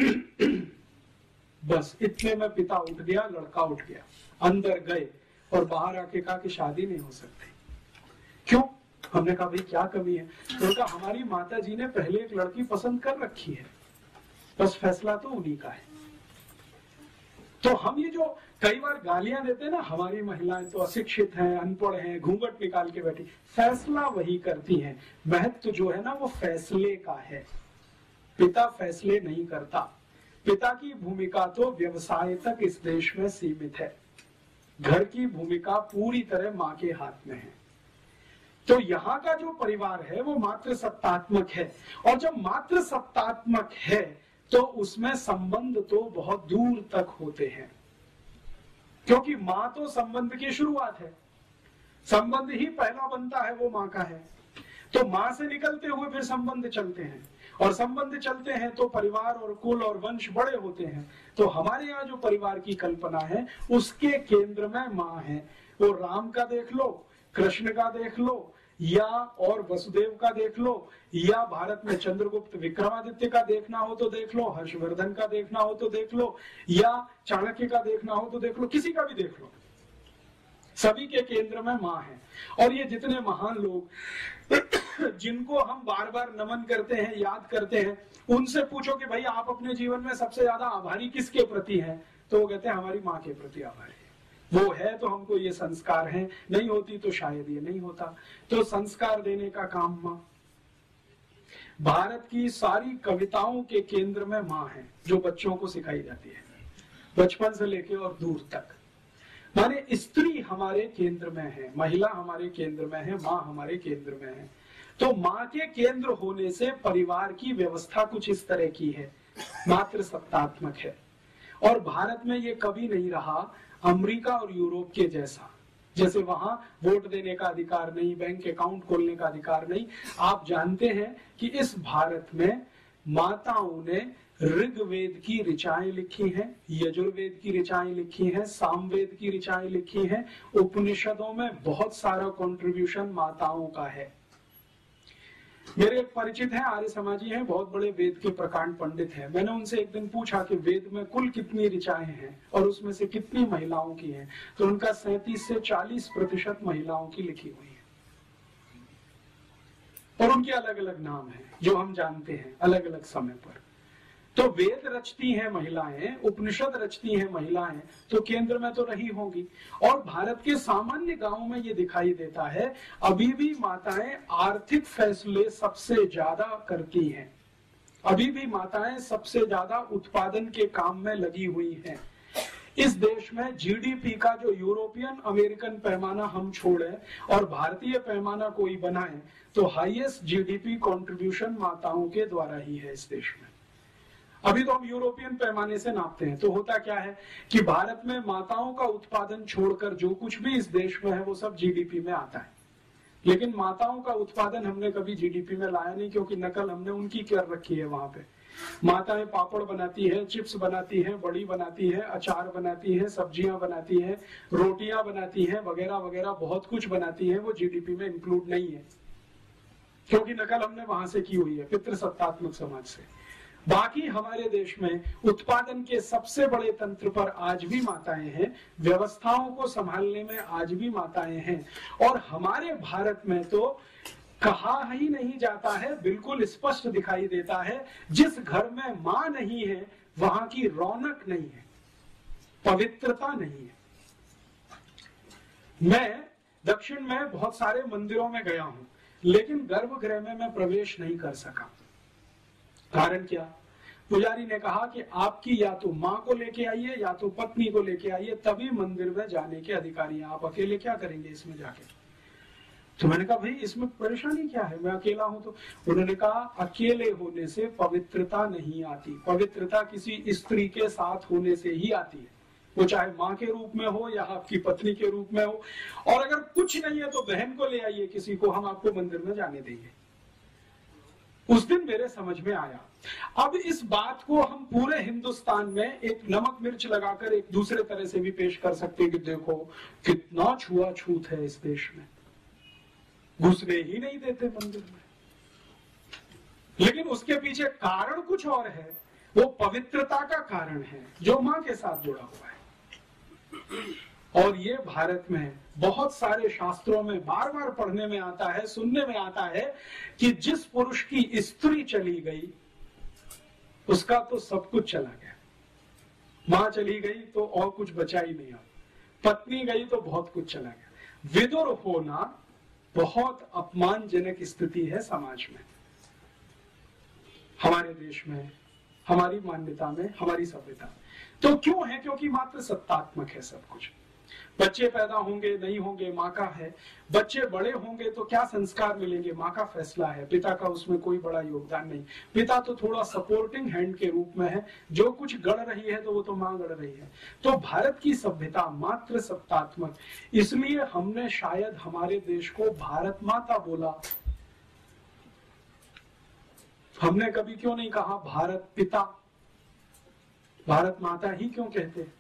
बस इतने में पिता उठ गया, लड़का उठ गया, अंदर गए और बाहर आके कहा कि शादी नहीं हो सकती। क्यों? हमने कहा, भाई, क्या कमी है? तो हमारी माता जी ने पहले एक लड़की पसंद कर रखी है। बस फैसला तो उन्हीं का है। तो हम ये जो कई बार गालियाँ देते हैं ना, हमारी महिलाएँ तो अशिक्षित हैं, अनपढ़ हैं, घूंघट निकाल के बैठी, फैसला वही करती हैं। महत्व जो है ना, वो फैसले का है। पिता फैसले नहीं करता। पिता की भूमिका तो व्यवसाय तक इस देश में सीमित है। घर की भूमिका पूरी तरह माँ के हाथ में है। तो यहाँ का जो परिवार है, वो मात्र सत्तात्मक है। और जब मात्र सत्तात्मक है तो उसमें संबंध तो बहुत दूर तक होते हैं। क्योंकि माँ तो संबंध की शुरुआत है। संबंध ही पहला बनता है, वो माँ का है। तो माँ से निकलते हुए फिर संबंध चलते हैं। और संबंध चलते हैं तो परिवार और कुल और वंश बड़े होते हैं। तो हमारे यहाँ जो परिवार की कल्पना है, उसके केंद्र में माँ है। वो राम का देख लो, कृष्ण का देख लो या और वसुदेव का देख लो, या भारत में चंद्रगुप्त विक्रमादित्य का देखना हो तो देख लो, हर्षवर्धन का देखना हो तो देख लो, या चाणक्य का देखना हो तो देख लो, किसी का भी देख लो। सभी के केंद्र में माँ है। और ये जितने महान लोग जिनको हम बार बार नमन करते हैं, याद करते हैं, उनसे पूछो कि भाई आप अपने जीवन में सबसे ज़्यादा आभारी किसके प्रति हैं? तो वो कहते हैं, हमारी माँ के प्रति आभारी। वो है तो हमको ये संस्कार है। नहीं होती तो शायद ये नहीं होता। तो संस्कार देने का काम माँ। भारत की सारी कविताओं के केंद्र में माँ है, जो बच्चों को सिखाई जाती है। बचपन से लेके और दूर तक। माने स्त्री हमारे केंद्र में है, महिला हमारे केंद्र में है, माँ हमारे केंद्र में है। तो माँ के केंद्र होने से परिवार की व्यवस्था कुछ इस तरह की है। मात्र सत्तात्मक है। और भारत में ये कभी नहीं रहा अमेरिका और यूरोप के जैसा। जैसे वहाँ वोट देने का अधिकार नहीं, बैंक अकाउंट खोलने का अधिकार नहीं। आप जानते हैं कि इस भारत में माताओं ने ऋग्वेद की ऋचाएँ लिखी हैं, यजुर्वेद की ऋचाएँ लिखी हैं, सामवेद की ऋचाएँ लिखी हैं। उपनिषदों में बहुत सारा कंट्रीब्यूशन माताओं का है। मेरे एक परिचित हैं, आर्य समाजी हैं, बहुत बड़े वेद के प्रकांड पंडित हैं। मैंने उनसे एक दिन पूछा कि वेद में कुल कितनी ऋचाएँ हैं और उसमें से कितनी महिलाओं की हैं? तो उनका सैतीस से चालीस प्रतिशत महिलाओं की लिखी हुई है। और उनके अलग अलग नाम है, जो हम जानते हैं अलग अलग समय पर। तो वेद रचती हैं महिलाएँ, उपनिषद रचती हैं महिलाएँ तो केंद्र में तो रही होंगी। और भारत के सामान्य गाँव में ये दिखाई देता है, अभी भी माताएँ आर्थिक फैसले सबसे ज़्यादा करती हैं। अभी भी माताएँ सबसे ज़्यादा उत्पादन के काम में लगी हुई हैं। इस देश में जीडीपी का जो यूरोपियन अमेरिकन पैमाना हम छोड़े और भारतीय पैमाना कोई बनाए तो हाईएस्ट जीडीपी कंट्रीब्यूशन माताओं के द्वारा ही है इस देश में। अभी तो हम यूरोपियन पैमाने से नापते हैं। तो होता क्या है कि भारत में माताओं का उत्पादन छोड़कर जो कुछ भी इस देश में है, वो सब जीडीपी में आता है। लेकिन माताओं का उत्पादन हमने कभी जीडीपी में लाया नहीं, क्योंकि नकल हमने उनकी कर रखी है वहाँ पे। माताएँ पापड़ बनाती है, चिप्स बनाती है बड़ी बनाती है, अचार बनाती है, सब्ज़ियाँ बनाती है, रोटियाँ बनाती है, वगैरह वगैरह बहुत कुछ बनाती है, वो जीडीपी में इंक्लूड नहीं है। क्योंकि नकल हमने वहाँ से की हुई है, पितृसत्तात्मक समाज से। बाकी हमारे देश में उत्पादन के सबसे बड़े तंत्र पर आज भी माताएँ हैं, व्यवस्थाओं को संभालने में आज भी माताएँ हैं। और हमारे भारत में तो कहा ही नहीं जाता है, बिल्कुल स्पष्ट दिखाई देता है, जिस घर में माँ नहीं है, वहाँ की रौनक नहीं है, पवित्रता नहीं है। मैं दक्षिण में बहुत सारे मंदिरों में गया हूँ, लेकिन गर्भगृह में मैं प्रवेश नहीं कर सका। कारण क्या। पुजारी ने कहा कि आपकी या तो माँ को लेके आइए, या तो पत्नी को लेके आइए, तभी मंदिर में जाने के अधिकारी आप अकेले क्या करेंगे इसमें जाके? तो मैंने कहा, भाई, इसमें परेशानी क्या है? मैं अकेला हूँ तो उन्होंने कहा, अकेले होने से पवित्रता नहीं आती। पवित्रता किसी स्त्री के साथ होने से ही आती है। वो चाहे माँ के रूप में हो या आपकी पत्नी के रूप में हो। और अगर कुछ नहीं है तो बहन को ले आइए, किसी को हम आपको मंदिर में जाने देंगे। उस दिन मेरे समझ में आया। अब इस बात को हम पूरे हिंदुस्तान में एक नमक मिर्च लगाकर एक दूसरे तरह से भी पेश कर सकते हैं कि देखो, कितना छुआछूत है इस देश में। घुसने ही नहीं देते मंदिर में। लेकिन उसके पीछे कारण कुछ और है। वो पवित्रता का कारण है, जो माँ के साथ जुड़ा हुआ है। और ये भारत में बहुत सारे शास्त्रों में बार बार पढ़ने में आता है, सुनने में आता है कि जिस पुरुष की स्त्री चली गई, उसका तो सब कुछ चला गया। माँ चली गई तो और कुछ बचा ही नहीं। पत्नी गई तो बहुत कुछ चला गया। विदुर होना बहुत अपमानजनक स्थिति है समाज में। हमारे देश में, हमारी मान्यता में, हमारी सभ्यता तो क्यों है? क्योंकि मात्र सत्तात्मक है सब कुछ। बच्चे पैदा होंगे, नहीं होंगे, माँ का है। बच्चे बड़े होंगे तो क्या संस्कार मिलेंगे? माँ का फैसला है। पिता का उसमें कोई बड़ा योगदान नहीं। पिता तो थोड़ा सपोर्टिंग हैंड के रूप में है। जो कुछ गढ़ रही है तो वो तो माँ गढ़ रही है। तो भारत की सभ्यता मात्र सत्तात्मक। इसलिए हमने शायद हमारे देश को भारत माता बोला। हमने कभी क्यों नहीं कहा भारत पिता? भारत माता ही क्यों कहते? हैं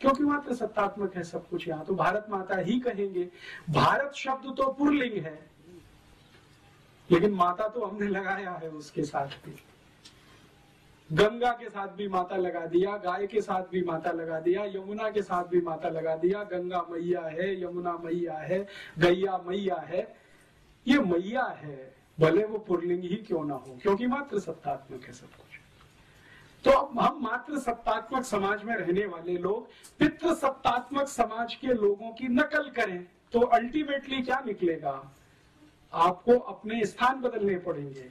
क्योंकि मात्र सत्तात्मक है सब कुछ यहाँ तो भारत माता ही कहेंगे। भारत शब्द तो पुरलिंग है, लेकिन माता तो हमने लगाया है उसके साथ भी। गंगा के साथ भी माता लगा दिया, गाय के साथ भी माता लगा दिया, यमुना के साथ भी माता लगा दिया, गंगा मैया है, यमुना मैया है, गैया मैया है। ये मैया है, भले वो पुरलिंग ही क्यों ना हो, क्योंकि मात्र सत्तात्मक है सब कुछ। तो हम मात्र सत्तात्मक समाज में रहने वाले लोग, पितृ सत्तात्मक समाज के लोगों की नकल करें तो अल्टीमेटली क्या निकलेगा? आपको अपने स्थान बदलने पड़ेंगे।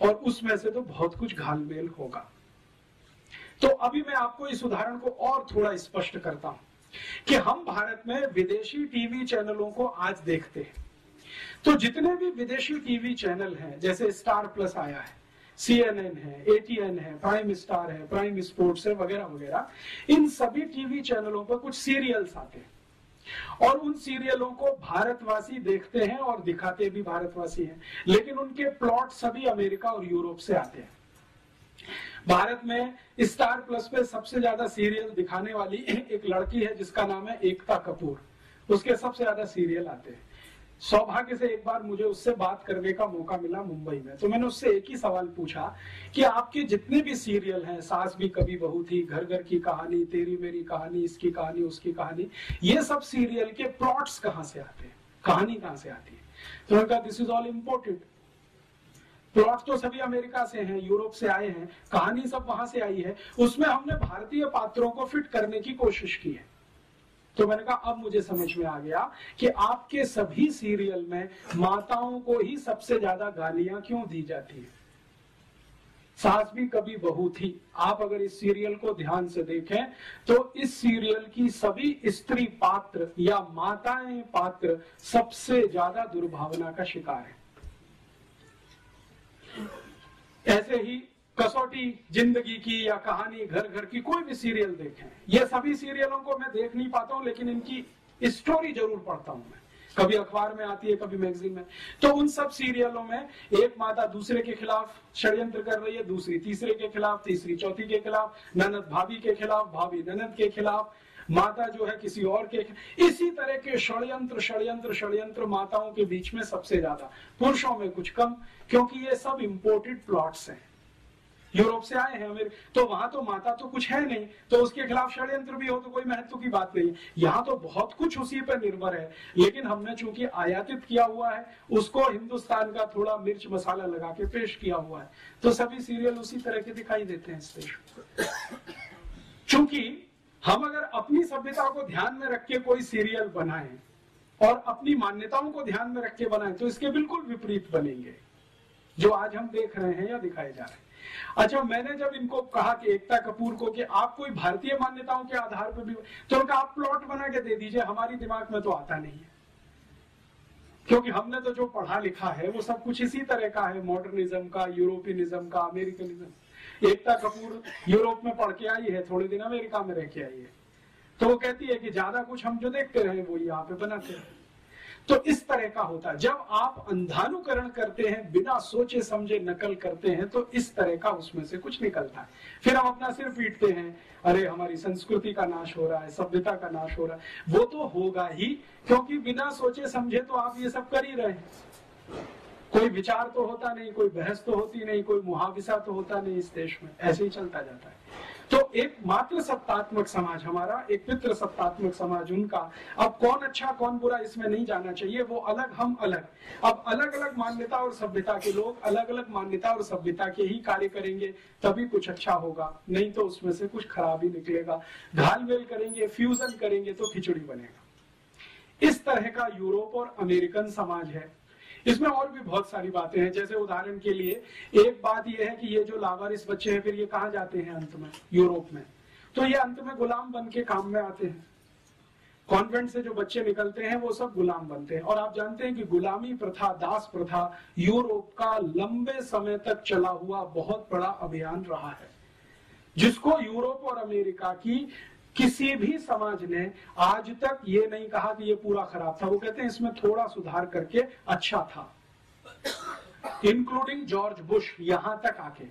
और उसमें से तो बहुत कुछ घालमेल होगा। तो अभी मैं आपको इस उदाहरण को और थोड़ा स्पष्ट करता हूँ कि हम भारत में विदेशी टीवी चैनलों को आज देखते हैं। तो जितने भी विदेशी टीवी चैनल हैं, जैसे स्टार प्लस आया है सीएनएन है एटीएन है प्राइम स्टार है प्राइम स्पोर्ट्स है, वगैरह वगैरह। इन सभी टीवी चैनलों पर कुछ सीरियल्स आते हैं। और उन सीरियलों को भारतवासी देखते हैं और दिखाते भी भारतवासी हैं। लेकिन उनके प्लॉट सभी अमेरिका और यूरोप से आते हैं। भारत में स्टार प्लस पे सबसे ज़्यादा सीरियल दिखाने वाली एक लड़की है जिसका नाम है एकता कपूर। उसके सबसे ज़्यादा सीरियल आते हैं। सौभाग्य से एक बार मुझे उससे बात करने का मौका मिला मुंबई में। तो मैंने उससे एक ही सवाल पूछा कि आपके जितने भी सीरियल हैं, सास भी, कभी बहू थी घर घर की कहानी, तेरी मेरी कहानी, इसकी कहानी, उसकी कहानी, ये सब सीरियल के प्लॉट्स कहाँ से आते हैं? कहानी कहाँ से आती है? तो मैंने कहा this is all important plot तो सभी अमेरिका से हैं, यूरोप से आए हैं, कहानी सब वहाँ से आई है। उसमें हमने भारतीय पात्रों को फिट करने की कोशिश की है। तो मैंने कहा, अब मुझे समझ में आ गया कि आपके सभी सीरियल में माताओं को ही सबसे ज़्यादा गालियाँ क्यों दी जाती है? सास भी कभी बहू थी। आप अगर इस सीरियल को ध्यान से देखें तो इस सीरियल की सभी स्त्री पात्र या माताएँ पात्र सबसे ज़्यादा दुर्भावना का शिकार है। ऐसे ही कसौटी, ज़िंदगी की या कहानी घर घर की कोई भी सीरियल देखें। ये सभी सीरियलों को मैं देख नहीं पाता हूँ, लेकिन इनकी स्टोरी ज़रूर पढ़ता हूँ मैं। कभी अखबार में आती है, कभी मैगजीन में। तो उन सब सीरियलों में एक माता दूसरे के खिलाफ षड्यंत्र कर रही है, दूसरी तीसरे के खिलाफ, तीसरी चौथी के खिलाफ, ननद भाभी के खिलाफ, भाभी ननद के खिलाफ माता जो है किसी और के इसी तरह के षड्यंत्र षड्यंत्र षड्यंत्र माताओं के बीच में सबसे ज़्यादा, पुरुषों में कुछ कम, क्योंकि ये सब इंपोर्टेड प्लॉट्स हैं। यूरोप से आए हैं अमेर तो वहाँ तो माता तो कुछ है नहीं तो उसके खिलाफ षड्यंत्र भी हो तो कोई महत्व की बात नहीं। यहाँ तो बहुत कुछ उसी पर निर्भर है। लेकिन हमने चूँकि आयातित किया हुआ है, उसको हिंदुस्तान का थोड़ा मिर्च मसाला लगा के पेश किया हुआ है। तो सभी सीरियल उसी तरह के दिखाई देते हैं इस देश चूँकि हम अगर अपनी सभ्यता को ध्यान में रख के कोई सीरियल बनाए और अपनी मान्यताओं को ध्यान में रख के बनाए तो इसके बिल्कुल विपरीत बनेंगे। जो आज हम देख रहे हैं या दिखाए जा रहे हैं। अच्छा मैंने जब इनको कहा कि एकता कपूर को कि आप कोई भारतीय मान्यताओं के आधार पर भी तो उनका आप प्लॉट बना के दे दीजिए, हमारी दिमाग में तो आता नहीं है। क्योंकि हमने तो जो पढ़ा लिखा है, वो सब कुछ इसी तरह का है, मॉडर्निज्म का, यूरोपियनिज्म का, अमेरिकनिज्म। एकता कपूर यूरोप में पढ़ के आई है, थोड़े दिन अमेरिका में रह के आई है। तो वो कहती है कि ज़्यादा कुछ हम जो देखते रहे, वो यहाँ पे बनाते रहे तो इस तरह का होता है। जब आप अंधानुकरण करते हैं, बिना सोचे समझे नकल करते हैं तो इस तरह का उसमें से कुछ निकलता है। फिर हम अपना सिर पीटते हैं, अरे, हमारी संस्कृति का नाश हो रहा है, सभ्यता का नाश हो रहा है। वो तो होगा ही, क्योंकि बिना सोचे समझे तो आप ये सब कर ही रहे कोई विचार तो होता नहीं, कोई बहस तो होती नहीं, कोई मुहाविसा तो होता नहीं इस देश में। ऐसे ही चलता जाता है। तो एक मात्र सत्तात्मक समाज हमारा, एक पितृ सत्तात्मक समाज उनका। अब कौन अच्छा कौन बुरा, इसमें नहीं जाना चाहिए, वो अलग, हम अलग। अब अलग अलग मान्यता और सभ्यता के लोग अलग अलग मान्यता और सभ्यता के ही कार्य करेंगे, तभी कुछ अच्छा होगा। नहीं तो उसमें से कुछ खराब ही निकलेगा। घालमेल करेंगे, फ्यूजन करेंगे तो खिचड़ी बनेगा। इस तरह का यूरोप और अमेरिकन समाज है। इसमें और भी बहुत सारी बातें हैं। जैसे उदाहरण के लिए, एक बात यह है कि ये जो लावारिस बच्चे हैं, फिर ये कहा जाते हैं अंत में? यूरोप में। तो ये अंत में गुलाम बन के काम में आते हैं। कॉन्वेंट से जो बच्चे निकलते हैं, वो सब गुलाम बनते हैं। और आप जानते हैं कि गुलामी प्रथा, दास प्रथा यूरोप का लंबे समय तक चला हुआ बहुत बड़ा अभियान रहा है, जिसको यूरोप और अमेरिका की किसी भी समाज ने आज तक ये नहीं कहा कि ये पूरा खराब था। वो कहते हैं इसमें थोड़ा सुधार करके अच्छा था। इंक्लूडिंग जॉर्ज बुश यहाँ तक आके।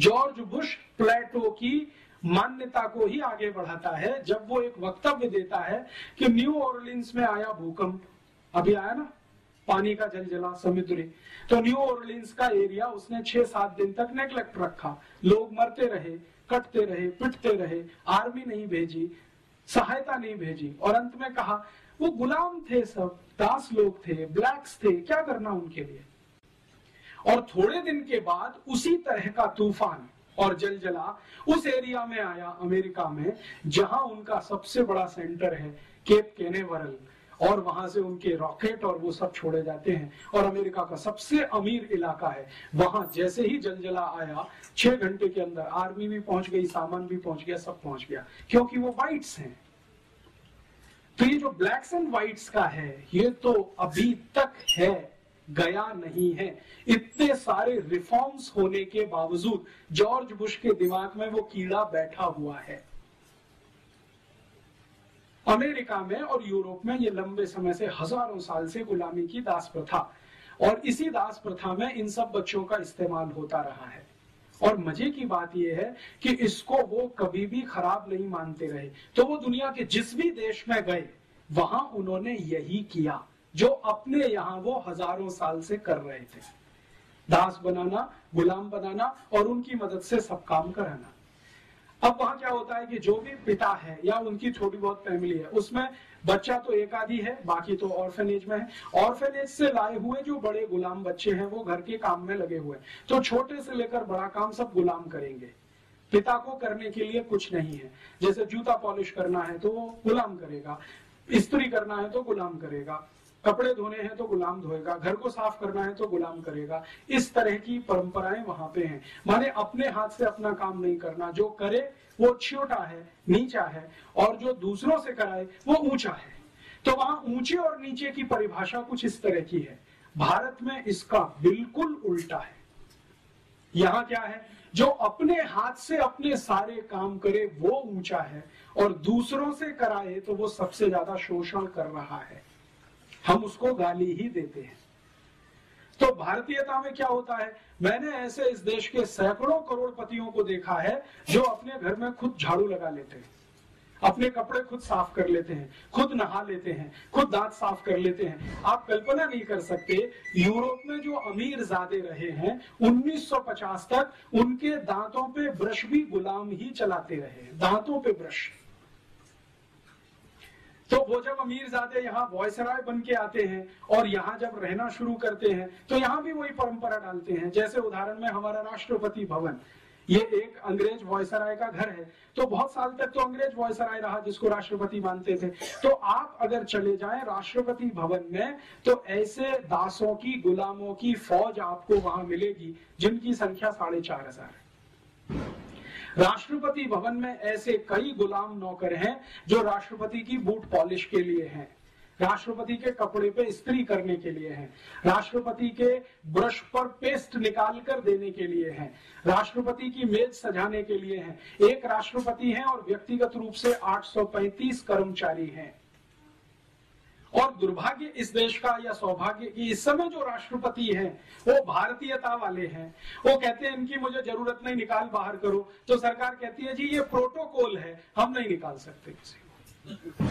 जॉर्ज बुश प्लेटो की मान्यता को ही आगे बढ़ाता है, जब वो एक वक्तव्य देता है कि न्यू ऑर्लिंस में आया भूकंप। अभी आया ना? पानी का जल जला समुद्री। तो न्यू ऑर्लिंस का एरिया उसने छह सात दिन तक नेग्लेक्ट रखा। लोग मरते रहे। कटते रहे, पिटते रहे, आर्मी नहीं भेजी, सहायता नहीं भेजी। और अंत में कहा, वो गुलाम थे सब, दास लोग थे, ब्लैक्स थे, क्या करना उनके लिए? और थोड़े दिन के बाद उसी तरह का तूफ़ान और जलजला उस एरिया में आया अमेरिका में, जहाँ उनका सबसे बड़ा सेंटर है, केप केनेवरल। और वहाँ से उनके रॉकेट और वो सब छोड़े जाते हैं। और अमेरिका का सबसे अमीर इलाका है। वहाँ जैसे ही जलजला आया, छह घंटे के अंदर आर्मी भी पहुँच गई, सामान भी पहुँच गया, सब पहुँच गया। क्योंकि वो व्हाइट्स हैं। तो ये जो ब्लैक्स एंड व्हाइट्स का है, ये तो अभी तक है, गया नहीं है। इतने सारे रिफॉर्म्स होने के बावजूद जॉर्ज बुश के दिमाग में वो कीड़ा बैठा हुआ है। अमेरिका में और यूरोप में ये लंबे समय से, हज़ारों साल से गुलामी की दास प्रथा। और इसी दास प्रथा में इन सब बच्चों का इस्तेमाल होता रहा है। और मज़े की बात यह है कि इसको वो कभी भी खराब नहीं मानते रहे। तो वो दुनिया के जिस भी देश में गए, वहाँ उन्होंने यही किया, जो अपने यहाँ वो हज़ारों साल से कर रहे थे। दास बनाना, गुलाम बनाना और उनकी मदद से सब काम कराना। अब वहाँ क्या होता है कि जो भी पिता है या उनकी थोड़ी बहुत फैमिली है, उसमें बच्चा तो एक आदि है, बाकी तो ऑर्फेनेज में है। ऑर्फेनेज से लाए हुए जो बड़े गुलाम बच्चे हैं, वो घर के काम में लगे हुए हैं। तो छोटे से लेकर बड़ा काम सब गुलाम करेंगे। पिता को करने के लिए कुछ नहीं है। जैसे जूता पॉलिश करना है तो वो गुलाम करेगा। स्त्री करना है तो गुलाम करेगा। कपड़े धोने हैं तो गुलाम धोएगा, घर को साफ़ करना है तो गुलाम करेगा। इस तरह की परंपराएँ वहाँ पे हैं। माने अपने हाथ से अपना काम नहीं करना। जो करे, वो छोटा है, नीचा है, और जो दूसरों से कराए, वो ऊँचा है। तो वहाँ ऊँचे और नीचे की परिभाषा कुछ इस तरह की है। भारत में इसका बिल्कुल उल्टा है। यहाँ क्या है? जो अपने हाथ से अपने सारे काम करे, वो ऊँचा है, और दूसरों से कराए तो वो सबसे ज़्यादा शोषण कर रहा है। हम उसको गाली ही देते हैं। तो भारतीयता में क्या होता है? मैंने ऐसे इस देश के सैकड़ों करोड़पतियों को देखा है जो अपने घर में खुद झाड़ू लगा लेते हैं। अपने कपड़े खुद साफ़ कर लेते हैं, खुद नहा लेते हैं, खुद दांत साफ़ कर लेते हैं। आप कल्पना नहीं कर सकते, यूरोप में जो अमीर ज़्यादा रहे हैं 1950 तक उनके दांतों पे ब्रश भी गुलाम ही चलाते रहे दांतों पे ब्रश। तो वो जब अमीर जादे यहाँ वॉयसराय बन के आते हैं और यहाँ जब रहना शुरू करते हैं तो यहाँ भी वही परंपरा डालते हैं। जैसे उदाहरण में हमारा राष्ट्रपति भवन, ये एक अंग्रेज़ वॉयसराय का घर है। तो बहुत साल तक तो अंग्रेज़ वॉयसराय रहा जिसको राष्ट्रपति मानते थे। तो आप अगर चले जाएँ राष्ट्रपति भवन में तो ऐसे दासों की, गुलामों की फौज आपको वहाँ मिलेगी, जिनकी संख्या साढ़े चार हज़ार है। राष्ट्रपति भवन में ऐसे कई गुलाम नौकर हैं जो राष्ट्रपति की बूट पॉलिश के लिए हैं। राष्ट्रपति के कपड़े पे स्त्री करने के लिए है। राष्ट्रपति के ब्रश पर पेस्ट निकाल कर देने के लिए है। राष्ट्रपति की मेज सजाने के लिए है। एक राष्ट्रपति है और व्यक्तिगत रूप से 835 कर्मचारी हैं। और दुर्भाग्य इस देश का या सौभाग्य की इस समय जो राष्ट्रपति हैं, वो भारतीयता वाले हैं। वो कहते हैं, इनकी मुझे ज़रूरत नहीं, निकाल बाहर करो। तो सरकार कहती है, जी, ये प्रोटोकॉल है, हम नहीं निकाल सकते किसी को।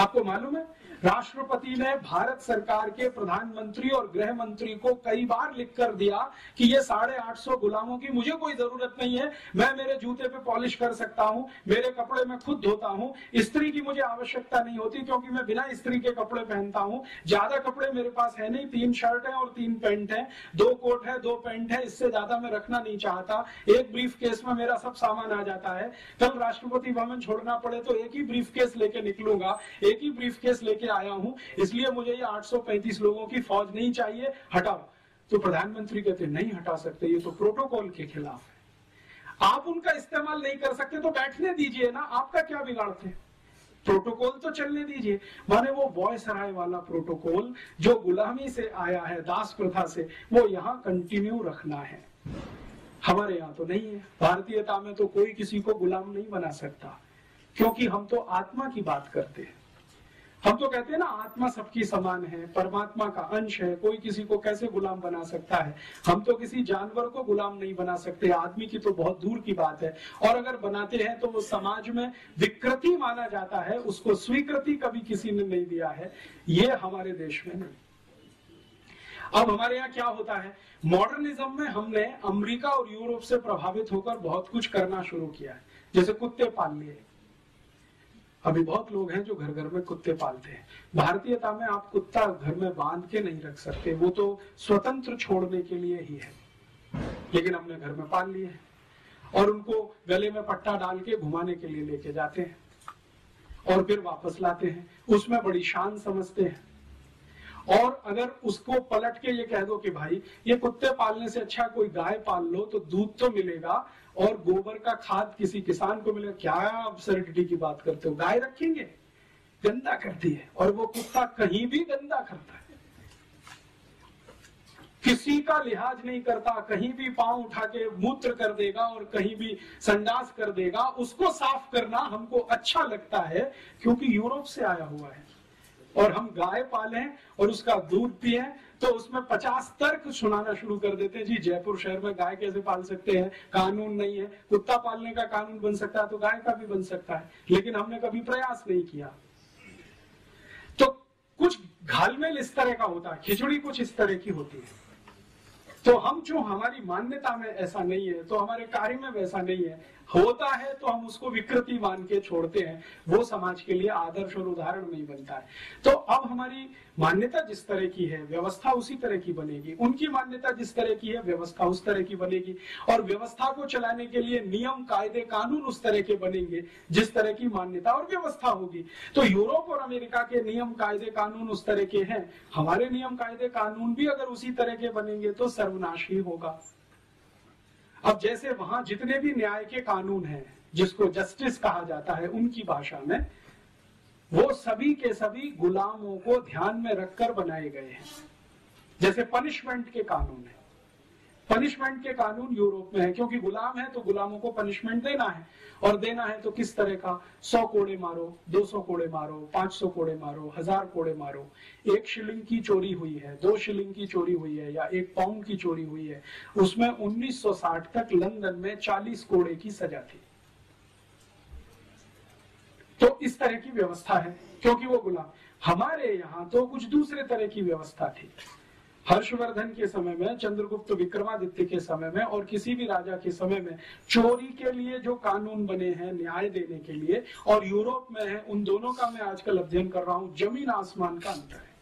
आपको मालूम है? राष्ट्रपति ने भारत सरकार के प्रधानमंत्री और गृह मंत्री को कई बार लिख कर दिया कि ये साढ़े आठ सौ गुलामों की मुझे कोई ज़रूरत नहीं है, मैं मेरे जूते पे पॉलिश कर सकता हूँ, मेरे कपड़े में खुद धोता हूँ, स्त्री की मुझे आवश्यकता नहीं होती क्योंकि मैं बिना स्त्री के कपड़े पहनता हूँ, ज़्यादा कपड़े मेरे पास है नहीं, तीन शर्ट है और तीन पेंट है, दो कोट है, दो पेंट है, इससे ज़्यादा मैं रखना नहीं चाहता, एक ब्रीफ केस में मेरा सब सामान आ जाता है, कल राष्ट्रपति भवन छोड़ना पड़े तो एक ही ब्रीफ केस लेके निकलूँगा, एक ही ब्रीफ केस लेके आया हूँ, इसलिए मुझे ये 835 लोगों की फौज नहीं चाहिए, हटाओ। तो प्रधानमंत्री कहते, नहीं हटा सकते, ये तो प्रोटोकॉल के खिलाफ है। आप उनका इस्तेमाल नहीं कर सकते तो बैठने दीजिए ना, आपका क्या बिगाड़ते प्रोटोकॉल तो चलने दीजिए। माने वो वॉयस हराए वाला प्रोटोकॉल, जो गुलामी से आया है, दास प्रथा से, वो यहाँ कंटिन्यू रखना है। हमारे यहाँ तो नहीं है। भारतीयता में तो कोई किसी को गुलाम नहीं बना सकता, क्योंकि हम तो आत्मा की बात करते हैं। हम तो कहते हैं ना, आत्मा सबकी समान है, परमात्मा का अंश है, कोई किसी को कैसे गुलाम बना सकता है? हम तो किसी जानवर को गुलाम नहीं बना सकते, आदमी की तो बहुत दूर की बात है। और अगर बनाते हैं तो वो समाज में विकृति माना जाता है, उसको स्वीकृति कभी किसी ने नहीं दिया है। ये हमारे देश में नहीं। अब हमारे यहाँ क्या होता है? मॉडर्निज्म में हमने अमेरिका और यूरोप से प्रभावित होकर बहुत कुछ करना शुरू किया है। जैसे कुत्ते पाल लिए। अभी बहुत लोग हैं जो घर घर में कुत्ते पालते हैं। भारतीयता में आप कुत्ता घर में बाँध के नहीं रख सकते। वो तो स्वतंत्र छोड़ने के लिए ही है। लेकिन हमने घर में पाल लिए और उनको गले में पट्टा डाल के घुमाने के लिए लेके जाते हैं और फिर वापस लाते हैं। उसमें बड़ी शान समझते हैं। और अगर उसको पलट के ये कह दो कि भाई, ये कुत्ते पालने से अच्छा कोई गाय पाल लो तो दूध तो मिलेगा और गोबर का खाद किसी किसान को मिलेगा? क्या अब्सर्डिटी की बात करते हो? गाय रखेंगे, गंदा करती है। और वो कुत्ता कहीं भी गंदा करता है। किसी का लिहाज नहीं करता, कहीं भी पाँव उठा के मूत्र कर देगा और कहीं भी संडास कर देगा, उसको साफ़ करना हमको अच्छा लगता है, क्योंकि यूरोप से आया हुआ है। और हम गाय पालें और उसका दूध पिए तो उसमें पचास तर्क सुनाना शुरू कर देते हैं। जी, जयपुर शहर में गाय कैसे पाल सकते हैं? कानून नहीं है। कुत्ता पालने का कानून बन सकता है तो गाय का भी बन सकता है। लेकिन हमने कभी प्रयास नहीं किया। तो कुछ घालमेल इस तरह का होता है। खिचड़ी कुछ इस तरह की होती है। तो हम जो हमारी मान्यता में ऐसा नहीं है तो हमारे कार्य में वैसा नहीं है। होता है तो हम उसको विकृति मान के छोड़ते हैं। वो समाज के लिए आदर्श और उदाहरण नहीं बनता है। तो अब हमारी मान्यता जिस तरह की है, व्यवस्था उसी तरह की बनेगी। उनकी मान्यता जिस तरह की है, व्यवस्था उस तरह की बनेगी। और व्यवस्था को चलाने के लिए नियम, कायदे, कानून उस तरह के बनेंगे, जिस तरह की मान्यता और व्यवस्था होगी। तो यूरोप और अमेरिका के नियम, कायदे, कानून उस तरह के हैं। हमारे नियम, कायदे, कानून भी अगर उसी तरह के बनेंगे तो सर्वनाश ही होगा। अब जैसे वहाँ जितने भी न्याय के कानून हैं, जिसको जस्टिस कहा जाता है, उनकी भाषा में, वो सभी के सभी गुलामों को ध्यान में रखकर बनाए गए हैं। जैसे पनिशमेंट के कानून है। पनिशमेंट के कानून यूरोप में है, क्योंकि गुलाम है तो गुलामों को पनिशमेंट देना है। और देना है तो किस तरह का? सौ कोड़े मारो, दो सौ कोड़े मारो, पाँच सौ कोड़े मारो, हज़ार कोड़े मारो। एक शिलिंग की चोरी हुई है, दो शिलिंग की चोरी हुई है, या एक पाउंड की चोरी हुई है, उसमें 1960 तक लंदन में 40 कोड़े की सजा थी। तो इस तरह की व्यवस्था है, क्योंकि वो गुलाम। हमारे यहाँ तो कुछ दूसरे तरह की व्यवस्था थी। हर्षवर्धन के समय में, चंद्रगुप्त विक्रमादित्य के समय में और किसी भी राजा के समय में चोरी के लिए जो कानून बने हैं, न्याय देने के लिए और यूरोप में है, उन दोनों का मैं आजकल अध्ययन कर रहा हूँ, ज़मीन आसमान का अंतर है।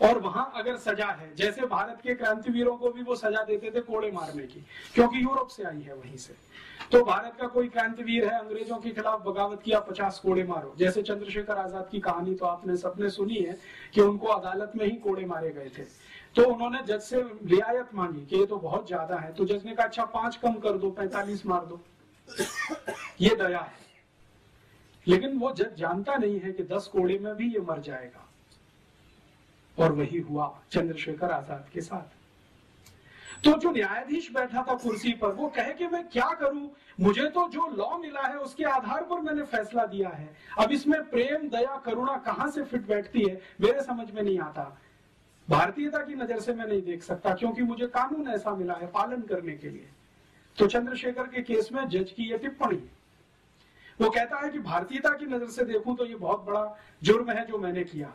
और वहाँ अगर सजा है, जैसे भारत के क्रांतिवीरों को भी वो सजा देते थे कोड़े मारने की, क्योंकि यूरोप से आई है वहीं से। तो भारत का कोई क्रांतिवीर है, अंग्रेज़ों के खिलाफ बगावत किया, पचास कोड़े मारो। जैसे चंद्रशेखर आज़ाद की कहानी तो आपने सबने सुनी है कि उनको अदालत में ही कोड़े मारे गए थे। तो उन्होंने जज से रियायत मांगी कि ये तो बहुत ज़्यादा है तो जज ने कहा अच्छा पाँच कम कर दो, पैंतालीस मार दो। ये दया है। लेकिन वो जज जानता नहीं है कि दस कोड़े में भी ये मर जाएगा। और वही हुआ चंद्रशेखर आज़ाद के साथ। तो जो न्यायाधीश बैठा था कुर्सी पर, वो कहे कि मैं क्या करूँ? मुझे तो जो लॉ मिला है, उसके आधार पर मैंने फैसला दिया है। अब इसमें प्रेम, दया, करुणा कहाँ से फिट बैठती है, मेरे समझ में नहीं आता। भारतीयता की नज़र से मैं नहीं देख सकता, क्योंकि मुझे कानून ऐसा मिला है पालन करने के लिए। तो चंद्रशेखर के केस में जज की यह टिप्पणी। वो कहता है कि भारतीयता की नज़र से देखूँ तो ये बहुत बड़ा जुर्म है जो मैंने किया।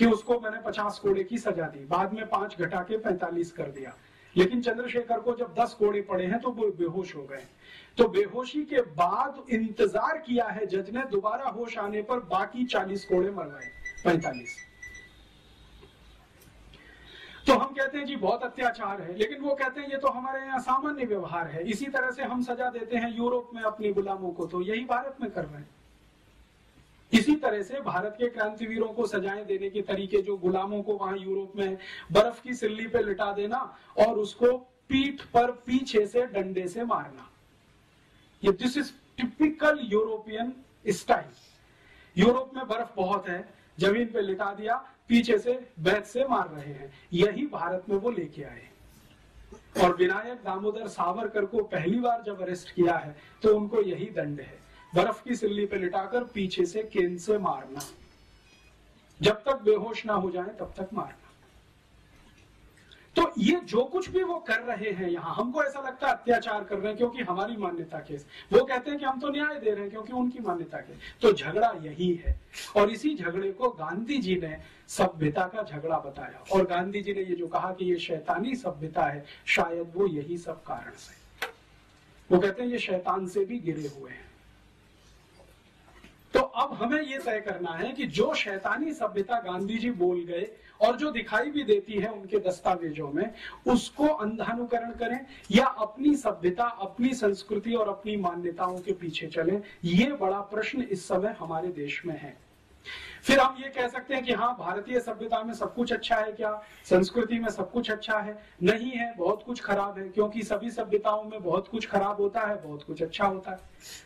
कि उसको मैंने पचास कोड़े की सजा दी। बाद में पाँच घटा के पैंतालीस कर दिया। लेकिन चंद्रशेखर को जब दस कोड़े पड़े हैं तो वो बेहोश हो गए। तो बेहोशी के बाद इंतज़ार किया है जज ने, दोबारा होश आने पर बाकी चालीस कोड़े मरवाए, पैंतालीस। तो हम कहते हैं, जी, बहुत अत्याचार है। लेकिन वो कहते हैं, ये तो हमारे यहाँ सामान्य व्यवहार है। इसी तरह से हम सजा देते हैं यूरोप में अपने गुलामों को तो यही भारत में कर रहे हैं। इसी तरह से भारत के क्रांतिवीरों को सजाएँ देने के तरीके जो गुलामों को वहाँ यूरोप में बर्फ़ की सिल्ली पे लिटा देना और उसको पीठ पर पीछे से डंडे से मारना। ये this is typical European style Europe में बर्फ़ बहुत है, ज़मीन पे लिटा दिया, पीछे से बैत से मार रहे हैं। यही भारत में वो लेके आए। और विनायक दामोदर सावरकर को पहली बार जब अरेस्ट किया है तो उनको यही दंड है। बर्फ़ की सिल्ली पे लिटाकर पीछे से केन से मारना। जब तक बेहोश ना हो जाए, तब तक मारना। तो ये जो कुछ भी वो कर रहे हैं यहाँ, हमको ऐसा लगता है अत्याचार कर रहे हैं क्योंकि हमारी मान्यता के वो कहते हैं कि हम तो न्याय दे रहे हैं क्योंकि उनकी मान्यता के। तो झगड़ा यही है। और इसी झगड़े को गांधी जी ने सभ्यता का झगड़ा बताया। और गांधी जी ने ये जो कहा कि ये शैतानी सभ्यता है, शायद वो यही सब कारण से। वो कहते हैं ये शैतान से भी गिरे हुए हैं। तो अब हमें ये तय करना है कि जो शैतानी सभ्यता गांधी जी बोल गए और जो दिखाई भी देती है उनके दस्तावेजों में, उसको अंधानुकरण करें या अपनी सभ्यता, अपनी संस्कृति और अपनी मान्यताओं के पीछे चलें, ये बड़ा प्रश्न इस समय हमारे देश में है। फिर हम ये कह सकते हैं कि हाँ भारतीय सभ्यता में सब कुछ अच्छा है क्या? संस्कृति में सब कुछ अच्छा है? नहीं है बहुत कुछ खराब है क्योंकि सभी सभ्यताओं में बहुत कुछ खराब होता है बहुत कुछ अच्छा होता है।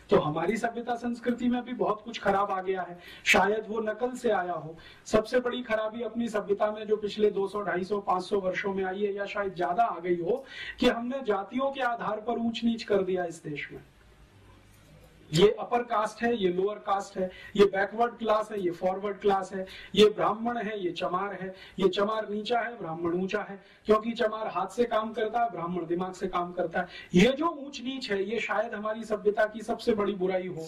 तो हमारी सभ्यता संस्कृति में भी बहुत कुछ खराब आ गया है। शायद वो नकल से आया हो। सबसे बड़ी खराबी अपनी सभ्यता में जो पिछले 200, 250, 500 वर्षों में आई है या शायद ज़्यादा आ गई हो कि हमने जातियों के आधार पर ऊंच नीच कर दिया इस देश में। ये अपर कास्ट है, ये लोअर कास्ट है, ये बैकवर्ड क्लास है, ये फॉरवर्ड क्लास है, ये ब्राह्मण है, ये चमार है, ये चमार नीचा है, ब्राह्मण ऊँचा है, क्योंकि चमार हाथ से काम करता है, ब्राह्मण दिमाग से काम करता है। ये जो ऊंच नीच है, ये शायद हमारी सभ्यता की सबसे बड़ी बुराई हो।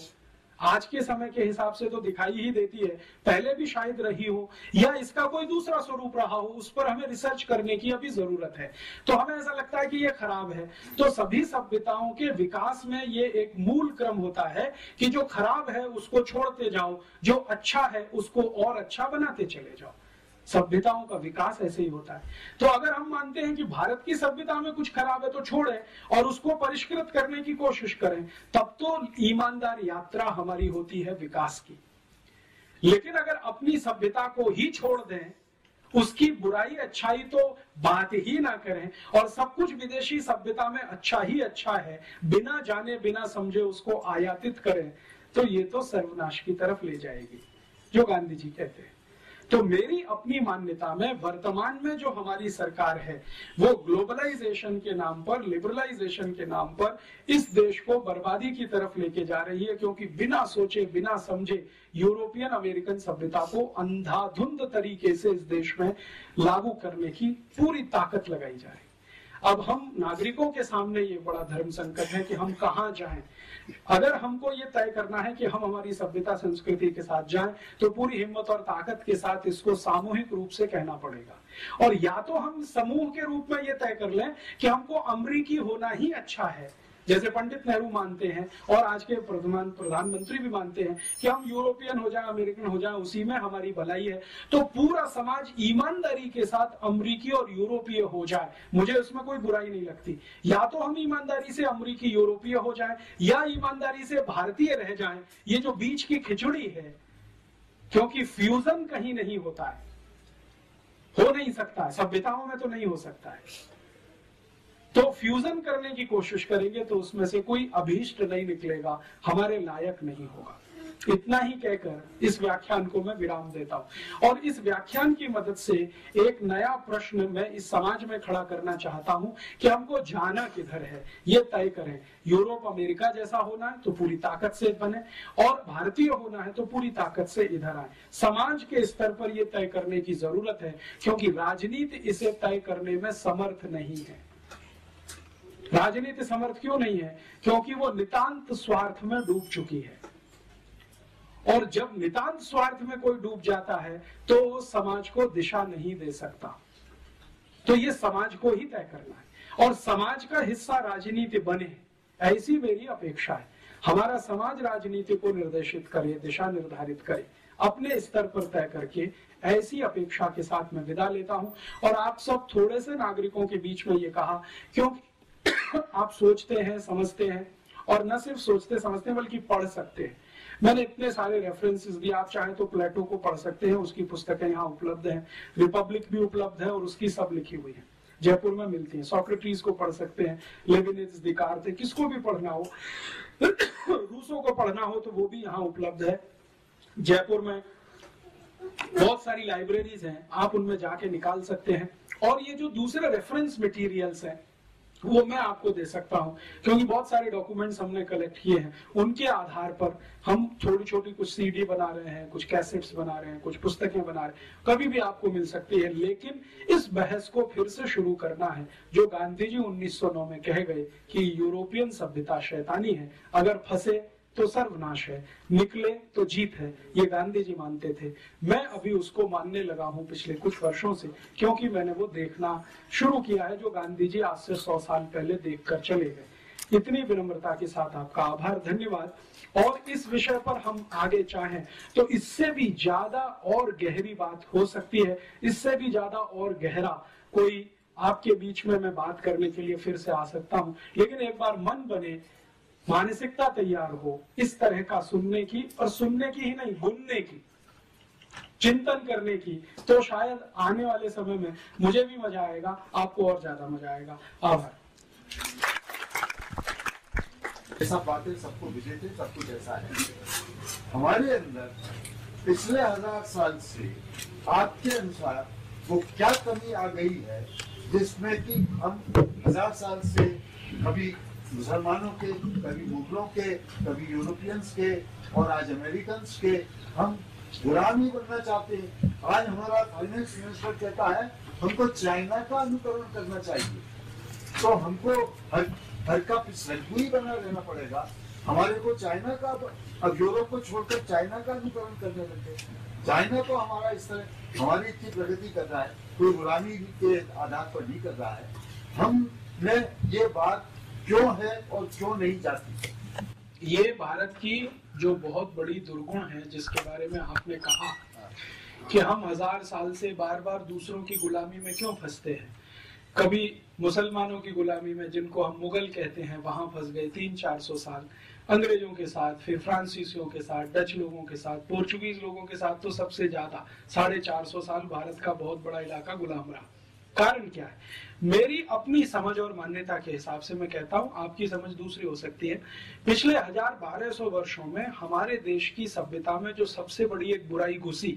आज के समय के हिसाब से तो दिखाई ही देती है। पहले भी शायद रही हो, या इसका कोई दूसरा स्वरूप रहा हो, उस पर हमें रिसर्च करने की अभी ज़रूरत है। तो हमें ऐसा लगता है कि ये खराब है। तो सभी सभ्यताओं के विकास में ये एक मूल क्रम होता है कि जो खराब है, उसको छोड़ते जाओ, जो अच्छा है, उसको और अच्छा बनाते चले जाओ। सभ्यताओं का विकास ऐसे ही होता है। तो अगर हम मानते हैं कि भारत की सभ्यता में कुछ खराब है तो छोड़ें और उसको परिष्कृत करने की कोशिश करें, तब तो ईमानदार यात्रा हमारी होती है विकास की। लेकिन अगर अपनी सभ्यता को ही छोड़ दें, उसकी बुराई, अच्छाई तो बात ही ना करें और सब कुछ विदेशी सभ्यता में अच्छा ही अच्छा है, बिना जाने, बिना समझे उसको आयातित करें तो ये तो सर्वनाश की तरफ़ ले जाएगी, जो गांधी जी कहते हैं। तो मेरी अपनी मान्यता में वर्तमान में जो हमारी सरकार है, वो ग्लोबलाइजेशन के नाम पर, लिबरलाइजेशन के नाम पर इस देश को बर्बादी की तरफ़ लेके जा रही है, क्योंकि बिना सोचे, बिना समझे यूरोपियन अमेरिकन सभ्यता को अंधाधुंध तरीके से इस देश में लागू करने की पूरी ताकत लगाई जा रही अब हम नागरिकों के सामने ये बड़ा धर्म संकट है कि हम कहा जाएँ। अगर हमको ये तय करना है कि हम हमारी सभ्यता संस्कृति के साथ जाएँ तो पूरी हिम्मत और ताकत के साथ इसको सामूहिक रूप से कहना पड़ेगा। और या तो हम समूह के रूप में ये तय कर लें कि हमको अमरीकी होना ही अच्छा है जैसे पंडित नेहरू मानते हैं और आज के प्रधान प्रधानमंत्री भी मानते हैं कि हम यूरोपियन हो जाए, अमेरिकन हो जाए, उसी में हमारी भलाई है। तो पूरा समाज ईमानदारी के साथ अमरीकी और यूरोपीय हो जाए। मुझे उसमें कोई बुराई नहीं लगती। या तो हम ईमानदारी से अमरीकी, यूरोपीय हो जाए, या ईमानदारी से भारतीय रह जाए। ये जो बीच की खिचड़ी है, क्योंकि फ्यूजन कहीं नहीं होता है। हो नहीं सकता है। सभ्यताओं में तो नहीं हो सकता है। तो फ्यूजन करने की कोशिश करेंगे तो उसमें से कोई अभीष्ट नहीं निकलेगा, हमारे लायक नहीं होगा। इतना ही कहकर इस व्याख्यान को मैं विराम देता हूँ। और इस व्याख्यान की मदद से एक नया प्रश्न मैं इस समाज में खड़ा करना चाहता हूँ कि हमको जाना किधर है, ये तय करें। यूरोप अमेरिका जैसा होना है तो पूरी ताकत से बने, और भारतीय होना है तो पूरी ताकत से इधर आए। समाज के स्तर पर यह तय करने की ज़रूरत है, क्योंकि राजनीति इसे तय करने में समर्थ नहीं है। राजनीति समर्थ क्यों नहीं है? क्योंकि वो नितांत स्वार्थ में डूब चुकी है। और जब नितांत स्वार्थ में कोई डूब जाता है तो वो समाज को दिशा नहीं दे सकता। तो ये समाज को ही तय करना है। और समाज का हिस्सा राजनीति बने, ऐसी मेरी अपेक्षा है। हमारा समाज राजनीति को निर्देशित करे, दिशा निर्धारित करे, अपने स्तर पर तय करके ऐसी अपेक्षा के साथ मैं विदा लेता हूँ। और आप सब थोड़े से नागरिकों के बीच में ये कहा, क्योंकि आप सोचते हैं, समझते हैं, और न सिर्फ़ सोचते, समझते हैं, बल्कि पढ़ सकते हैं। मैंने इतने सारे रेफरेंसेस दिए आप चाहे तो प्लेटो को पढ़ सकते हैं, उसकी पुस्तकें यहाँ उपलब्ध हैं। रिपब्लिक भी उपलब्ध है और उसकी सब लिखी हुई है। जयपुर में मिलती है। सॉक्रेटिस को पढ़ सकते हैं लेविनिज दिकारते किसको भी पढ़ना हो, रूसों को पढ़ना हो तो वो भी यहाँ उपलब्ध है। जयपुर में बहुत सारी लाइब्रेरीज हैं, आप उनमें जाके निकाल सकते हैं। और ये जो दूसरे रेफरेंस मटेरियल्स हैं वो मैं आपको दे सकता हूँ। क्योंकि बहुत सारे डॉक्यूमेंट्स हमने कलेक्ट किए हैं। उनके आधार पर हम छोटी छोटी कुछ सीडी बना रहे हैं, कुछ कैसेट्स बना रहे हैं, कुछ पुस्तकें बना रहे हैं। कभी भी आपको मिल सकती है, लेकिन इस बहस को फिर से शुरू करना है, जो गांधी जी 1909 में कह गए कि यूरोपियन सभ्यता शैतानी है। अगर फंसे तो सर्वनाश है। निकले तो जीत है, ये गांधी जी मानते थे। मैं अभी उसको मानने लगा हूँ पिछले कुछ वर्षों से, क्योंकि मैंने वो देखना शुरू किया है जो गांधी जी आज से सौ साल पहले देख कर चले गए। इतनी विनम्रता के साथ आपका आभार, धन्यवाद। और इस विषय पर हम आगे चाहें तो इससे भी ज़्यादा और गहरी बात हो सकती है। इससे भी ज़्यादा और गहरा कोई आपके बीच में मैं बात करने के लिए फिर से आ सकता हूँ। लेकिन एक बार मन बने मानसिकता तैयार हो, इस तरह का सुनने की और सुनने की ही नहीं, बुनने की, चिंतन करने की। तो शायद आने वाले समय में मुझे भी मज़ा आएगा, आपको और ज़्यादा मज़ा आएगा। आभार। ऐसा बातें सबको विजय थे सब कुछ ऐसा है। हमारे अंदर पिछले हज़ार साल से आपके अनुसार वो क्या कमी आ गई है, जिसमें कि हम हज़ार साल से कभी मुसलमानों के, कभी मुगलों के, कभी यूरोपियंस के और आज अमेरिकन के, हम गुलाम ही बनना चाहते हैं। आज हमारा फाइनेंस मिनिस्टर कहता है, हमको चाइना का अनुकरण करना चाहिए। तो हमको हर हर का पिछलू ही बना रहना पड़ेगा। हमारे को चाइना का, अब यूरोप को छोड़कर चाइना का अनुकरण करने लगे। चाइना तो हमारा इस तरह, हमारी इतनी प्रगति कर रहा है, कोई गुलामी के आधार पर नहीं कर रहा है। हमने ये बात क्यों है और क्यों नहीं जाती? ये भारत की जो बहुत बड़ी दुर्गुण है, जिसके बारे में आपने कहा कि हम हज़ार साल से बार बार दूसरों की गुलामी में क्यों फंसते हैं? कभी मुसलमानों की गुलामी में, जिनको हम मुगल कहते हैं, वहाँ फंस गए तीन चार सौ साल। अंग्रेज़ों के साथ, फिर फ्रांसीसियों के साथ, डच लोगों के साथ, पोर्चुगीज लोगों के साथ तो सबसे ज़्यादा साढ़े चार सौ साल भारत का बहुत बड़ा इलाका गुलाम रहा। कारण क्या है? मेरी अपनी समझ और मान्यता के हिसाब से मैं कहता हूँ, आपकी समझ दूसरी हो सकती है। पिछले हज़ार बारह सौ वर्षो में हमारे देश की सभ्यता में जो सबसे बड़ी एक बुराई घुसी,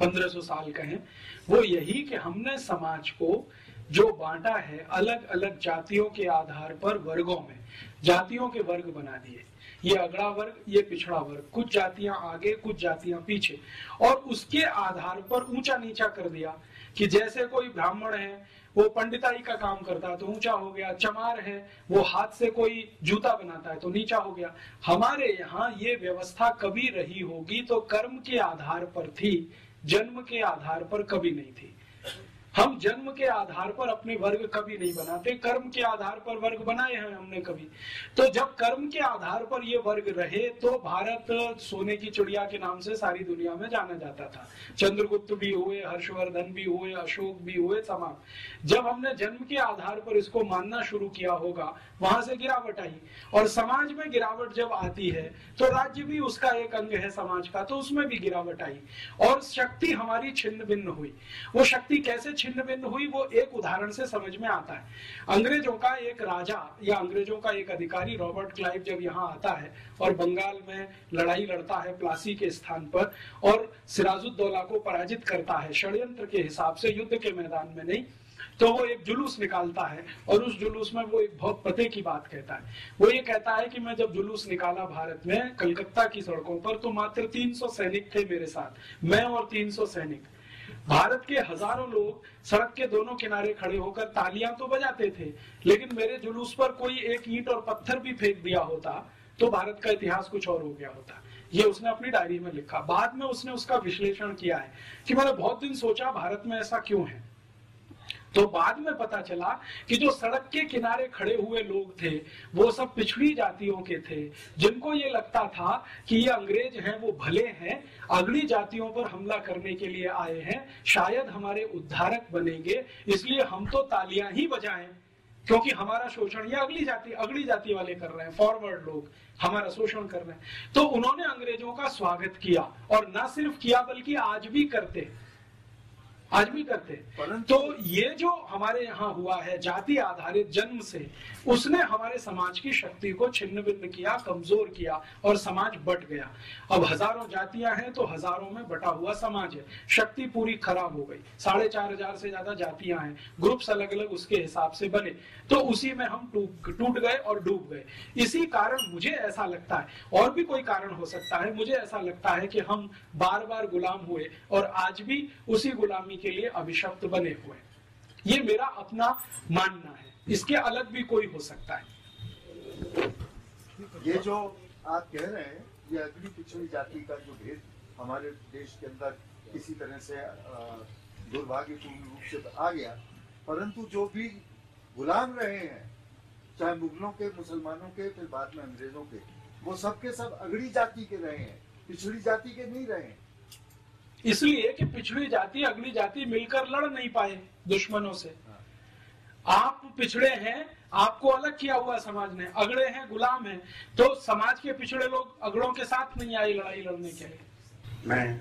पंद्रह सौ साल कहें, वो यही कि हमने समाज को जो बांटा है अलग अलग जातियों के आधार पर वर्गों में, जातियों के वर्ग बना दिए। ये अगड़ा वर्ग, ये पिछड़ा वर्ग, कुछ जातियाँ आगे, कुछ जातियाँ पीछे, और उसके आधार पर ऊँचा नीचा कर दिया। कि जैसे कोई ब्राह्मण है, वो पंडिताई का काम करता है तो ऊँचा हो गया, चमार है, वो हाथ से कोई जूता बनाता है तो नीचा हो गया। हमारे यहाँ ये व्यवस्था कभी रही होगी तो कर्म के आधार पर थी, जन्म के आधार पर कभी नहीं थी। हम जन्म के आधार पर अपने वर्ग कभी नहीं बनाते, कर्म के आधार पर वर्ग बनाए हैं हमने कभी। तो जब कर्म के आधार पर ये वर्ग रहे तो भारत सोने की चिड़िया के नाम से सारी दुनिया में जाना जाता था। चंद्रगुप्त भी हुए, हर्षवर्धन भी हुए, अशोक भी हुए, तमाम। जब हमने जन्म के आधार पर इसको मानना शुरू किया होगा, वहाँ से गिरावट आई। और समाज में गिरावट जब आती है तो राज्य भी उसका एक अंग है समाज का तो उसमें भी गिरावट आई। और शक्ति हमारी छिन्न भिन्न हुई। वो शक्ति कैसे छिन्न भिन्न हुई, वो एक उदाहरण से समझ में आता है। अंग्रेज़ों का एक राजा या अंग्रेज़ों का एक अधिकारी, रॉबर्ट क्लाइव, जब यहाँ आता है और बंगाल में लड़ाई लड़ता है प्लासी के स्थान पर और सिराजुद्दौला को पराजित करता है षड्यंत्र के हिसाब से, युद्ध के मैदान में नहीं तो वो एक जुलूस निकालता है और उस जुलूस में वो एक बहुत पते की बात कहता है। वो ये कहता है कि मैं जब जुलूस निकाला भारत में कलकत्ता की सड़कों पर तो मात्र 300 सैनिक थे मेरे साथ, मैं और 300 सैनिक। भारत के हज़ारों लोग सड़क के दोनों किनारे खड़े होकर तालियाँ तो बजाते थे, लेकिन मेरे जुलूस पर कोई एक ईट और पत्थर भी फेंक दिया होता तो भारत का इतिहास कुछ और हो गया होता। ये उसने अपनी डायरी में लिखा। बाद में उसने उसका विश्लेषण किया है कि मैंने बहुत दिन सोचा, भारत में ऐसा क्यों है? तो बाद में पता चला कि जो सड़क के किनारे खड़े हुए लोग थे, वो सब पिछड़ी जातियों के थे। जिनको ये लगता था कि ये अंग्रेज़ हैं, वो भले हैं अगली जातियों पर हमला करने के लिए आए हैं, शायद हमारे उद्धारक बनेंगे, इसलिए हम तो तालियाँ ही बजाएँ, क्योंकि हमारा शोषण, ये अगली जाति अगली जाति वाले कर रहे हैं फॉरवर्ड लोग, हमारा शोषण कर रहे हैं। तो उन्होंने अंग्रेज़ों का स्वागत किया, और ना सिर्फ़ किया, बल्कि आज भी करते हैं। आज भी करते हैं। तो ये जो हमारे यहाँ हुआ है जाति आधारित जन्म से उसने हमारे समाज की शक्ति को छिन्न भिन्न किया कमज़ोर किया और समाज बट गया। अब हज़ारों जातियाँ हैं तो हज़ारों में बटा हुआ समाज है। शक्ति पूरी खराब हो गई। साढ़े चार हज़ार से ज़्यादा जातियाँ हैं। ग्रुप्स अलग अलग उसके हिसाब से बने। तो उसी में हम टूट गए और डूब गए। इसी कारण मुझे ऐसा लगता है और भी कोई कारण हो सकता है। मुझे ऐसा लगता है कि हम बार बार गुलाम हुए और आज भी उसी गुलामी के लिए अभिशप्त बने हुए ये मेरा अपना मानना है। इसके अलग भी कोई हो सकता है। ये जो आप कह रहे हैं, ये अगली पिछड़ी जाति का जो भेद हमारे देश के अंदर किसी तरह से दुर्भाग्यपूर्ण रूप से आ गया। परंतु जो भी गुलाम रहे हैं, चाहे मुगलों के, मुसलमानों के, फिर बाद में अंग्रेज़ों के, वो सबके सब अगड़ी जाति के रहे हैं, पिछड़ी जाति के नहीं रहे हैं। इसलिए कि पिछड़ी जाति अगली जाति मिलकर लड़ नहीं पाए दुश्मनों से। आप पिछड़े हैं आपको अलग किया हुआ समाज ने अगड़े हैं गुलाम हैं तो समाज के पिछड़े लोग अगड़ों के साथ नहीं आए लड़ाई लड़ने के लिए। मैं